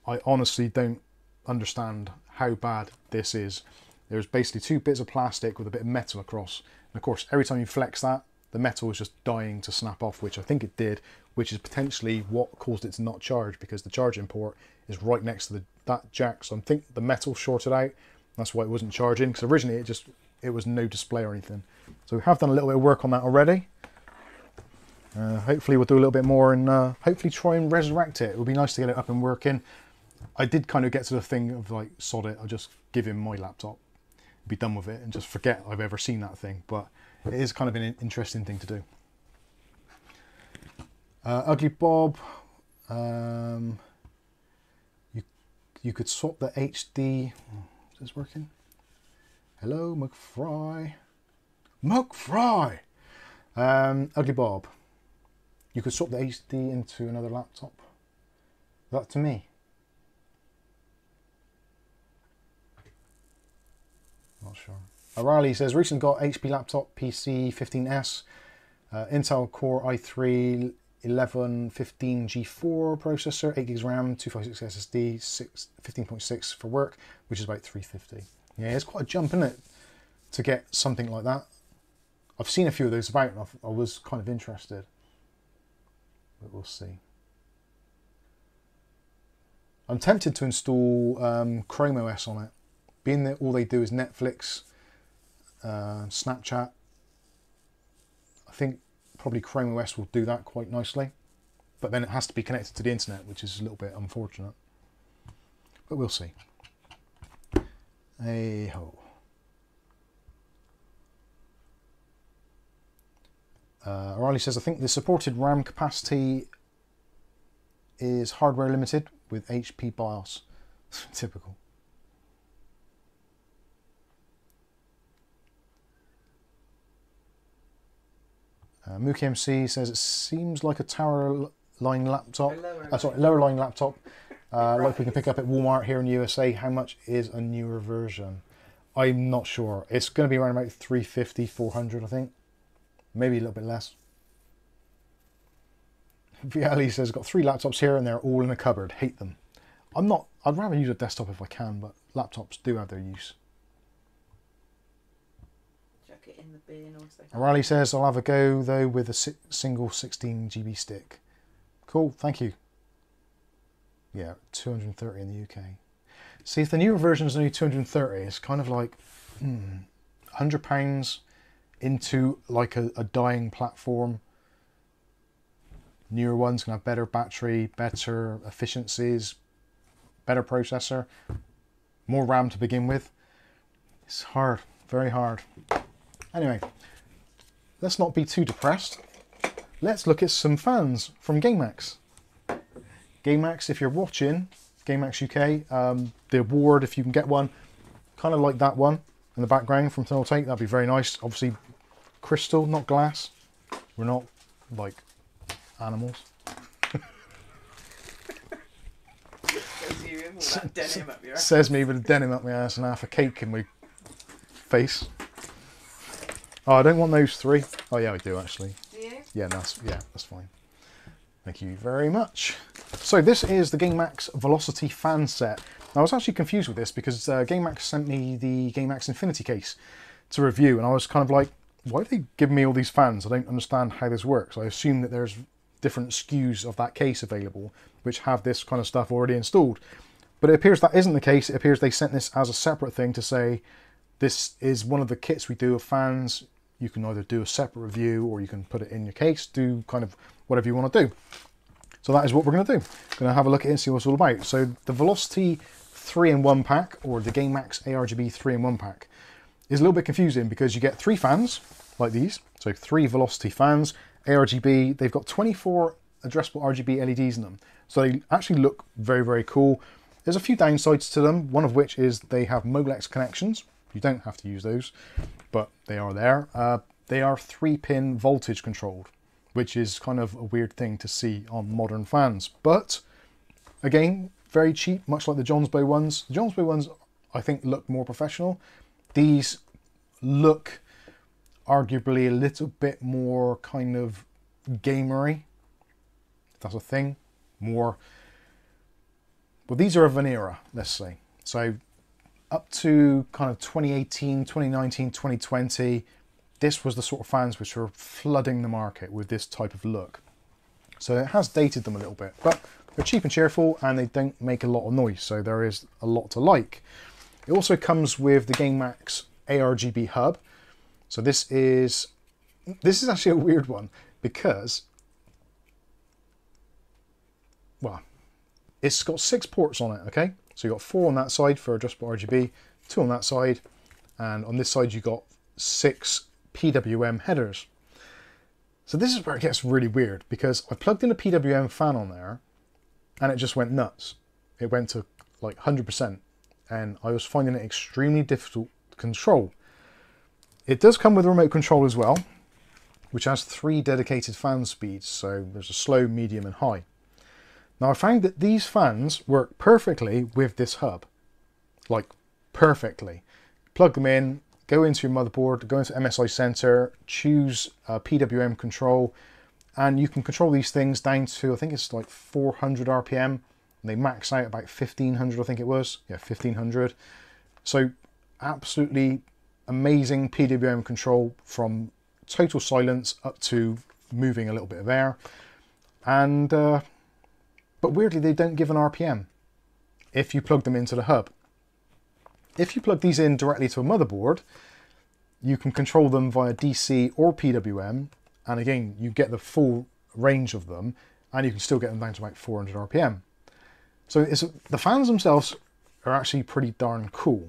I honestly don't understand how bad this is. There's basically two bits of plastic with a bit of metal across, and of course, every time you flex that, the metal is just dying to snap off, which I think it did, which is potentially what caused it to not charge because the charging port is right next to the that jack. So I think the metal shorted out. That's why it wasn't charging. Because originally it just it was no display or anything. So we have done a little bit of work on that already. Uh, hopefully we'll do a little bit more and uh, hopefully try and resurrect it. It would be nice to get it up and working. I did kind of get to the thing of like sod it. I'll just give him my laptop, be done with it, and just forget I've ever seen that thing. But it is kind of an interesting thing to do. Uh, Ugly Bob, um, you you could swap the HD. Is this working? Hello, McFry. McFry! Um, Ugly Bob. You could swap the HD into another laptop. That to me. Not sure. O'Reilly says recently got HP laptop PC 15S, uh, Intel Core i3 1115 G4 processor, 8 gigs RAM, 256 SSD, 6, 15.6 for work, which is about 350. Yeah, it's quite a jump, isn't it, to get something like that. I've seen a few of those about, and I've, I was kind of interested, but we'll see. I'm tempted to install um, Chrome OS on it, being that all they do is Netflix, uh, Snapchat. I think probably Chrome OS will do that quite nicely, but then it has to be connected to the internet, which is a little bit unfortunate. But we'll see. Hey ho. Uh, O'Reilly says, I think the supported RAM capacity is hardware limited with HP BIOS. Typical. Uh, Mookie MC says it seems like a tower line laptop. Lower Uh, sorry, lower line laptop. Uh, like we can pick up at Walmart here in the USA. How much is a newer version? I'm not sure. It's going to be around about 350, 400, I think. Maybe a little bit less. Viali says, got three laptops here and they're all in a cupboard. Hate them. I'm not, I'd rather use a desktop if I can, but laptops do have their use. Something. O'Reilly says, I'll have a go though with a si- single 16 GB stick. Cool, thank you. Yeah, 230 in the UK. See, if the newer version is only 230, it's kind of like hmm, £100 into like a, a dying platform. Newer ones can have better battery, better efficiencies, better processor, more RAM to begin with. It's hard, very hard. Anyway, let's not be too depressed. Let's look at some fans from GameMax. GameMax, if you're watching, GameMax UK, um, the award, if you can get one, kind of like that one in the background from Thermaltake, that'd be very nice. Obviously, crystal, not glass. We're not like animals. Goes you in all that denim up your ass. Says me with a denim up my ass and half a cake in my face. Oh, I don't want those three. Oh yeah, I do actually. Do you? Yeah, that's yeah, that's fine. Thank you very much. So this is the GameMax Velocity fan set. I was actually confused with this because uh, GameMax sent me the GameMax Infinity case to review, and I was kind of like, why are they giving me all these fans? I don't understand how this works. I assume that there's different SKUs of that case available which have this kind of stuff already installed. But it appears that isn't the case. It appears they sent this as a separate thing to say this is one of the kits we do of fans. You can either do a separate review or you can put it in your case, do kind of whatever you want to do. So that is what we're going to do. Going to have a look at it and see what it's all about. So the Velocity 3-in-1 pack, or the GameMax ARGB 3-in-1 pack, is a little bit confusing because you get three fans, like these. So three Velocity fans, ARGB. They've got 24 addressable RGB LEDs in them. So they actually look very, very cool. There's a few downsides to them, one of which is they have Molex connections. You don't have to use those, but they are there. Uh, they are three pin voltage controlled, which is kind of a weird thing to see on modern fans. But again, very cheap, much like the Jonsbo ones. The Jonsbo ones, I think, look more professional. These look arguably a little bit more kind of gamery, if that's a thing. More. Well, these are of an era, let's say. So up to kind of 2018, 2019, 2020, this was the sort of fans which were flooding the market with this type of look. So it has dated them a little bit, but they're cheap and cheerful and they don't make a lot of noise, so there is a lot to like. It also comes with the GameMax ARGB hub. So this is this is actually a weird one because well, it's got six ports on it, okay? So you've got four on that side for adjustable RGB, two on that side, and on this side you've got six PWM headers. So this is where it gets really weird because I plugged in a PWM fan on there and it just went nuts. It went to like 100%, and I was finding it extremely difficult to control. It does come with a remote control as well, which has three dedicated fan speeds, so there's a slow, medium, and high. Now I found that these fans work perfectly with this hub, like perfectly. Plug them in, go into your motherboard, go into MSI Center, choose uh, PWM control, and you can control these things down to I think it's like 400 RPM. And they max out about 1500, I think it was. Yeah, 1500. So absolutely amazing PWM control from total silence up to moving a little bit of air. And uh, but weirdly, they don't give an RPM if you plug them into the hub. If you plug these in directly to a motherboard, you can control them via DC or PWM, and again, you get the full range of them, and you can still get them down to about 400 RPM. So the fans themselves are actually pretty darn cool.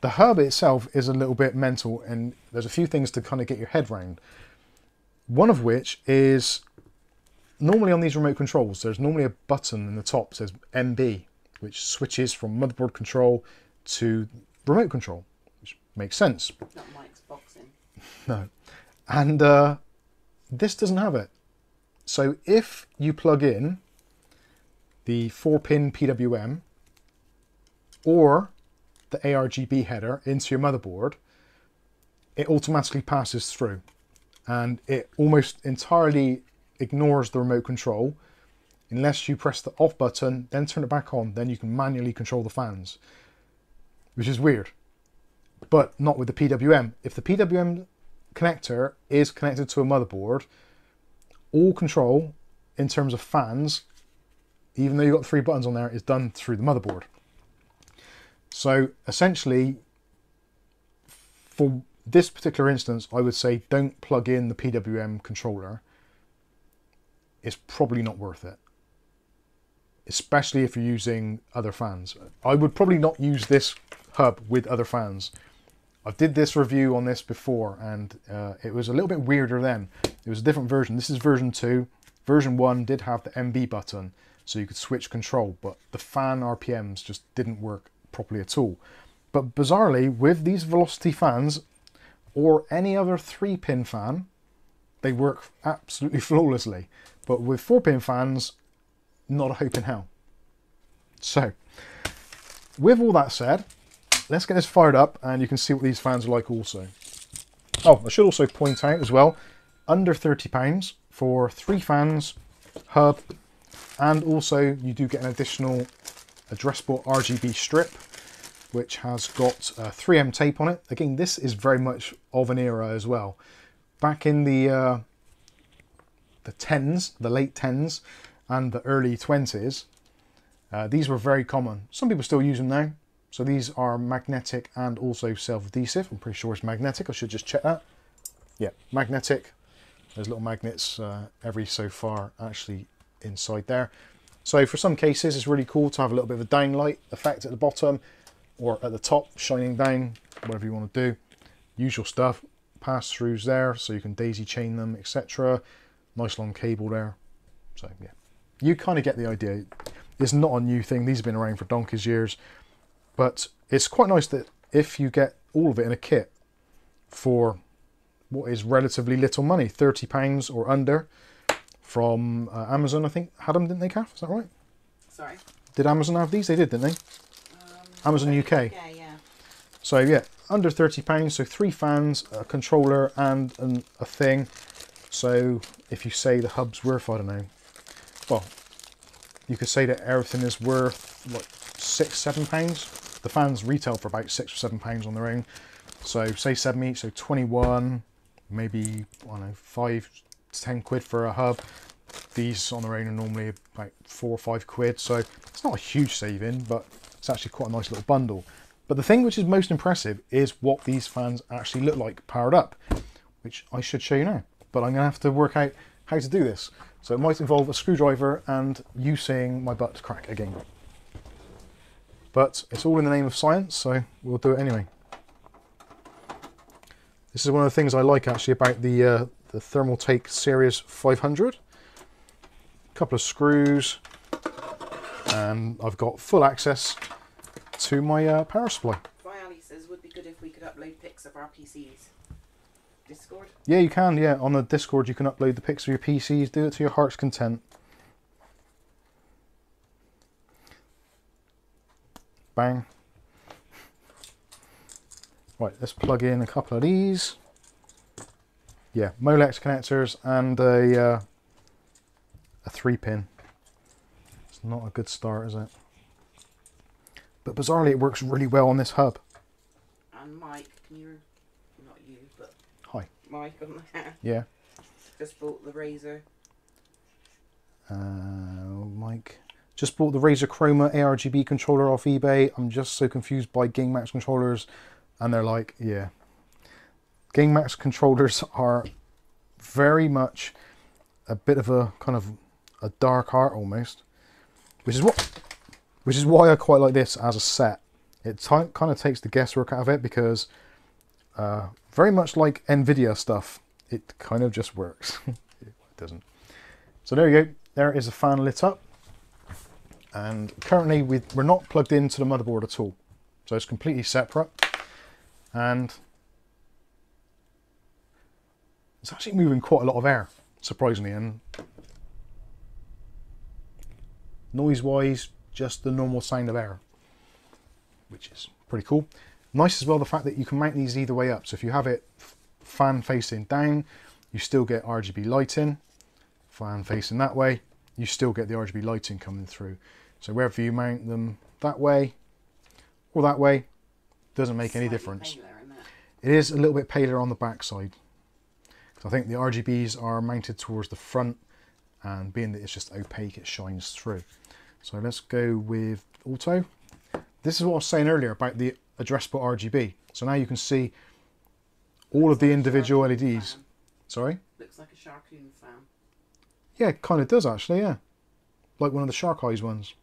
The hub itself is a little bit mental, and there's a few things to kind of get your head around. One of which is normally on these remote controls, there's normally a button in the top says MB, which switches from motherboard control to remote control, which makes sense. Not Mike's boxing. No. And uh, this doesn't have it. So if you plug in the 4-pin PWM or the ARGB header into your motherboard, it automatically passes through. And it almost entirely ignores the remote control unless you press the off button, then turn it back on, then you can manually control the fans, which is weird. But not with the PWM. If the PWM connector is connected to a motherboard, all control in terms of fans, even though you've got three buttons on there, is done through the motherboard. So essentially, for this particular instance, I would say don't plug in the PWM controller. It's probably not worth it. Especially if you're using other fans. I would probably not use this hub with other fans. I did this review on this before and uh, it was a little bit weirder then. It was a different version. This is version 2. Version 1 did have the MB button so you could switch control but the fan RPMs just didn't work properly at all. But bizarrely with these velocity fans or any other 3 pin fan they work absolutely flawlessly. But with 4 pin fans not a hope in hell. So with all that said let's get this fired up and you can see what these fans are like also. Oh, I should also point out as well, under £30 for three fans, hub, and also you do get an additional addressable RGB strip, which has got uh, 3M tape on it. Again, this is very much of an era as well. Back in the uh, the 10s, the late 10s, and the early 20s, uh, these were very common. Some people still use them now, so these are magnetic and also self-adhesive. I'm pretty sure it's magnetic. I should just check that. Yeah, magnetic. There's little magnets uh, every so far actually inside there. So for some cases, it's really cool to have a little bit of a downlight effect at the bottom or at the top, shining down, whatever you want to do. Usual stuff. Pass-throughs there, so you can daisy chain them, etc. Nice long cable there. So yeah, you kind of get the idea. It's not a new thing. These have been around for donkey's years. But it's quite nice that if you get all of it in a kit for what is relatively little money, £30 or under, from uh, Amazon, I think, had them, didn't they, Kath? Is that right? Sorry. Did Amazon have these? They did, didn't they? Um, Amazon UK. Yeah, yeah. So yeah, under £30, so three fans, a controller and an, a thing. So if you say the hub's worth, I don't know, well, you could say that everything is worth like six, seven pounds. The fans retail for about six or seven pounds on their own. So say seven each, so 21, maybe, I don't know, five to 10 quid for a hub. These on their own are normally about four or five quid. So it's not a huge saving, but it's actually quite a nice little bundle. But the thing which is most impressive is what these fans actually look like powered up, which I should show you now. But I'm going to have to work out how to do this. So it might involve a screwdriver and you seeing my butt crack again. But it's all in the name of science, so we'll do it anyway. This is one of the things I like actually about the, uh, the Thermaltake Series 500. A couple of screws, and I've got full access to my uh, power supply. Viali says would be good if we could upload pics of our PCs. Discord. Yeah, you can. Yeah, on the Discord, you can upload the pics of your PCs. Do it to your heart's content. Bang. Right, let's plug in a couple of these. Yeah, Molex connectors and a uh, a three pin. It's not a good start, is it? But bizarrely, it works really well on this hub. And Mike, can you, not you, but Hi. Mike on there, Yeah. just bought the Razer. Uh, Mike. Just bought the Razer Chroma ARGB controller off eBay. I'm just so confused by GameMax controllers. And they're like, yeah. GameMax controllers are very much a bit of a kind of a dark art almost. Which is what which is why I quite like this as a set. It kind of takes the guesswork out of it because uh, very much like Nvidia stuff, it kind of just works. it doesn't. So there you go. There is a fan lit up. And currently we, we're not plugged into the motherboard at all. So it's completely separate. And it's actually moving quite a lot of air, surprisingly. And noise-wise, just the normal sound of air, which is pretty cool. Nice as well the fact that you can mount these either way up. So if you have it fan facing down, you still get RGB lighting. Fan facing that way, you still get the RGB lighting coming through. So wherever you mount them that way or that way, doesn't make any difference. paler, it? It is a little bit paler on the back side. 'Cause I think the RGBs are mounted towards the front and being that it's just opaque, it shines through. So let's go with auto. This is what I was saying earlier about the addressable RGB. So now you can see all of the like individual LEDs. fan. Sorry? Looks like a Sharkoon fan. Yeah, it kind of does actually, yeah. Like one of the Shark Eyes ones.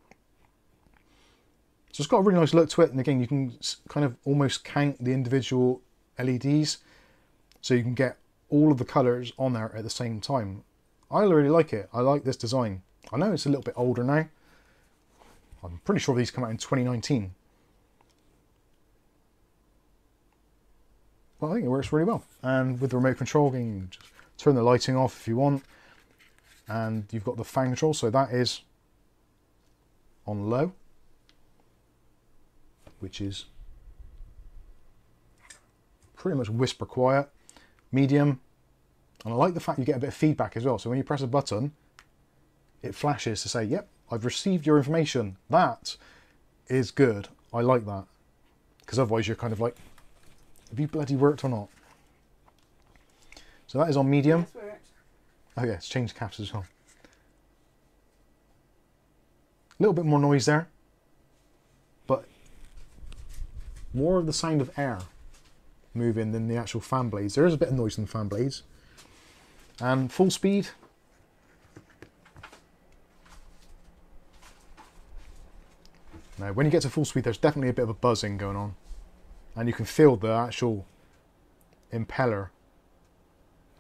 So it's got a really nice look to it. And again, you can kind of almost count the individual LEDs. So you can get all of the colours on there at the same time. I really like it. I like this design. I know it's a little bit older now. I'm pretty sure these come out in 2019. But I think it works really well. And with the remote control, you can just turn the lighting off if you want and you've got the fan control so that is on low which is pretty much whisper quiet medium and I like the fact you get a bit of feedback as well. So when you press a button it flashes to say yep I've received your information. That is good. I like that. Because otherwise you're kind of like have you bloody worked or not so that is on medium. Oh yeah, it's changed caps as well. A little bit more noise there, but more of the sound of air moving than the actual fan blades. There is a bit of noise in the fan blades. And full speed. Now, when you get to full speed, there's definitely a bit of a buzzing going on, and you can feel the actual impeller.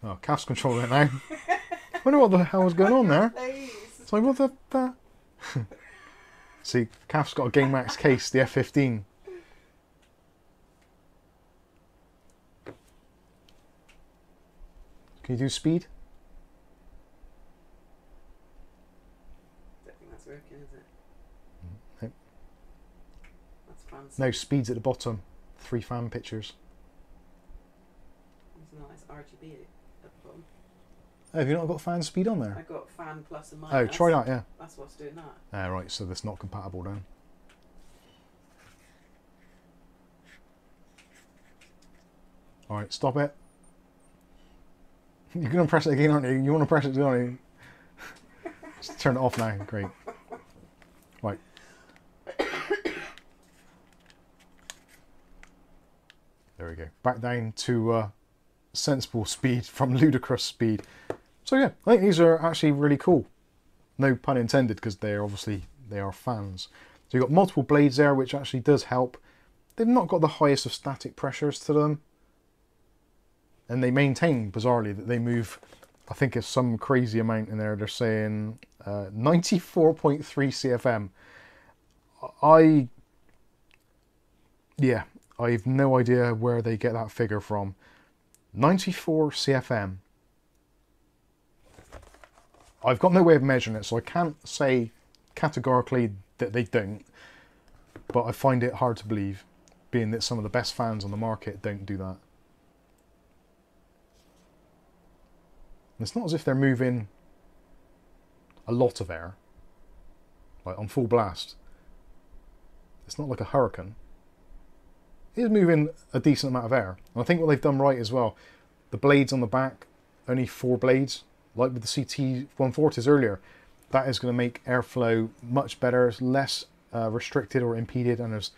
Oh, Kath's controlling it now. I wonder what the hell was going on there. It's like, what the... the? See, Kath's got a GameMax case, the F15. Can you do speed? Don't think that's working, is it? Mm, that's fancy. No, speed's at the bottom. Three fan pictures. It's nice RGB at the bottom. Oh, have you not got fan speed on there? I there? got fan plus and Oh, try that, yeah. That's what's doing that. Ah, right, so that's not compatible then. Alright, stop it. You're going to press it again, aren't you? You want to press it, don't you? Just turn it off now. Great. Right. There we go. Back down to uh, sensible speed from ludicrous speed. So yeah, I think these are actually really cool. No pun intended because they're obviously they are fans. So you've got multiple blades there which actually does help. They've not got the highest of static pressures to them. And they maintain bizarrely that they move i think it's some crazy amount in there. They're saying uh, 94.3 cfm i Yeah, I've no idea where they get that figure from. 94 CFM. I've got no way of measuring it, so I can't say categorically that they don't. But I find it hard to believe, being that some of the best fans on the market don't do that. And it's not as if they're moving a lot of air, like on full blast. It's not like a hurricane. Is moving a decent amount of air. And I think what they've done right as well, the blades on the back, only four blades, like with the CT 140s earlier, that is going to make airflow much better. It's less uh, restricted or impeded, and there's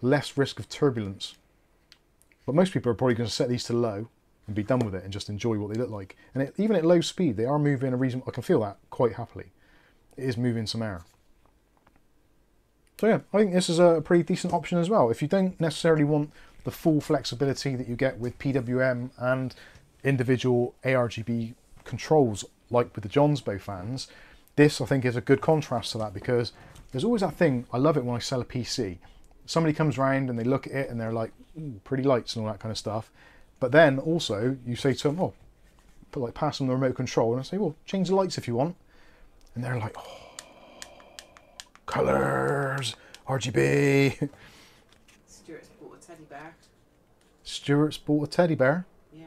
less risk of turbulence. But most people are probably going to set these to low and be done with it and just enjoy what they look like. And it, even at low speed, they are moving a reason. I can feel that quite happily. It is moving some air. So yeah, I think this is a pretty decent option as well. If you don't necessarily want the full flexibility that you get with PWM and individual ARGB controls like with the Jonsbo fans, this I think is a good contrast to that because there's always that thing, I love it when I sell a PC. Somebody comes round and they look at it and they're like, Ooh, pretty lights and all that kind of stuff. But then also you say to them, oh, put like pass them the remote control and I say, well, change the lights if you want. And they're like, oh, colours, RGB. Stuart's bought a teddy bear. Stuart's bought a teddy bear. Yeah.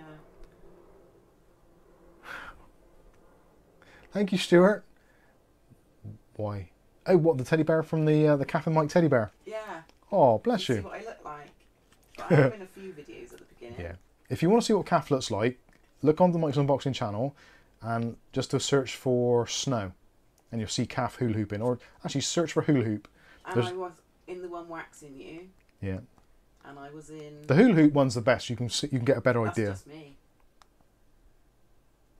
Thank you, Stuart. Why? Oh, what the teddy bear from the uh, the Kath and Mike teddy bear? Yeah. Oh, bless See you. what I look like. But I've been a few videos at the beginning. Yeah. If you want to see what Kath looks like, look on the Mike's Unboxing channel and just to search for snow, and you'll see Kath hula hooping. Or actually, search for hula hoop. And There's- I was in the one waxing you, Yeah. and I was in. The hula hoop one's the best. You can see, you can get a better That's idea. just me.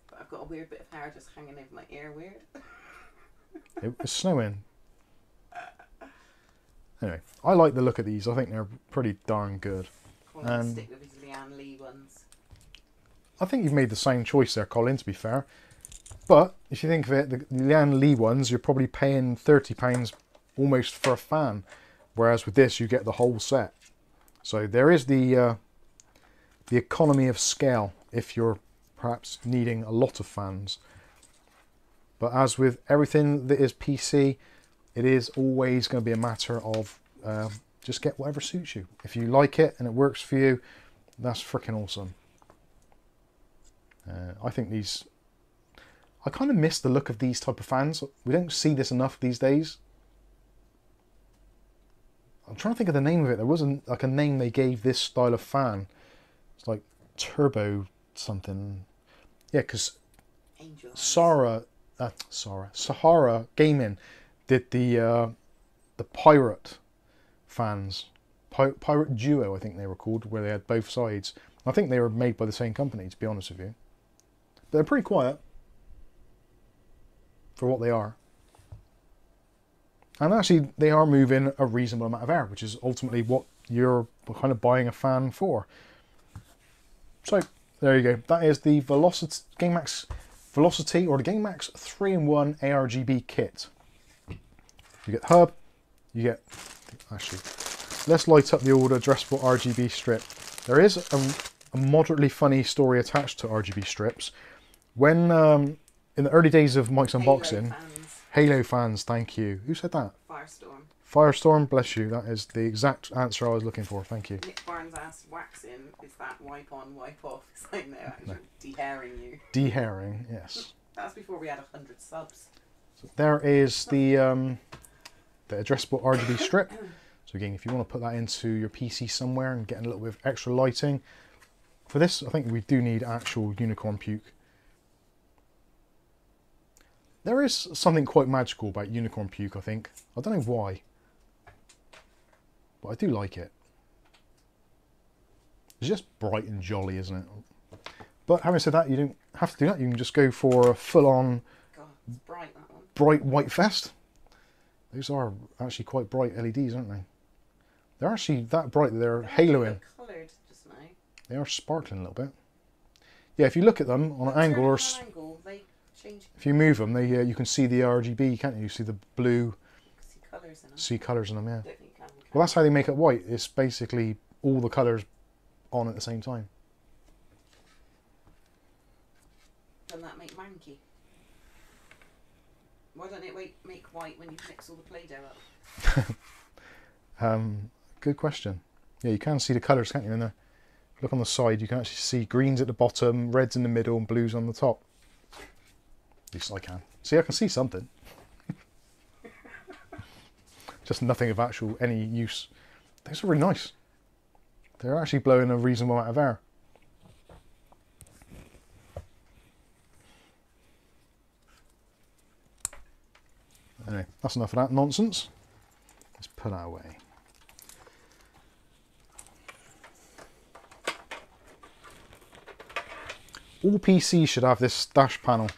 But I've got a weird bit of hair just hanging over my ear. Weird. It was snowing. Anyway, I like the look of these. I think they're pretty darn good. Colin Um, stick with his Lian Li ones. I think you've made the same choice there, Colin, to be fair. But if you think of it, the Lian Li ones, you're probably paying £30 almost for a fan. Whereas with this, you get the whole set. So there is the, uh, the economy of scale if you're perhaps needing a lot of fans. But as with everything that is PC, it is always going to be a matter of uh, just get whatever suits you. If you like it and it works for you, that's freaking awesome. Uh, I think these. I kind of miss the look of these type of fans. We don't see this enough these days. I'm trying to think of the name of it. There wasn't like a name they gave this style of fan. It's like turbo something. Yeah, because. Sara, uh, Sara, Sahara Gaming did the uh, the pirate fans, Pi- pirate duo, I think they were called, where they had both sides. I think they were made by the same company, to be honest with you. But they're pretty quiet for what they are. And actually, they are moving a reasonable amount of air, which is ultimately what you're kind of buying a fan for. So, there you go. That is the Velocity GameMax Velocity or the GameMax 3-in-1 ARGB kit. You get hub, you get actually let's light up the old addressable RGB strip. There is a, a moderately funny story attached to RGB strips. When um, in the early days of Mike's Halo unboxing, fans, Halo fans, thank you. Who said that? Firestorm. Firestorm, bless you. That is the exact answer I was looking for. Thank you. Nick Barnes asked, waxing, is that wipe on, wipe off? It's like, no, actually, de-hairing you. Dehairing, yes. That's before we had 100 subs. So there is the um, the addressable RGB strip. So again, if you want to put that into your PC somewhere and get a little bit of extra lighting, for this, I think we do need actual unicorn puke. There is something quite magical about unicorn puke, I think. I don't know why, but I do like it. It's just bright and jolly, isn't it? But having said that, you don't have to do that. You can just go for a full-on bright, bright white vest. Those are actually quite bright LEDs, aren't they? They're actually that bright that they're haloing. Coloured just now. They are sparkling a little bit. Yeah, if you look at them on an angle or Turning s- on an angle, change if you move them, they uh, you can see the RGB, can't you? You see the blue, see colours in them. see colours in them. Yeah. don't think you can with Well, that's how they make it white. It's basically all the colours on at the same time. Doesn't that make manky? Why don't it wait, make white when you mix all the Play-Doh up? Um, good question. Yeah, you can see the colours, can't you? In there. Look on the side, you can actually see greens at the bottom, reds in the middle, and blues on the top. At least I can. See, I can see something. Just nothing of actual any use. Those are really nice. They're actually blowing a reasonable amount of air. Anyway, that's enough of that nonsense. Let's put that away. All PCs should have this dash panel.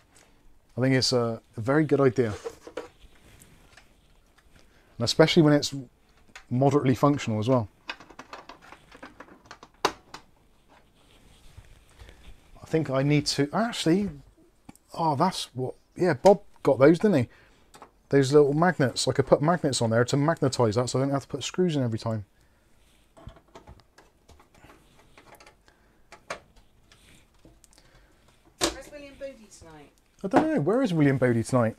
I think it's a, very good idea. And especially when it's moderately functional as well. I think I need to actually. Oh, that's what. Yeah, Bob got those, didn't he? Those little magnets. I could put magnets on there to magnetize that, so I don't have to put screws in every time. Where's William Bodie tonight? I don't know. Where is William Bodie tonight?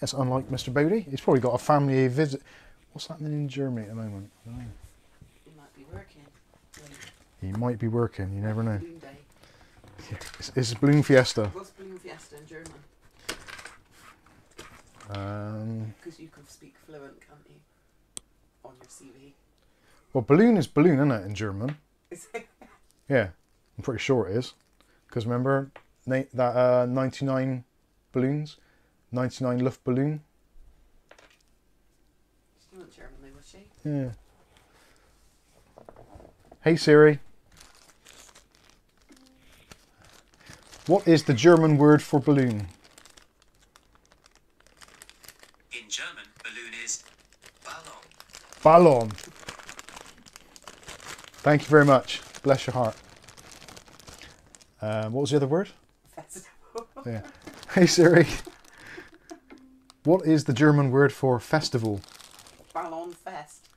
Yes, unlike Mr. Bodie, he's probably got a family visit. What's happening in Germany at the moment? I don't know. he might be working. He might be working. You never know. Day. It's, it's Balloon Fiesta. What's Balloon Fiesta in German? Um, Because you can speak fluent, can't you? On your CV. well, balloon is balloon, isn't it, in German? Is it? Yeah, I'm pretty sure it is. Because remember na- that uh, 99 balloons, 99 Luftballon. She wasn't German though, was she? Yeah. Hey Siri. What is the German word for balloon? In German, balloon is Ballon. Ballon. Thank you very much. Bless your heart. Um, what was the other word? Festival. Yeah. Hey Siri. What is the German word for festival? Ballon Fest.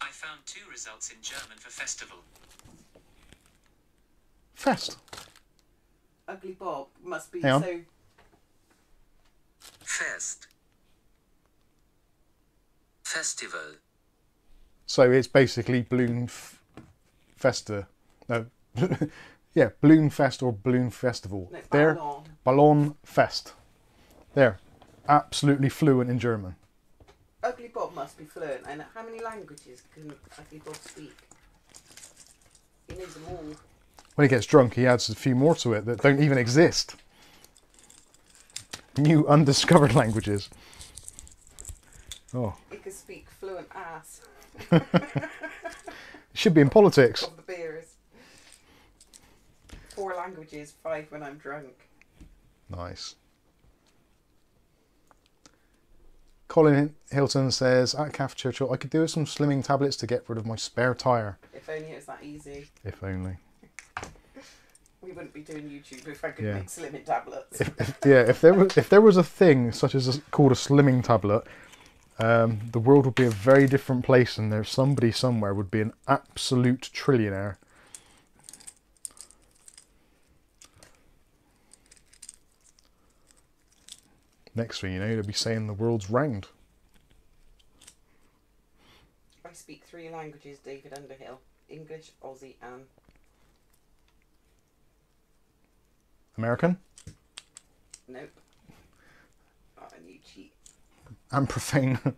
I found two results in German for festival. Fest. Ugly Bob must be Hang on. so. Fest. Festival. So it's basically balloon f- festa. No, yeah, balloon fest or balloon festival. No, there, Ballon. Ballon Fest. There, absolutely fluent in German. Ugly Bob must be fluent. And how many languages can Ugly Bob speak? He knows them all. When he gets drunk, he adds a few more to it that don't even exist. New undiscovered languages. Oh, He can speak fluent ass should be in politics. of the beers. Four languages, five when I'm drunk. Nice. Colin Hilton says, at Cath Churchill, I could do with some slimming tablets to get rid of my spare tyre. If only it was that easy. If only. We wouldn't be doing YouTube if I could Yeah. make slimming tablets. If, if, yeah, if there was if there was a thing such as a, called a slimming tablet, um, the world would be a very different place, and there's somebody somewhere would be an absolute trillionaire. Next thing you know, they'll be saying the world's round. I speak three languages, David Underhill. English, Aussie and American nope. Oh, and you cheat. And profane.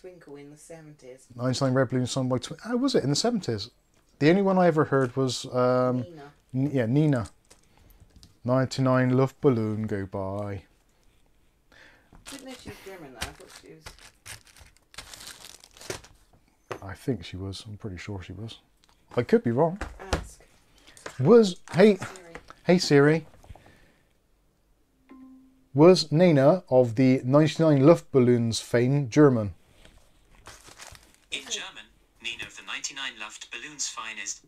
Twinkle in the seventies. Einstein Red Balloon song by Twi- How was it in the seventies? The only one I ever heard was um, Nina. Yeah, Nina. 99 Love Balloon go by. Didn't know she was German though. I thought she was I think she was. I'm pretty sure she was. I could be wrong. ask. Was hey Siri. hey Siri. Was Nina of the 99 Luftballons fame German? In German, Nina of the 99 Luftballons fine ist.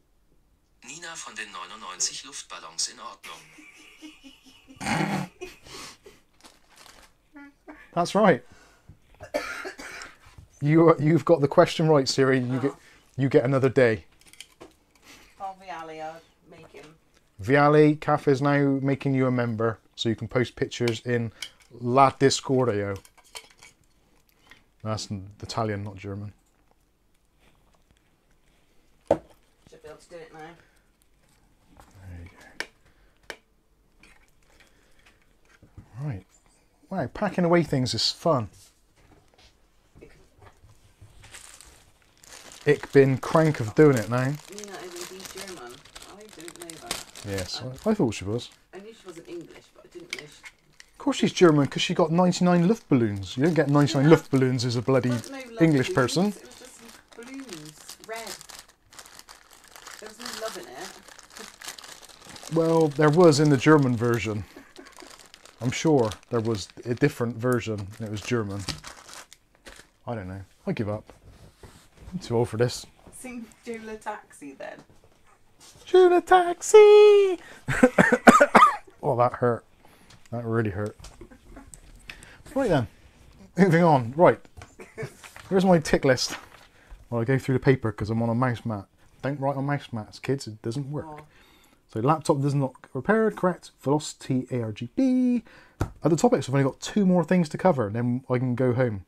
Nina von den 99 Luftballons in Ordnung. That's right. You you've got the question right, Siri. You get you get another day. Oh, Viali, I'll make him. Viali Cafe is now making you a member, so you can post pictures in La Discordio. That's Italian, not German. Should be able to do it now. There you go. Right. Wow, packing away things is fun. Ich bin crank of doing it now. Nina Owenby German. I didn't Yes, I, I thought she was. I knew she wasn't English, but I didn't know she. Of course she's German because she got 99 Luftballons. You don't get 99 Yeah. Luftballons as a bloody no English balloons, person. It was just balloons, red. There was no love in it. Well, there was in the German version. I'm sure there was a different version and it was German. I don't know. I give up. I'm too old for this. Sing Joe le Taxi then. Shoot a taxi! oh, that hurt. That really hurt. Right then, moving on. Right, here's my tick list. Well, I go through the paper because I'm on a mouse mat. Don't write on mouse mats, kids. It doesn't work. Oh, So laptop does not repaired, correct. Velocity ARGB. Other topics, I've only got two more things to cover, and then I can go home.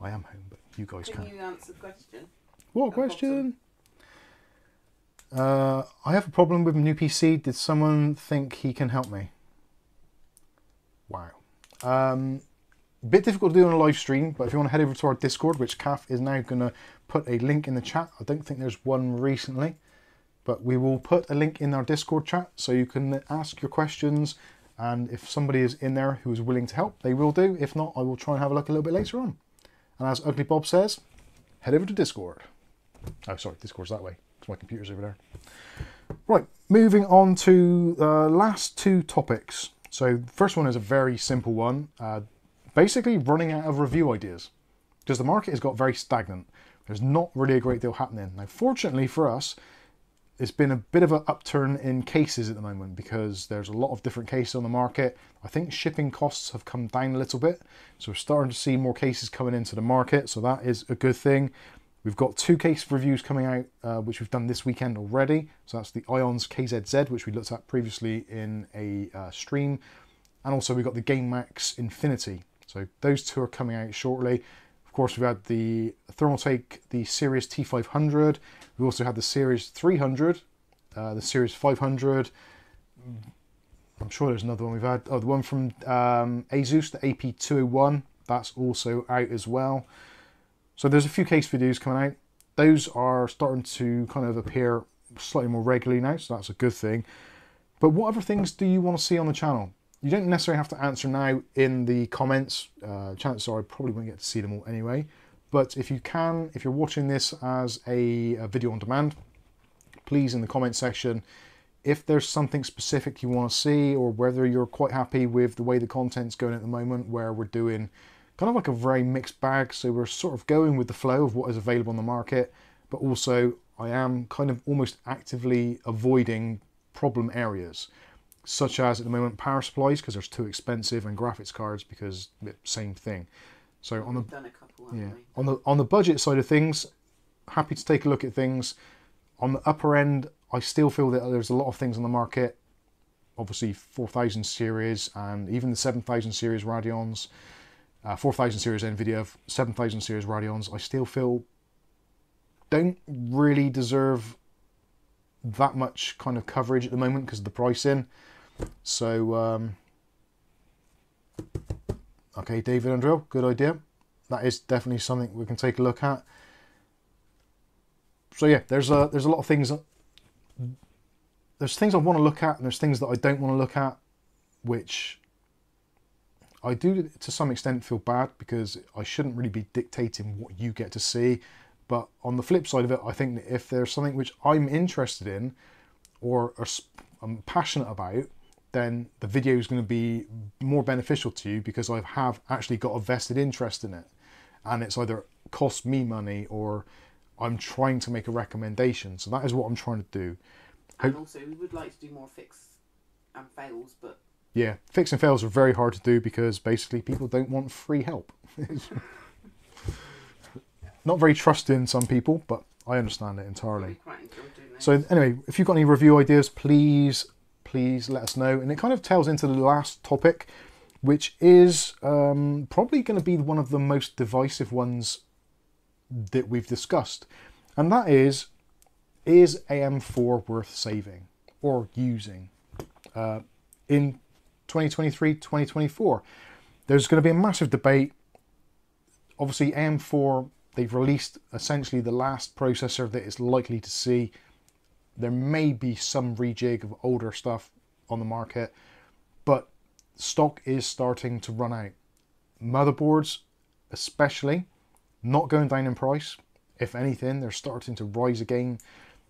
I am home, but you guys can can't. you answer the question? What question? Uh, I have a problem with my new PC. Did someone think he can help me? Wow. Um, bit difficult to do on a live stream, but if you want to head over to our Discord, which Kath is now going to put a link in the chat. I don't think there's one recently, but we will put a link in our Discord chat so you can ask your questions. And if somebody is in there who is willing to help, they will do. If not, I will try and have a look a little bit later on. And as Ugly Bob says, head over to Discord. Oh, sorry, Discord's that way. Because my computer's over there. Right, moving on to the last two topics. So, first one is a very simple one. Uh, basically, running out of review ideas. Because the market has got very stagnant. There's not really a great deal happening. Now, fortunately for us, it's been a bit of an upturn in cases at the moment because there's a lot of different cases on the market. I think shipping costs have come down a little bit, so we're starting to see more cases coming into the market, so that is a good thing. We've got two case reviews coming out, uh, which we've done this weekend already. So that's the Ions KZZ, which we looked at previously in a uh, stream, and also we've got the GameMax Infinity. So those two are coming out shortly. Of course, we've had the Thermaltake, the Series T500. We also had the Ceres 300, uh, the Ceres 500. I'm sure there's another one we've had. Oh, the one from um, Asus, the AP201. That's also out as well. So there's a few case videos coming out. Those are starting to kind of appear slightly more regularly now, so that's a good thing. But what other things do you want to see on the channel? You don't necessarily have to answer now in the comments. Uh, chances are I probably won't get to see them all anyway. But if you can, if you're watching this as a, a video on demand, please in the comment section, if there's something specific you want to see or whether you're quite happy with the way the content's going at the moment where we're doing kind of like a very mixed bag. So we're sort of going with the flow of what is available on the market, but also I am kind of almost actively avoiding problem areas, such as at the moment power supplies because they're too expensive and graphics cards because same thing. So on the done a couple, yeah we? on the on the budget side of things, happy to take a look at things. On the upper end, I still feel that there's a lot of things on the market. Obviously, 4000 series and even the 7000 series Radeons, uh, 4000 series NVIDIA, 7000 series Radeons. I still feel don't really deserve that much kind of coverage at the moment because of the pricing. So, um, okay, David Underhill, good idea. That is definitely something we can take a look at. So yeah, there's a there's a lot of things. that- There's things I want to look at, and there's things that I don't want to look at, which I do to some extent feel bad because I shouldn't really be dictating what you get to see. But on the flip side of it, I think that if there's something which I'm interested in or I'm passionate about, then the video is going to be more beneficial to you because I have actually got a vested interest in it. And it's either cost me money or I'm trying to make a recommendation. So that is what I'm trying to do. And also, we would like to do more fix and fails, but Yeah, fix and fails are very hard to do because basically people don't want free help. Not very trusting some people, but I understand it entirely. quite enjoy doing those. So anyway, if you've got any review ideas, please, please let us know. And it kind of tails into the last topic, which is um, probably going to be one of the most divisive ones that we've discussed, and that is: is AM4 worth saving or using uh, in 2023, 2024? There's going to be a massive debate. Obviously, M4, they've released essentially the last processor that it's likely to see there may be some rejig of older stuff on the market, but stock is starting to run out. Motherboards, especially, not going down in price. If anything, they're starting to rise again.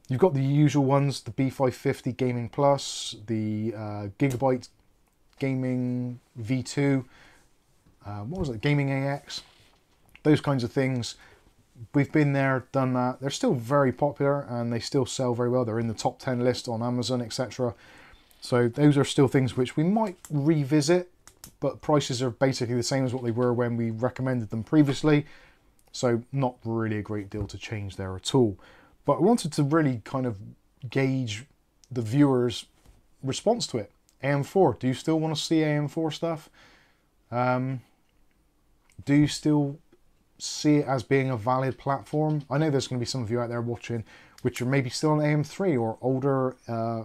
You've got the usual ones the B550 Gaming Plus, the uh, Gigabyte Gaming V2, uh, what was it, Gaming AX, those kinds of things we've been there, done that. They're still very popular and they still sell very well. They're in the top 10 list on Amazon, etc. So those are still things which we might revisit, but prices are basically the same as what they were when we recommended them previously. So not really a great deal to change there at all. But I wanted to really kind of gauge the viewers' response to it. AM4, do you still want to see AM4 stuff? Um, do you still see it as being a valid platform. I know there's going to be some of you out there watching which are maybe still on AM3 or older uh,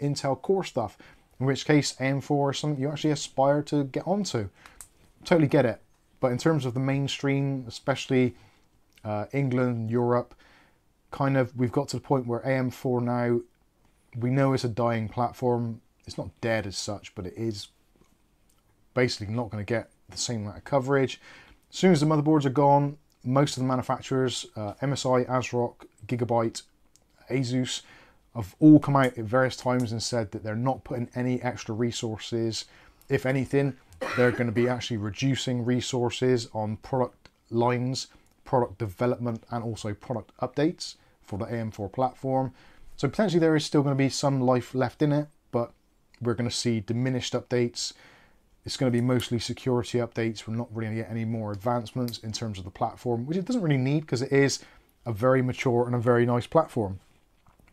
Intel Core stuff, in which case AM4 is something you actually aspire to get onto. Totally get it. But in terms of the mainstream, especially uh, England, Europe, kind of we've got to the point where AM4 now, we know it's a dying platform. It's not dead as such, but it is basically not going to get the same amount of coverage. As soon as the motherboards are gone, most of the manufacturers, uh, MSI, ASRock, Gigabyte, Asus, have all come out at various times and said that they're not putting any extra resources. If anything, they're going to be actually reducing resources on product lines, product development, and also product updates for the AM4 platform. So potentially there is still going to be some life left in it, but we're going to see diminished updates. It's going to be mostly security updates. We're not really going to get any more advancements in terms of the platform, which it doesn't really need because it is a very mature and a very nice platform.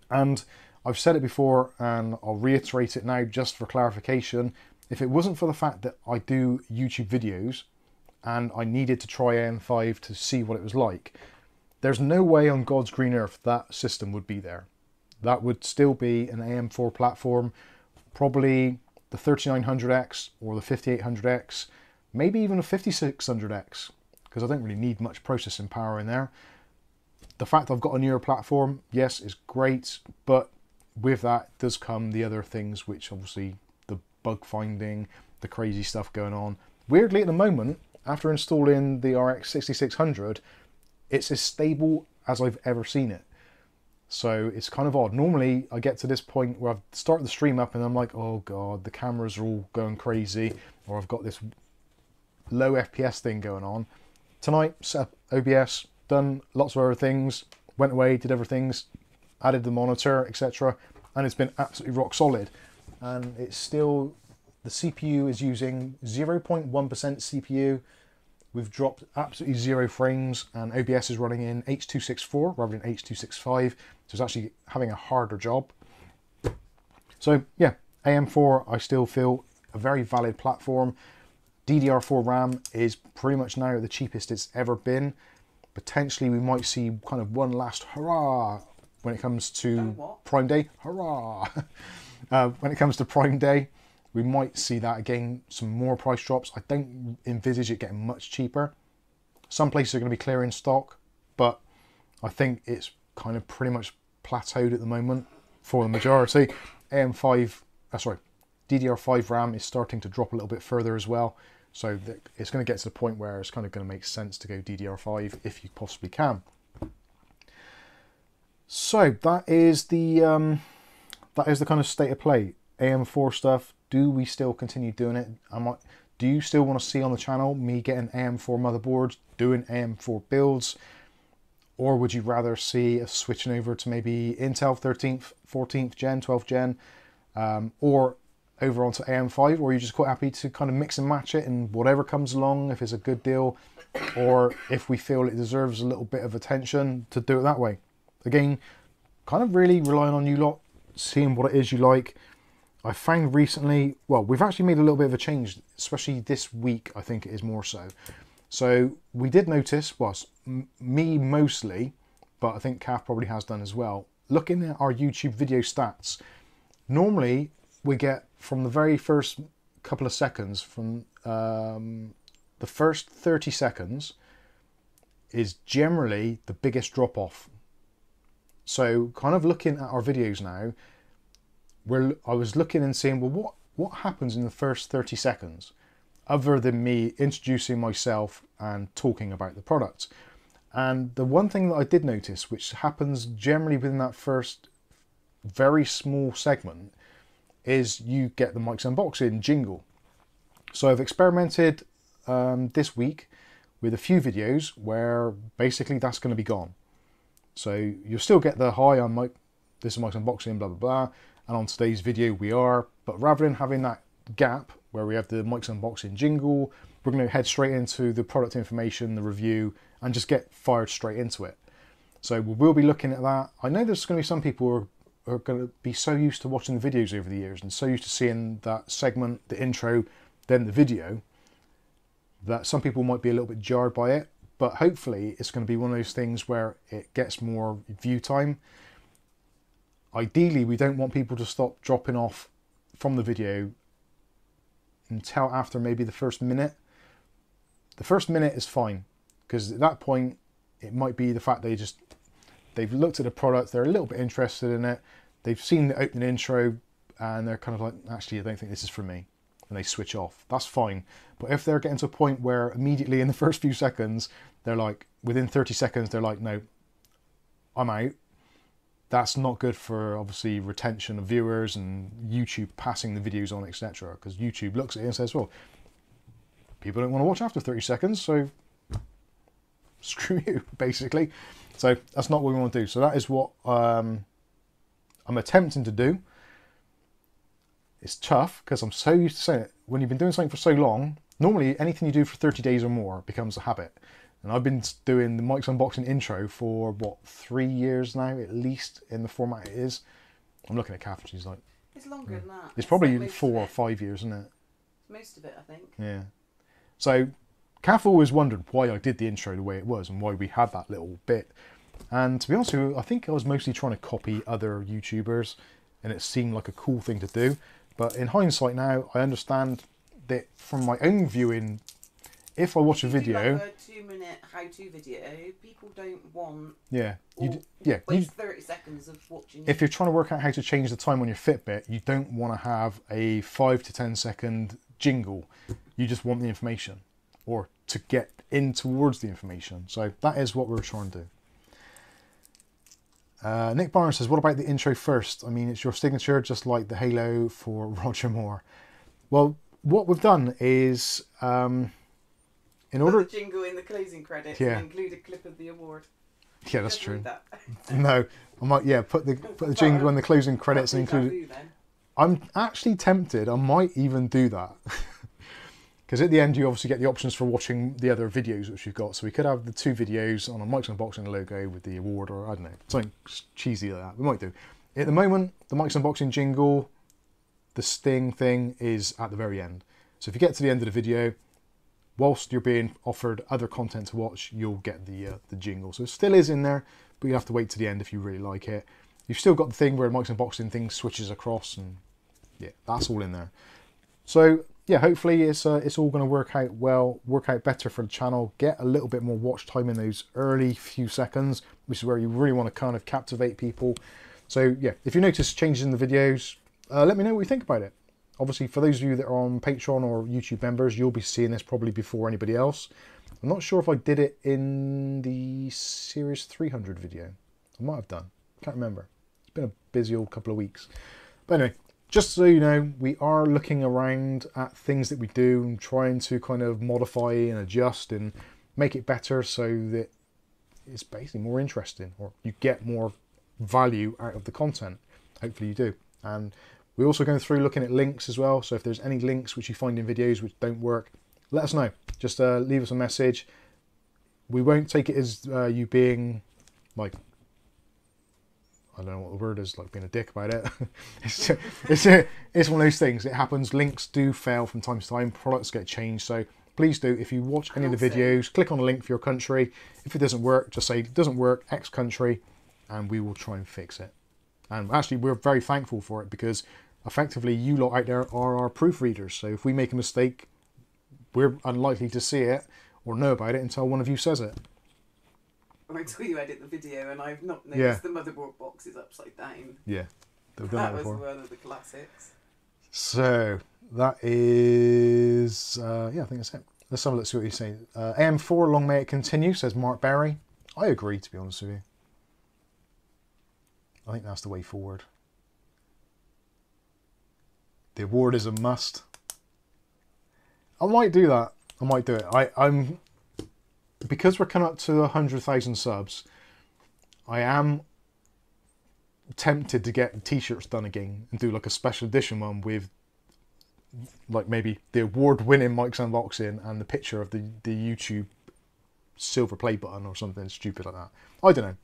And I've said it before and I'll reiterate it now just for clarification. If it wasn't for the fact that I do YouTube videos and I needed to try AM5 to see what it was like, there's no way on God's green earth that system would be there. That would still be an AM4 platform, probably the 3900X or the 5800X, maybe even a 5600X, because I don't really need much processing power in there. The fact I've got a newer platform, yes, is great, but with that does come the other things, which obviously the bug finding, the crazy stuff going on. Weirdly, at the moment, after installing the RX 6600, it's as stable as I've ever seen it. So it's kind of odd. Normally, I get to this point where I've started the stream up and I'm like, oh god, the cameras are all going crazy, or I've got this low FPS thing going on. Tonight, set up OBS, done lots of other things, went away, did other things, added the monitor, etc. And it's been absolutely rock solid. And it's still, the CPU is using 0.1% CPU. We've dropped absolutely zero frames, and OBS is running in H264 rather than H265, so it's actually having a harder job. So yeah, AM4 I still feel a very valid platform. DDR4 RAM is pretty much now the cheapest it's ever been. Potentially we might see kind of one last hurrah when it comes to? Prime Day. Hurrah! uh, when it comes to Prime Day, we might see that again, some more price drops. I don't envisage it getting much cheaper. Some places are going to be clearing stock, but I think it's kind of pretty much plateaued at the moment for the majority. AM5, uh, sorry, DDR5 RAM is starting to drop a little bit further as well. So it's going to get to the point where it's kind of going to make sense to go DDR5 if you possibly can. So that is the um, that is the kind of state of play. AM4 stuff. Do we still continue doing it? I might. Do you still want to see on the channel me getting AM4 motherboards, doing AM4 builds, or would you rather see us switching over to maybe Intel 13th, 14th gen, 12th gen, um, or over onto AM5, or are you just quite happy to kind of mix and match it and whatever comes along, if it's a good deal, or if we feel it deserves a little bit of attention, to do it that way. Again, kind of really relying on you lot, seeing what it is you like. I found recently, well, we've actually made a little bit of a change, especially this week, I think it is more so. So we did notice, was m- me mostly, but I think Kath probably has done as well, looking at our YouTube video stats. Normally, we get from the very first couple of seconds, from um, the first 30 seconds, is generally the biggest drop off. So, kind of looking at our videos now, where I was looking and saying, well, what what happens in the first 30 seconds, other than me introducing myself and talking about the product? And the one thing that I did notice, which happens generally within that first very small segment, is you get the Mike's Unboxing jingle. So I've experimented um, this week with a few videos where basically that's going to be gone. So you'll still get the hi, I'm Mike, this is Mike's Unboxing, blah, blah, blah. And on today's video, we are. But rather than having that gap where we have the Mike's Unboxing jingle, we're going to head straight into the product information, the review, and just get fired straight into it. So we will be looking at that. I know there's going to be some people who are, are going to be so used to watching the videos over the years and so used to seeing that segment, the intro, then the video, that some people might be a little bit jarred by it. But hopefully, it's going to be one of those things where it gets more view time. Ideally, we don't want people to stop dropping off from the video until after maybe the first minute. The first minute is fine because at that point, it might be the fact they just they've looked at the product, they're a little bit interested in it, they've seen the opening intro, and they're kind of like, actually, I don't think this is for me, and they switch off. That's fine. But if they're getting to a point where immediately in the first few seconds, they're like, within 30 seconds, they're like, no, I'm out. That's not good for obviously retention of viewers and YouTube passing the videos on, etc. Because YouTube looks at it and says, well, people don't want to watch after 30 seconds, so screw you, basically. So that's not what we want to do. So that is what um, I'm attempting to do. It's tough because I'm so used to saying it. When you've been doing something for so long, normally anything you do for 30 days or more becomes a habit. And I've been doing the Mike's Unboxing intro for what, three years now, at least in the format it is. I'm looking at Kath and she's like, It's longer than that. it's probably like four or five years, isn't it? Most of it, I think. Yeah. So, Kath always wondered why I did the intro the way it was and why we had that little bit. And to be honest with you, I think I was mostly trying to copy other YouTubers and it seemed like a cool thing to do. But in hindsight now, I understand that from my own viewing, if I watch a you video, like a two-minute how-to video, people don't want. yeah, you, d- yeah, you, Waste thirty seconds of watching. if you're trying to work out how to change the time on your Fitbit, you don't want to have a five to ten second jingle. You just want the information or to get in towards the information. So that is what we're trying to do. Uh, Nick Barnes says, What about the intro first? I mean, it's your signature, just like the Halo for Roger Moore. Well, what we've done is, um, in Put order. the jingle in the closing credits Yeah. and include a clip of the award. Yeah, that's true. That. No, I might, yeah, put the put the jingle in the closing credits and include. I'm actually tempted. I might even do that because at the end you obviously get the options for watching the other videos which you've got. So we could have the two videos on a Mike's Unboxing logo with the award, or I don't know, something cheesy like that. We might do. At the moment, the Mike's Unboxing jingle, the Sting thing is at the very end. So if you get to the end of the video, whilst you're being offered other content to watch, you'll get the uh, the jingle. So it still is in there, but you have to wait to the end if you really like it. You've still got the thing where Mike's Unboxing thing switches across and yeah, that's all in there. So yeah, hopefully it's uh, it's all going to work out well, work out better for the channel. Get a little bit more watch time in those early few seconds, which is where you really want to kind of captivate people. So yeah, if you notice changes in the videos, uh, let me know what you think about it. Obviously, for those of you that are on Patreon or YouTube members, you'll be seeing this probably before anybody else. I'm not sure if I did it in the Ceres 300 video. I might have done. Can't remember. It's been a busy old couple of weeks. But anyway, just so you know, we are looking around at things that we do and trying to kind of modify and adjust and make it better so that it's basically more interesting, or you get more value out of the content. Hopefully, you do. And we're also going through looking at links as well. So if there's any links which you find in videos which don't work, let us know. Just uh, leave us a message. We won't take it as uh, you being like I don't know what the word is, like being a dick about it. it's it's it's one of those things. It happens. Links do fail from time to time. Products get changed. So please do. If you watch any of the videos, click on a link for your country. If it doesn't work, just say it doesn't work X country, and we will try and fix it. And actually, we're very thankful for it because effectively, you lot out there are our proofreaders. So if we make a mistake, we're unlikely to see it or know about it until one of you says it. Or until you edit the video and I've not noticed Yeah. the motherboard box is upside down. Yeah, That that was one of the classics. So that is uh, yeah, I think that's it. Let's have a look see what you say. Uh, AM4, long may it continue, says Mark Barry. I agree, to be honest with you. I think that's the way forward. The award is a must. I might do that. I might do it. I, I'm because we're coming up to hundred thousand subs. I am tempted to get t-shirts done again and do like a special edition one with like maybe the award-winning Mike's unboxing and the picture of the the YouTube silver play button or something stupid like that. I don't know.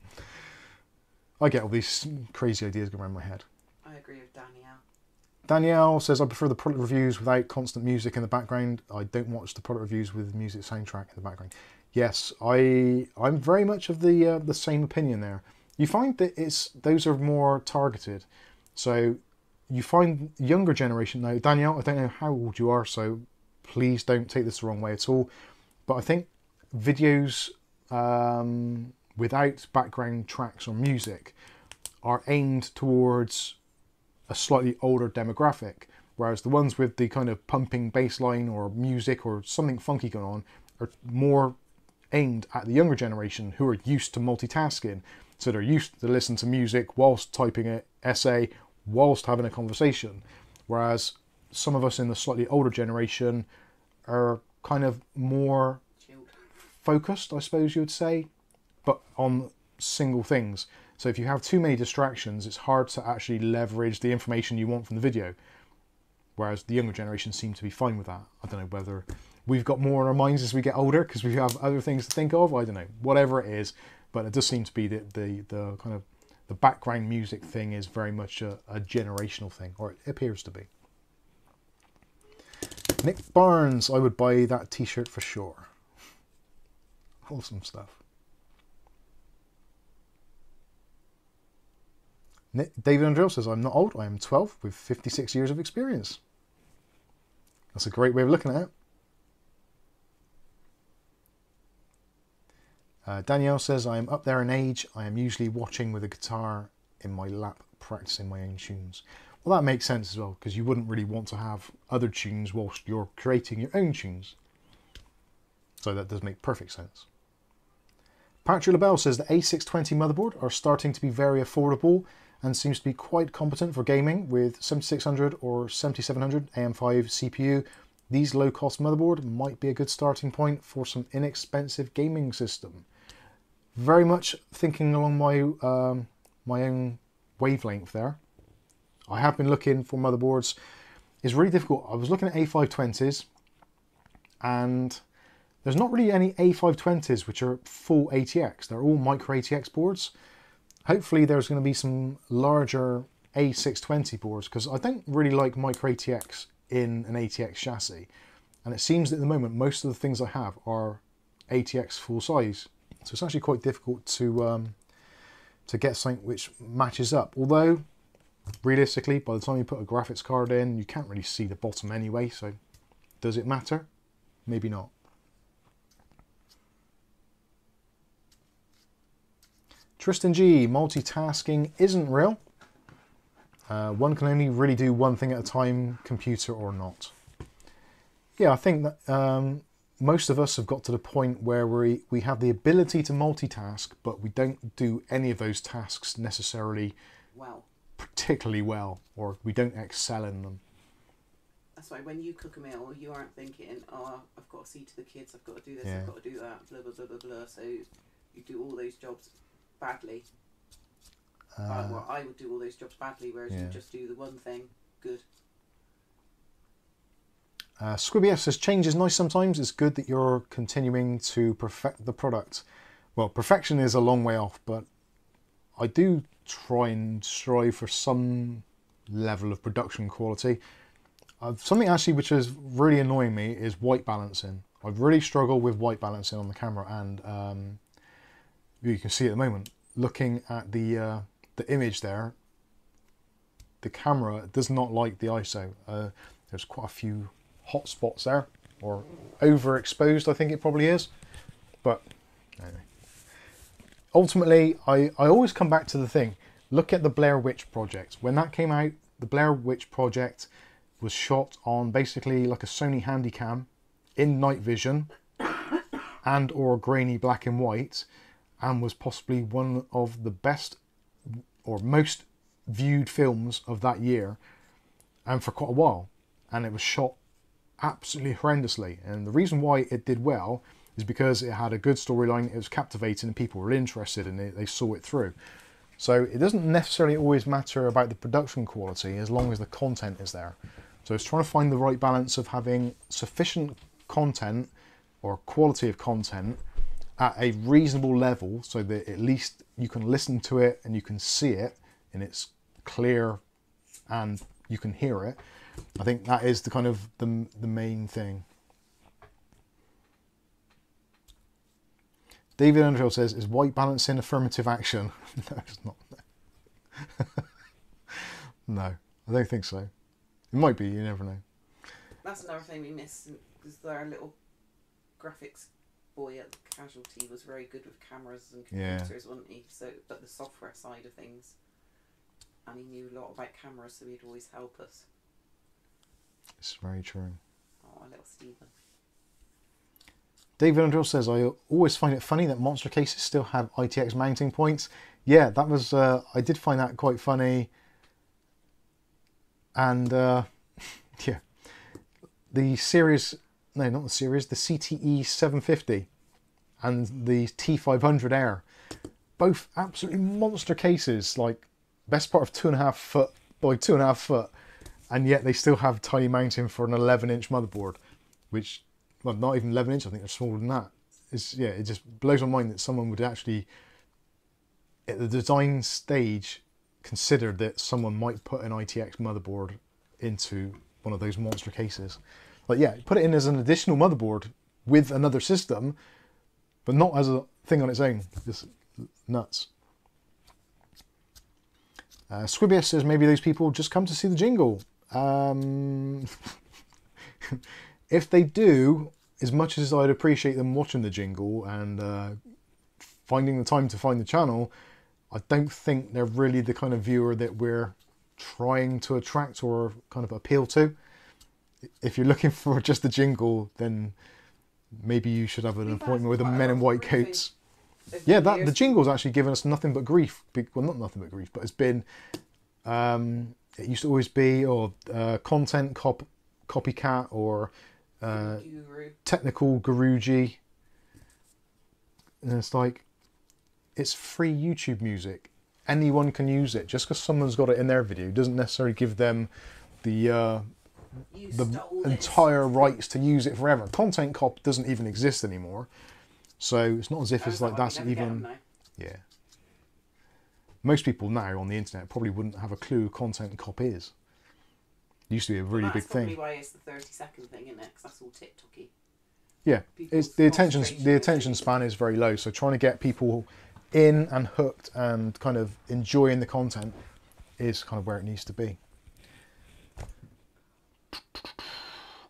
I get all these crazy ideas going around my head. I agree with Danielle. Danielle says, I prefer the product reviews without constant music in the background. I don't watch the product reviews with music soundtrack in the background. Yes, I I'm very much of the uh, the same opinion there. You find that it's those are more targeted. So you find younger generation now. Danielle, I don't know how old you are, so please don't take this the wrong way at all. But I think videos um, without background tracks or music are aimed towards a slightly older demographic, whereas the ones with the kind of pumping bass line or music or something funky going on are more aimed at the younger generation who are used to multitasking. So they're used to listen to music whilst typing an essay, whilst having a conversation. Whereas some of us in the slightly older generation are kind of more focused, I suppose you would say, but on single things. So if you have too many distractions, it's hard to actually leverage the information you want from the video. Whereas the younger generation seem to be fine with that. I don't know whether we've got more in our minds as we get older because we have other things to think of. I don't know, whatever it is, but it does seem to be that the the kind of the background music thing is very much a, a generational thing, or it appears to be. Nick Barnes, I would buy that T-shirt for sure. Wholesome stuff. David Andrew says, I'm not old, I am 12 with 56 years of experience. That's a great way of looking at it. Uh, Danielle says, I am up there in age. I am usually watching with a guitar in my lap, practicing my own tunes. Well, that makes sense as well, because you wouldn't really want to have other tunes whilst you're creating your own tunes. So that does make perfect sense. Patrick LaBelle says the A620 motherboard are starting to be very affordable and seems to be quite competent for gaming with 7600 or 7700 AM5 CPU. These low-cost motherboard might be a good starting point for some inexpensive gaming system. Very much thinking along my um, my own wavelength there. I have been looking for motherboards. It's really difficult. I was looking at A520s and there's not really any A520s which are full ATX. They're all micro ATX boards. Hopefully there's going to be some larger A620 boards because I don't really like micro ATX in an ATX chassis. And it seems that at the moment most of the things I have are ATX full size. So it's actually quite difficult to um, to get something which matches up. Although realistically, by the time you put a graphics card in, you can't really see the bottom anyway. So does it matter? Maybe not. Tristan G, multitasking isn't real. Uh, one can only really do one thing at a time, computer or not. Yeah, I think that um, most of us have got to the point where we, we have the ability to multitask, but we don't do any of those tasks necessarily Well, particularly well, or we don't excel in them. that's why when you cook a meal, you aren't thinking, oh, I've got to see to the kids, I've got to do this, Yeah. I've got to do that, blah, blah, blah, blah, blah. So you do all those jobs badly. Uh, Uh, well, I would do all those jobs badly, whereas you just do the one thing good. Uh, Squibby F says change is nice sometimes. It's good that you're continuing to perfect the product. Well, perfection is a long way off, but I do try and strive for some level of production quality. Uh, something actually which is really annoying me is white balancing. I've really struggled with white balancing on the camera, and um, you can see at the moment, looking at the uh, the image there, the camera does not like the ISO. Uh, there's quite a few hot spots there, or overexposed, I think it probably is. But anyway. ultimately, I, I always come back to the thing. Look at the Blair Witch Project. When that came out, the Blair Witch Project was shot on basically like a Sony Handycam in night vision and or grainy black and white and was possibly one of the best or most viewed films of that year and for quite a while. And it was shot absolutely horrendously. And the reason why it did well is because it had a good storyline it was captivating and people were interested in it they saw it through. So it doesn't necessarily always matter about the production quality as long as the content is there. So it's trying to find the right balance of having sufficient content or quality of content at a reasonable level so that at least you can listen to it and you can see it and it's clear and you can hear it. I think that is the kind of the, the main thing. David Underhill says, is white balancing affirmative action? no, it's not. no, I don't think so. It might be, you never know. That's another thing we missed because there are little graphics boy at the Casualty was very good with cameras and Yeah. computers, wasn't he? So, but the software side of things, and he knew a lot about cameras, so he'd always help us. It's very true. Oh, little Stephen. David Underhill says, I always find it funny that monster cases still have ITX mounting points. Yeah, that was, uh, I did find that quite funny. And, uh, yeah, the series, no, not the series, the CTE 750 and the T500 Air, both absolutely monster cases, like best part of two and a half foot by two and a half foot, and yet they still have tiny mounting for an 11 inch motherboard, which well, not even 11 inch. I think they're smaller than that. It's yeah, it just blows my mind that someone would actually, at the design stage, consider that someone might put an ITX motherboard into one of those monster cases. Like yeah, put it in as an additional motherboard with another system, but not as a thing on its own. Just nuts. Uh, Squibbius says maybe those people just come to see the jingle. Um, if they do, as much as I'd appreciate them watching the jingle and uh, finding the time to find the channel, I don't think they're really the kind of viewer that we're trying to attract or kind of appeal to. If you're looking for just the jingle, then maybe you should have an appointment with the men in white coats. Yeah, the that the jingle's actually given us nothing but grief. Well, not nothing but grief, but it's been. Um, it used to always be or uh, content cop copycat or uh, technical guruji. And it's like, it's free YouTube music. Anyone can use it. Just because someone's got it in their video doesn't necessarily give them the uh, You the entire rights to use it forever. Content cop doesn't even exist anymore. So it's not as if Oh, it's like that's never get 'em even. Yeah. Most people now on the internet probably wouldn't have a clue content cop is. It used to be a really Well, big that's probably thing. why it's the 30 second thing, isn't it? Because that's all TikToky. Yeah, People's it's the attention the attention span is very low. So trying to get people in and hooked and kind of enjoying the content is kind of where it needs to be.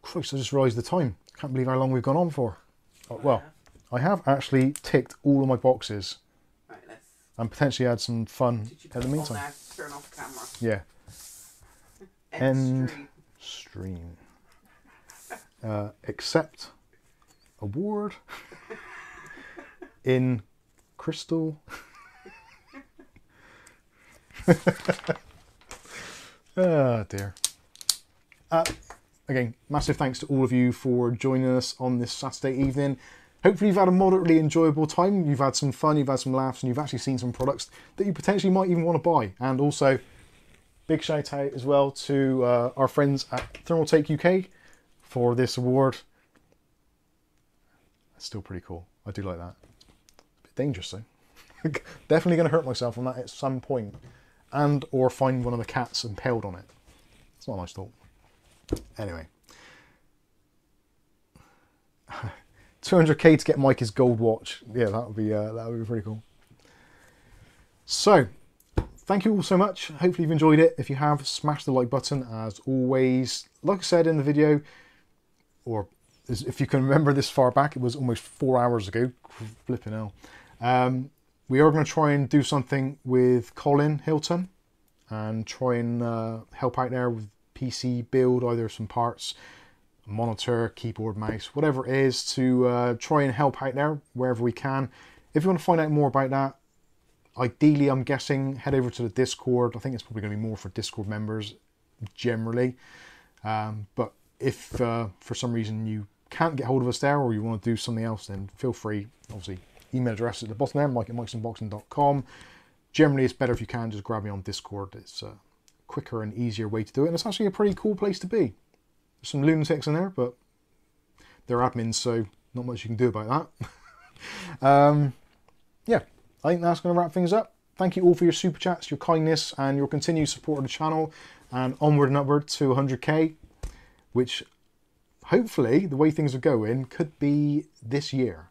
Christ, I just realised the time. Can't believe how long we've gone on for. Oh, well, I have actually ticked all of my boxes Right, let's. and potentially had some fun Did you at put the meantime. Turn off camera. Yeah. End End. stream. stream. Uh, accept award in crystal. oh dear. Uh, again, massive thanks to all of you for joining us on this Saturday evening. hopefully you've had a moderately enjoyable time. You've had some fun, you've had some laughs, and you've actually seen some products that you potentially might even want to buy. And also, big shout out as well to uh, our friends at Thermaltake UK for this award. That's still pretty cool. I do like that. A bit dangerous though. Definitely going to hurt myself on that at some point, and or find one of the cats impaled on it. It's not a nice thought. Anyway, 200k to get Mike's gold watch. Yeah, that would be uh, that would be pretty cool. So, thank you all so much. Hopefully you've enjoyed it. If you have, smash the like button as always. Like I said in the video, or if you can remember this far back, it was almost four hours ago. Flipping hell. Um, we are going to try and do something with Colin Hilton and try and uh, help out there with PC build, either some parts, monitor, keyboard, mouse, whatever it is, to uh, try and help out there wherever we can. If you want to find out more about that, ideally, I'm guessing head over to the Discord. I think it's probably going to be more for Discord members generally. Um, but if uh, for some reason you can't get hold of us there or you want to do something else, then feel free. Obviously, email address at the bottom there, mike at mikesunboxing.com. Generally, it's better if you can just grab me on Discord. It's a quicker and easier way to do it, and it's actually a pretty cool place to be. There's some lunatics in there, but they're admins, so not much you can do about that. um, yeah, I think that's going to wrap things up. Thank you all for your super chats, your kindness, and your continued support of the channel, and onward and upward to 100k, which hopefully, the way things are going, could be this year.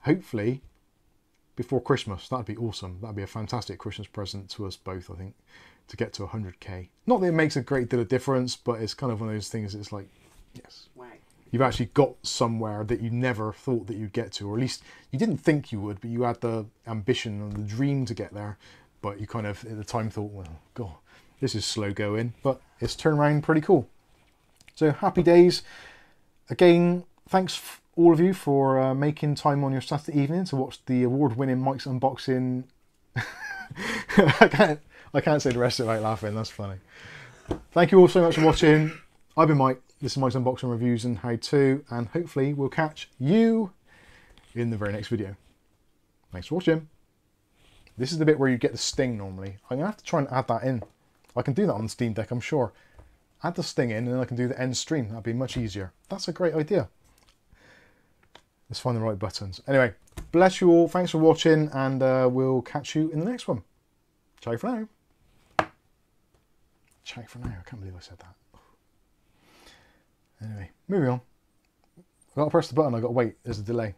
Hopefully, before Christmas. That'd be awesome. That'd be a fantastic Christmas present to us both, I think, to get to 100k. Not that it makes a great deal of difference, but it's kind of one of those things it's like, yes, Wow. you've actually got somewhere that you never thought that you'd get to, or at least you didn't think you would, but you had the ambition and the dream to get there. But you kind of at the time thought, well, God, this is slow going, but it's turned around pretty cool. So happy days. Again, thanks all of you for uh, making time on your Saturday evening to watch the award-winning Mike's unboxing. I can't, I can't say the rest of it without laughing. That's funny. Thank you all so much for watching. I've been Mike. This is Mike's unboxing reviews and how to, and hopefully we'll catch you in the very next video. Thanks for watching. This is the bit where you get the sting normally. I'm gonna have to try and add that in. I can do that on the Steam Deck, I'm sure. Add the sting in, and then I can do the end stream. That'd be much easier. That's a great idea. Let's find the right buttons. Anyway, bless you all. Thanks for watching, and uh, we'll catch you in the next one. Ciao for now. Ciao for now. I can't believe I said that. Anyway, moving on. I've got to press the button. I've got to wait. There's a delay.